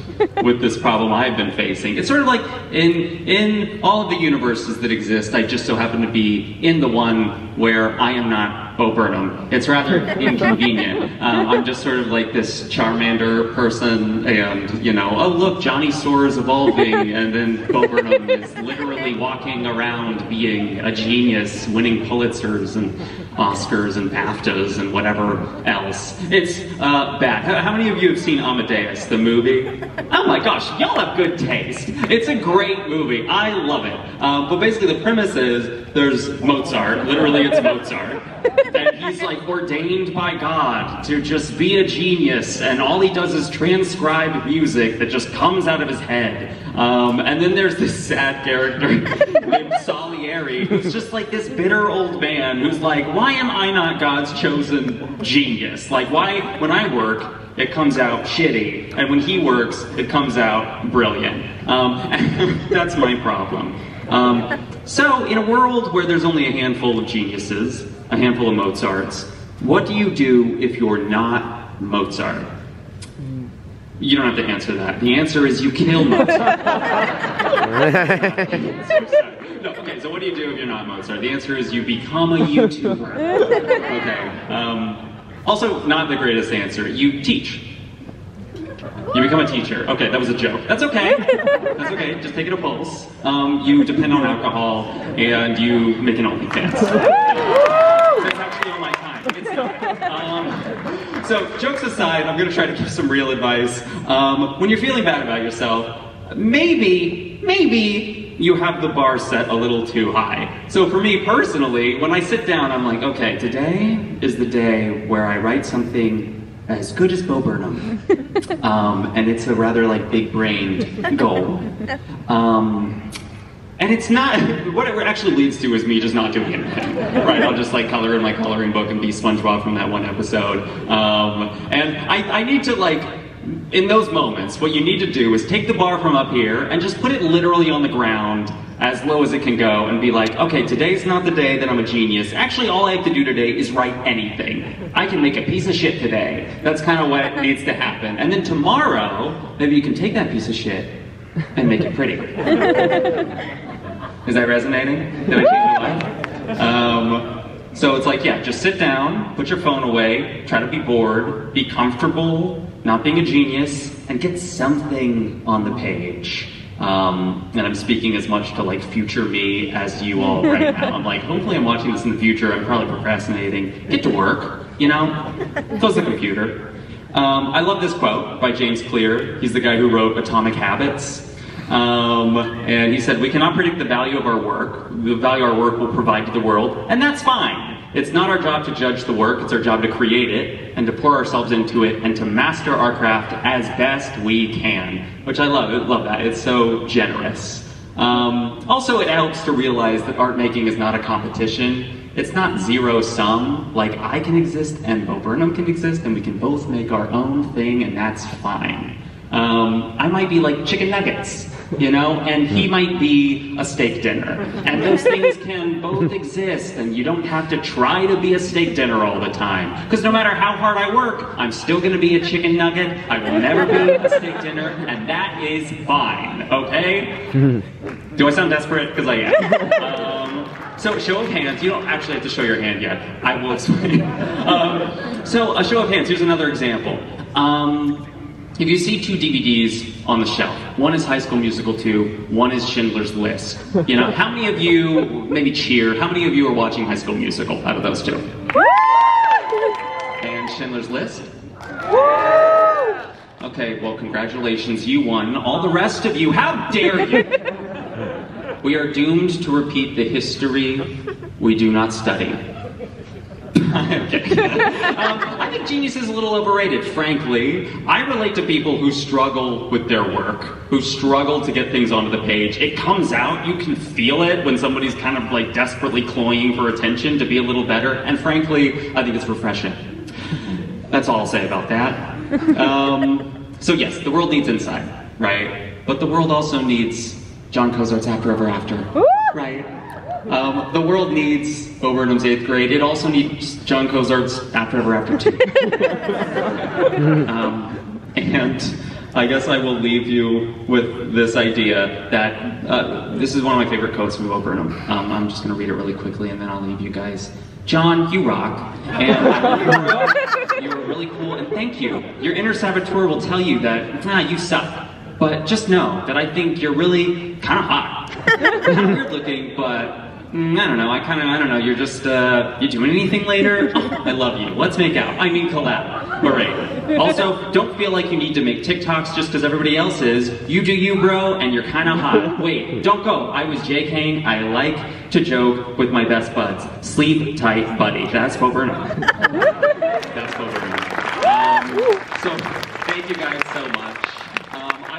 with this problem I've been facing. It's sort of like in, in all of the universes that exist, I just so happen to be in the one where I am not Bo Burnham. It's rather *laughs* inconvenient. Um, I'm just sort of like this Charmander person, and you know, oh look, Johnny Storr is evolving, *laughs* and then Bo Burnham is literally walking around being a genius, winning Pulitzers and Oscars and BAFTAs and whatever else. It's uh, bad. How, how many of you have seen Amadeus, the movie? *laughs* Oh my gosh, y'all have good taste. It's a great movie. I love it. Uh, but basically, the premise is there's Mozart. Literally, it's Mozart. *laughs* And he's like ordained by God to just be a genius, and all he does is transcribe music that just comes out of his head. Um, and then there's this sad character *laughs* named Salieri, who's just like this bitter old man who's like, why am I not God's chosen genius? Like, why, when I work, it comes out shitty, and when he works, it comes out brilliant. Um, *laughs* that's my problem. Um, so, in a world where there's only a handful of geniuses, a handful of Mozarts, what do you do if you're not Mozart? You don't have to answer that. The answer is you kill Mozart. *laughs* no, okay, so what do you do if you're not Mozart? The answer is you become a YouTuber. Okay. Um, also, not the greatest answer. You teach. You become a teacher. Okay, that was a joke. That's okay. That's okay. Just take it a pulse. Um, you depend on alcohol and you make an OnlyFans. That's actually all my time. Um, so, jokes aside, I'm going to try to give some real advice. Um, when you're feeling bad about yourself, maybe, maybe you have the bar set a little too high. So for me personally, when I sit down, I'm like, okay, today is the day where I write something as good as Bo Burnham. *laughs* Um, and it's a rather like big brained goal. *laughs* Um, and it's not, *laughs* what it actually leads to is me just not doing anything. Right, I'll just like color in my coloring book and be SpongeBob from that one episode. Um, and I, I need to like, in those moments, what you need to do is take the bar from up here and just put it literally on the ground as low as it can go and be like, okay, today's not the day that I'm a genius. Actually, all I have to do today is write anything. I can make a piece of shit today. That's kind of what *laughs* needs to happen. And then tomorrow, maybe you can take that piece of shit and make it pretty. *laughs* Is that resonating? Did I change your life? Um, so it's like, yeah, just sit down, put your phone away, try to be bored, be comfortable, not being a genius, and get something on the page. Um, and I'm speaking as much to like future me as you all right *laughs* now. I'm like, hopefully I'm watching this in the future. I'm probably procrastinating. Get to work, you know? Close the computer. Um, I love this quote by James Clear. He's the guy who wrote Atomic Habits. Um, and he said, we cannot predict the value of our work, the value our work will provide to the world, and that's fine. It's not our job to judge the work, it's our job to create it, and to pour ourselves into it, and to master our craft as best we can. Which I love, I love that, it's so generous. Um, also, it helps to realize that art making is not a competition. It's not zero sum. Like I can exist and Bo Burnham can exist, and we can both make our own thing, and that's fine. Um, I might be like chicken nuggets, you know, and he might be a steak dinner. And those things can both *laughs* exist, and you don't have to try to be a steak dinner all the time. Because no matter how hard I work, I'm still gonna be a chicken nugget. I will never be a steak dinner, and that is fine, okay? *laughs* Do I sound desperate? Because I am. Um, so, show of hands. You don't actually have to show your hand yet. I will explain. *laughs* Um, so, a show of hands. Here's another example. Um, if you see two DVDs on the shelf, one is High School Musical 2, one is Schindler's List. You know, how many of you maybe cheer? How many of you are watching High School Musical out of those two? And Schindler's List? Okay, well, congratulations, you won. All the rest of you, how dare you? *laughs* We are doomed to repeat the history we do not study. Um, I think genius is a little overrated, frankly. I relate to people who struggle with their work, who struggle to get things onto the page. It comes out, you can feel it when somebody's kind of like desperately cloying for attention to be a little better, and frankly, I think it's refreshing. That's all I'll say about that. Um, so yes, the world needs Inside, right? But the world also needs Jon Cozart's After Ever After, right? Um, the world needs Bo Burnham's eighth grade. It also needs Jon Cozart's After Ever After Two. um, and I guess I will leave you with this idea that uh, this is one of my favorite quotes from Bo Burnham. Um, I'm just going to read it really quickly and then I'll leave you guys. John, you rock, and you were really cool, and thank you. Your inner saboteur will tell you that, ah, you suck. But just know that I think you're really kind of hot. weird looking, but mm, I don't know. I kind of, I don't know. You're just, uh, you doing anything later? Oh, *laughs* I love you. Let's make out. I mean, collab. Hooray. Also, don't feel like you need to make TikToks just because everybody else is. You do you, bro, and you're kind of hot. *laughs* Wait, don't go. I was JKing. I like to joke with my best buds. Sleep tight, buddy. That's Bo Burnham. *laughs* That's Bo Burnham. Um, so, thank you guys so much.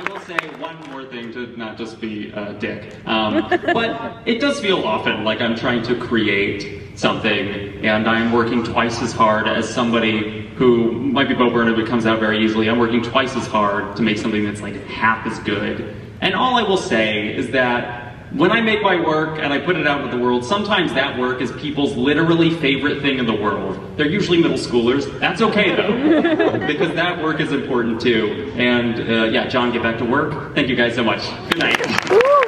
I will say one more thing to not just be a dick. Um, but it does feel often like I'm trying to create something and I'm working twice as hard as somebody who might be Bo Burnham who comes out very easily. I'm working twice as hard to make something that's like half as good. And all I will say is that when I make my work and I put it out into the world, sometimes that work is people's literally favorite thing in the world. They're usually middle schoolers. That's okay though, *laughs* because that work is important too. And uh, yeah, Jon, get back to work. Thank you guys so much. Good night.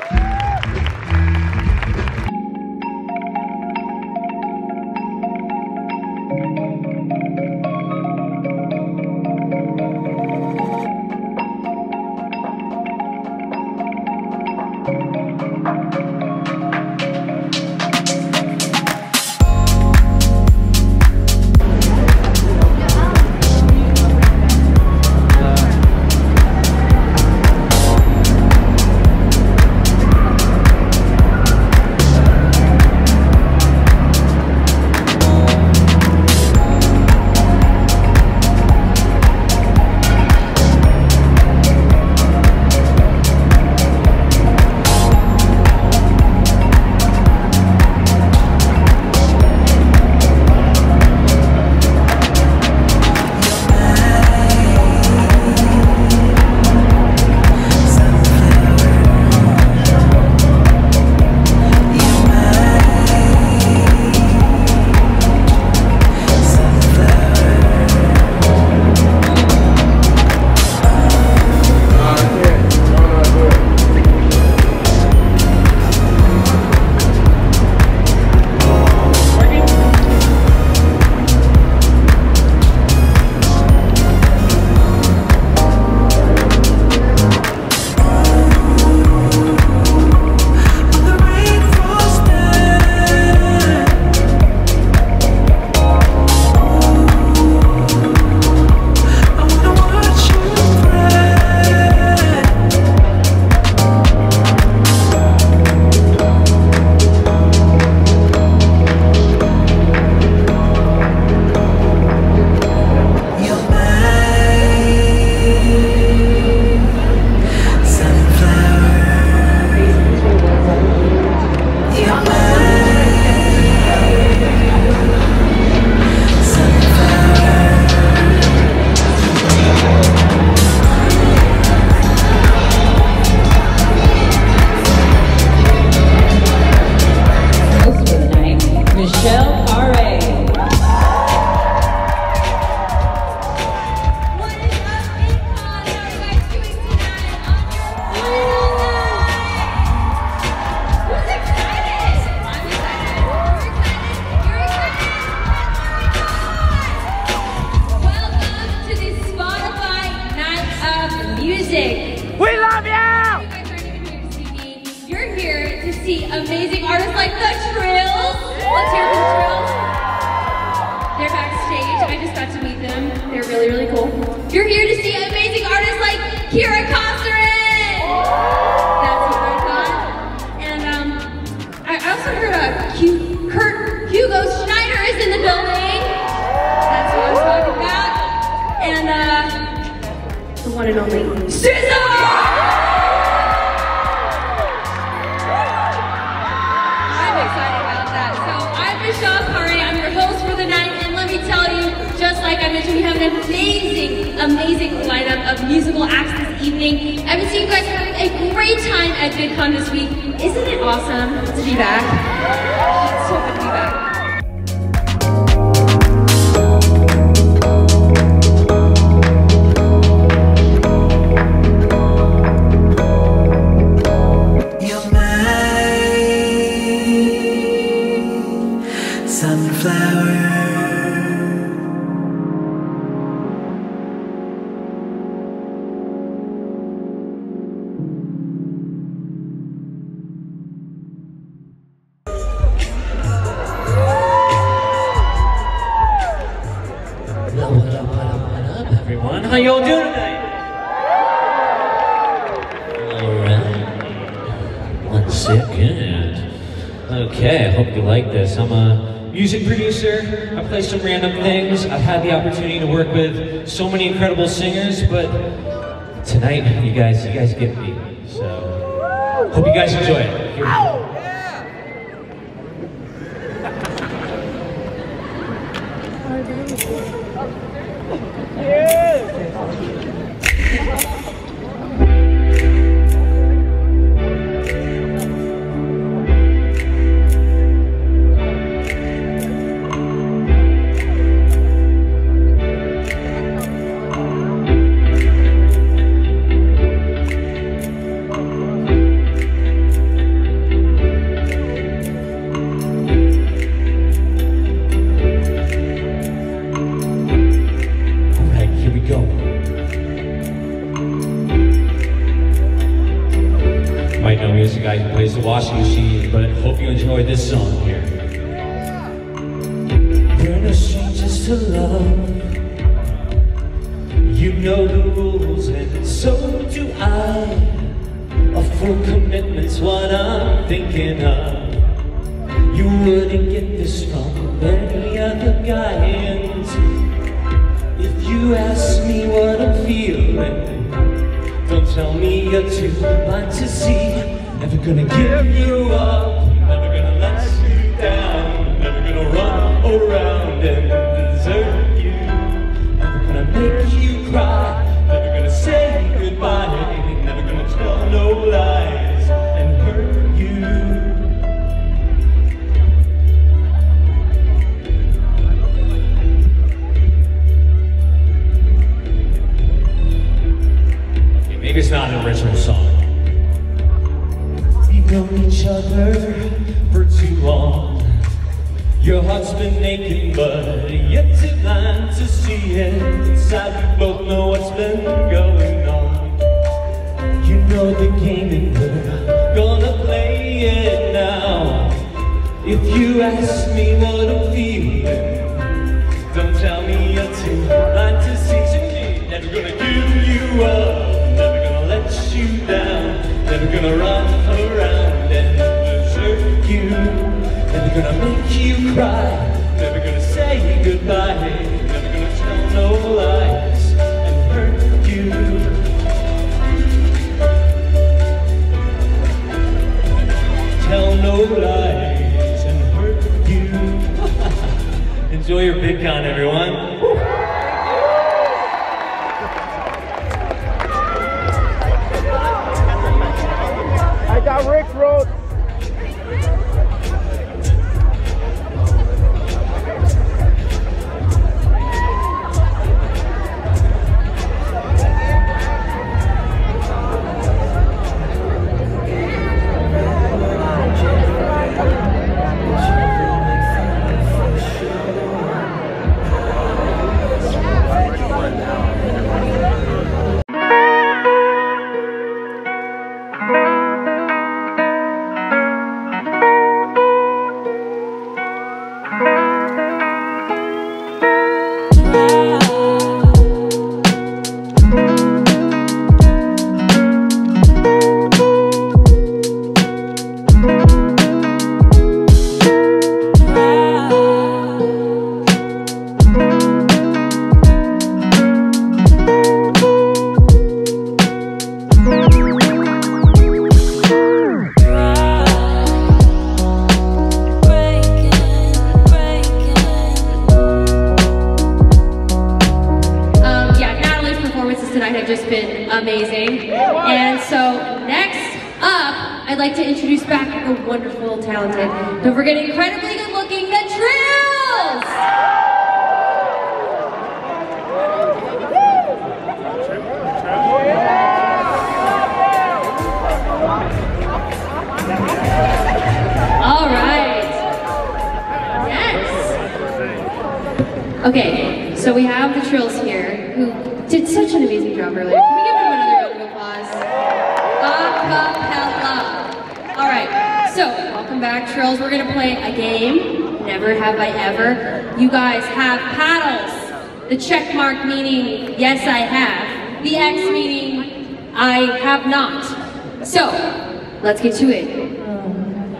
Let's get to it.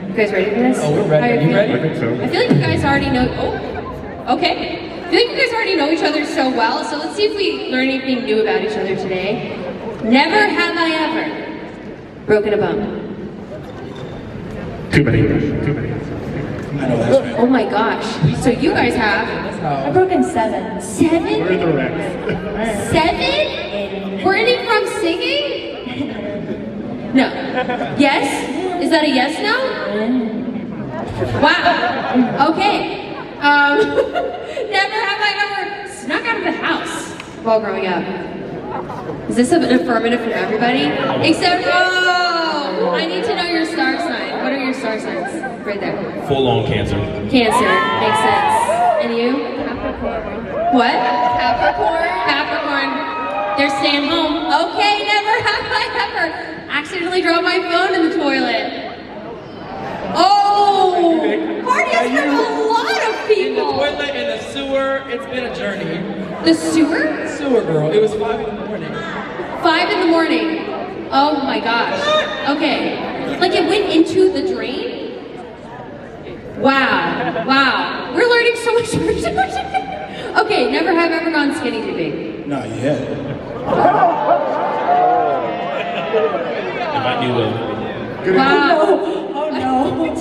You guys ready for this? Oh, we're ready. Are you ready? I think so. I feel like you guys already know. Oh, okay. I feel like you guys already know each other so well, so let's see if we learn anything new about each other today. Never have I ever broken a bone. Too many. Too many. I know that's right. Oh, oh my gosh. So you guys have. I've broken seven. Seven? Where are the Rex? Seven? Were any from singing? No. Yes? Is that a yes no? Wow. Okay. Um, *laughs* never have I ever snuck out of the house while growing up. Is this an affirmative from everybody? Except, oh, I need to know your star sign. What are your star signs? Right there. Full on cancer. Cancer. Makes sense. And you? What? Capricorn. Capricorn. They're staying home. Okay, never have I ever accidentally dropped my phone in the toilet. Oh! Parties from a lot of people. In the Toilet in the sewer, it's been a journey. The sewer? Sewer girl, it was five in the morning. Five in the morning. Oh my gosh. Okay. Like it went into the drain? Wow. Wow. We're learning so much more today. *laughs* Okay, never have ever gone skinny dipping. Not yet. If I do it. Wow. Oh no.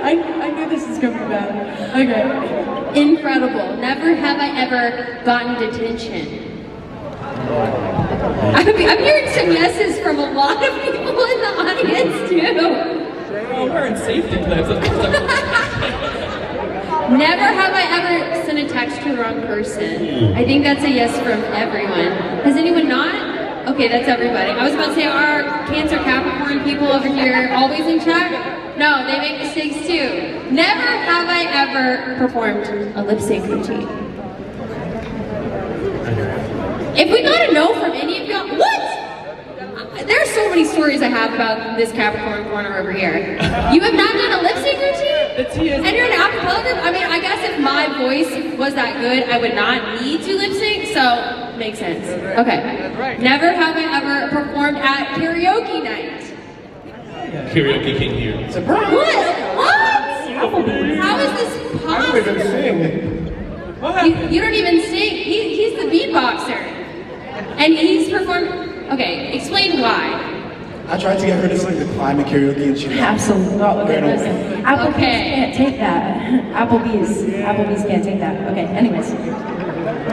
I, I knew this was gonna be bad. Okay. Incredible. Never have I ever gotten detention. I'm, I'm hearing some yeses from a lot of people in the audience too. Oh, we're in safety clips. *laughs* Never have I ever sent a text to the wrong person. I think that's a yes from everyone. Has anyone not? Okay, that's everybody. I was about to say, are Cancer Capricorn people over here always in chat? No, they make mistakes too. Never have I ever performed a lip sync routine. If we got a no from any of y'all, what? There are so many stories I have about this Capricorn corner over here. You have not done a lip sync routine? And you're an acapella group? I mean, I guess if my voice was that good, I would not need to lip sync, so makes sense. Okay. Never have I ever performed at karaoke night. Karaoke king here. Surprise! What? What? How is this I don't even possible? sing. You, you don't even sing. He, he's the beatboxer. And he's performed. Okay, explain why. I tried to get her to sing the climb climate karaoke and she Absolutely. Oh, okay, Ran away. listen. Applebee's Okay. can't take that. Applebee's. Applebee's can't take that. Okay, anyways.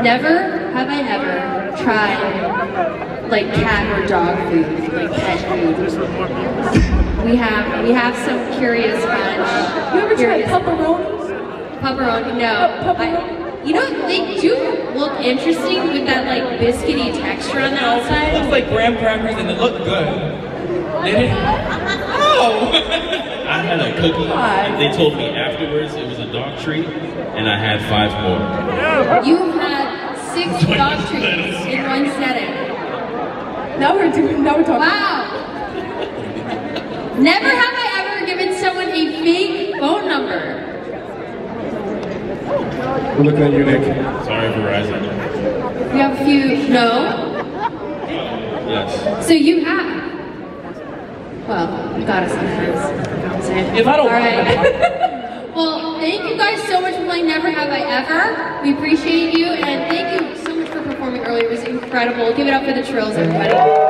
Never have I ever tried like cat or dog food, like pet food. We have we have some curious bunch. You ever tried Curious- pepperoni? Pepperoni? No. I, you know they do look interesting with that like biscuity texture on the outside. It outside. looks like graham crackers and it look good. Did it? Oh! *laughs* I had a cookie, and they told me afterwards it was a dog treat, and I had five more. You had six dog treats in one setting. Now we're doing. Now we're talking. Wow. Never have I ever given someone a fake phone number. We're looking at you, Nick. Sorry, Verizon. you know? Yes. So you have. Well, you gotta sometimes. If I don't- All right. *laughs* well, thank you guys so much for playing Never Have I Ever. We appreciate you, and thank you It was incredible. Give it up for the Trills, everybody.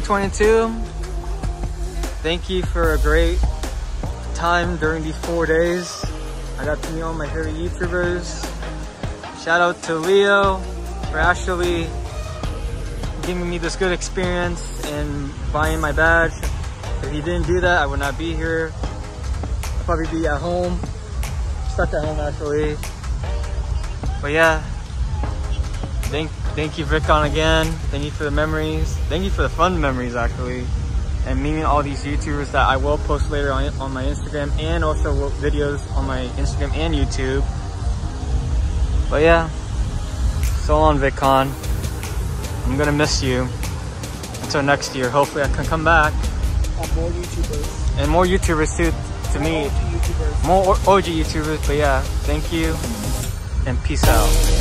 2022. Thank you for a great time during these four days. I got to meet all my favorite YouTubers. Shout out to Leo for actually giving me this good experience and buying my badge. If he didn't do that, I would not be here. I'd probably be at home, stuck at home actually. But yeah, thank you VidCon again. Thank you for the memories. Thank you for the fun memories actually. And meeting all these YouTubers that I will post later on, on my Instagram and also videos on my Instagram and YouTube. But yeah, so long VidCon. I'm gonna miss you until next year. Hopefully I can come back. And more YouTubers. And more YouTubers too to meet. YouTubers. More OG YouTubers, but yeah, thank you and peace out.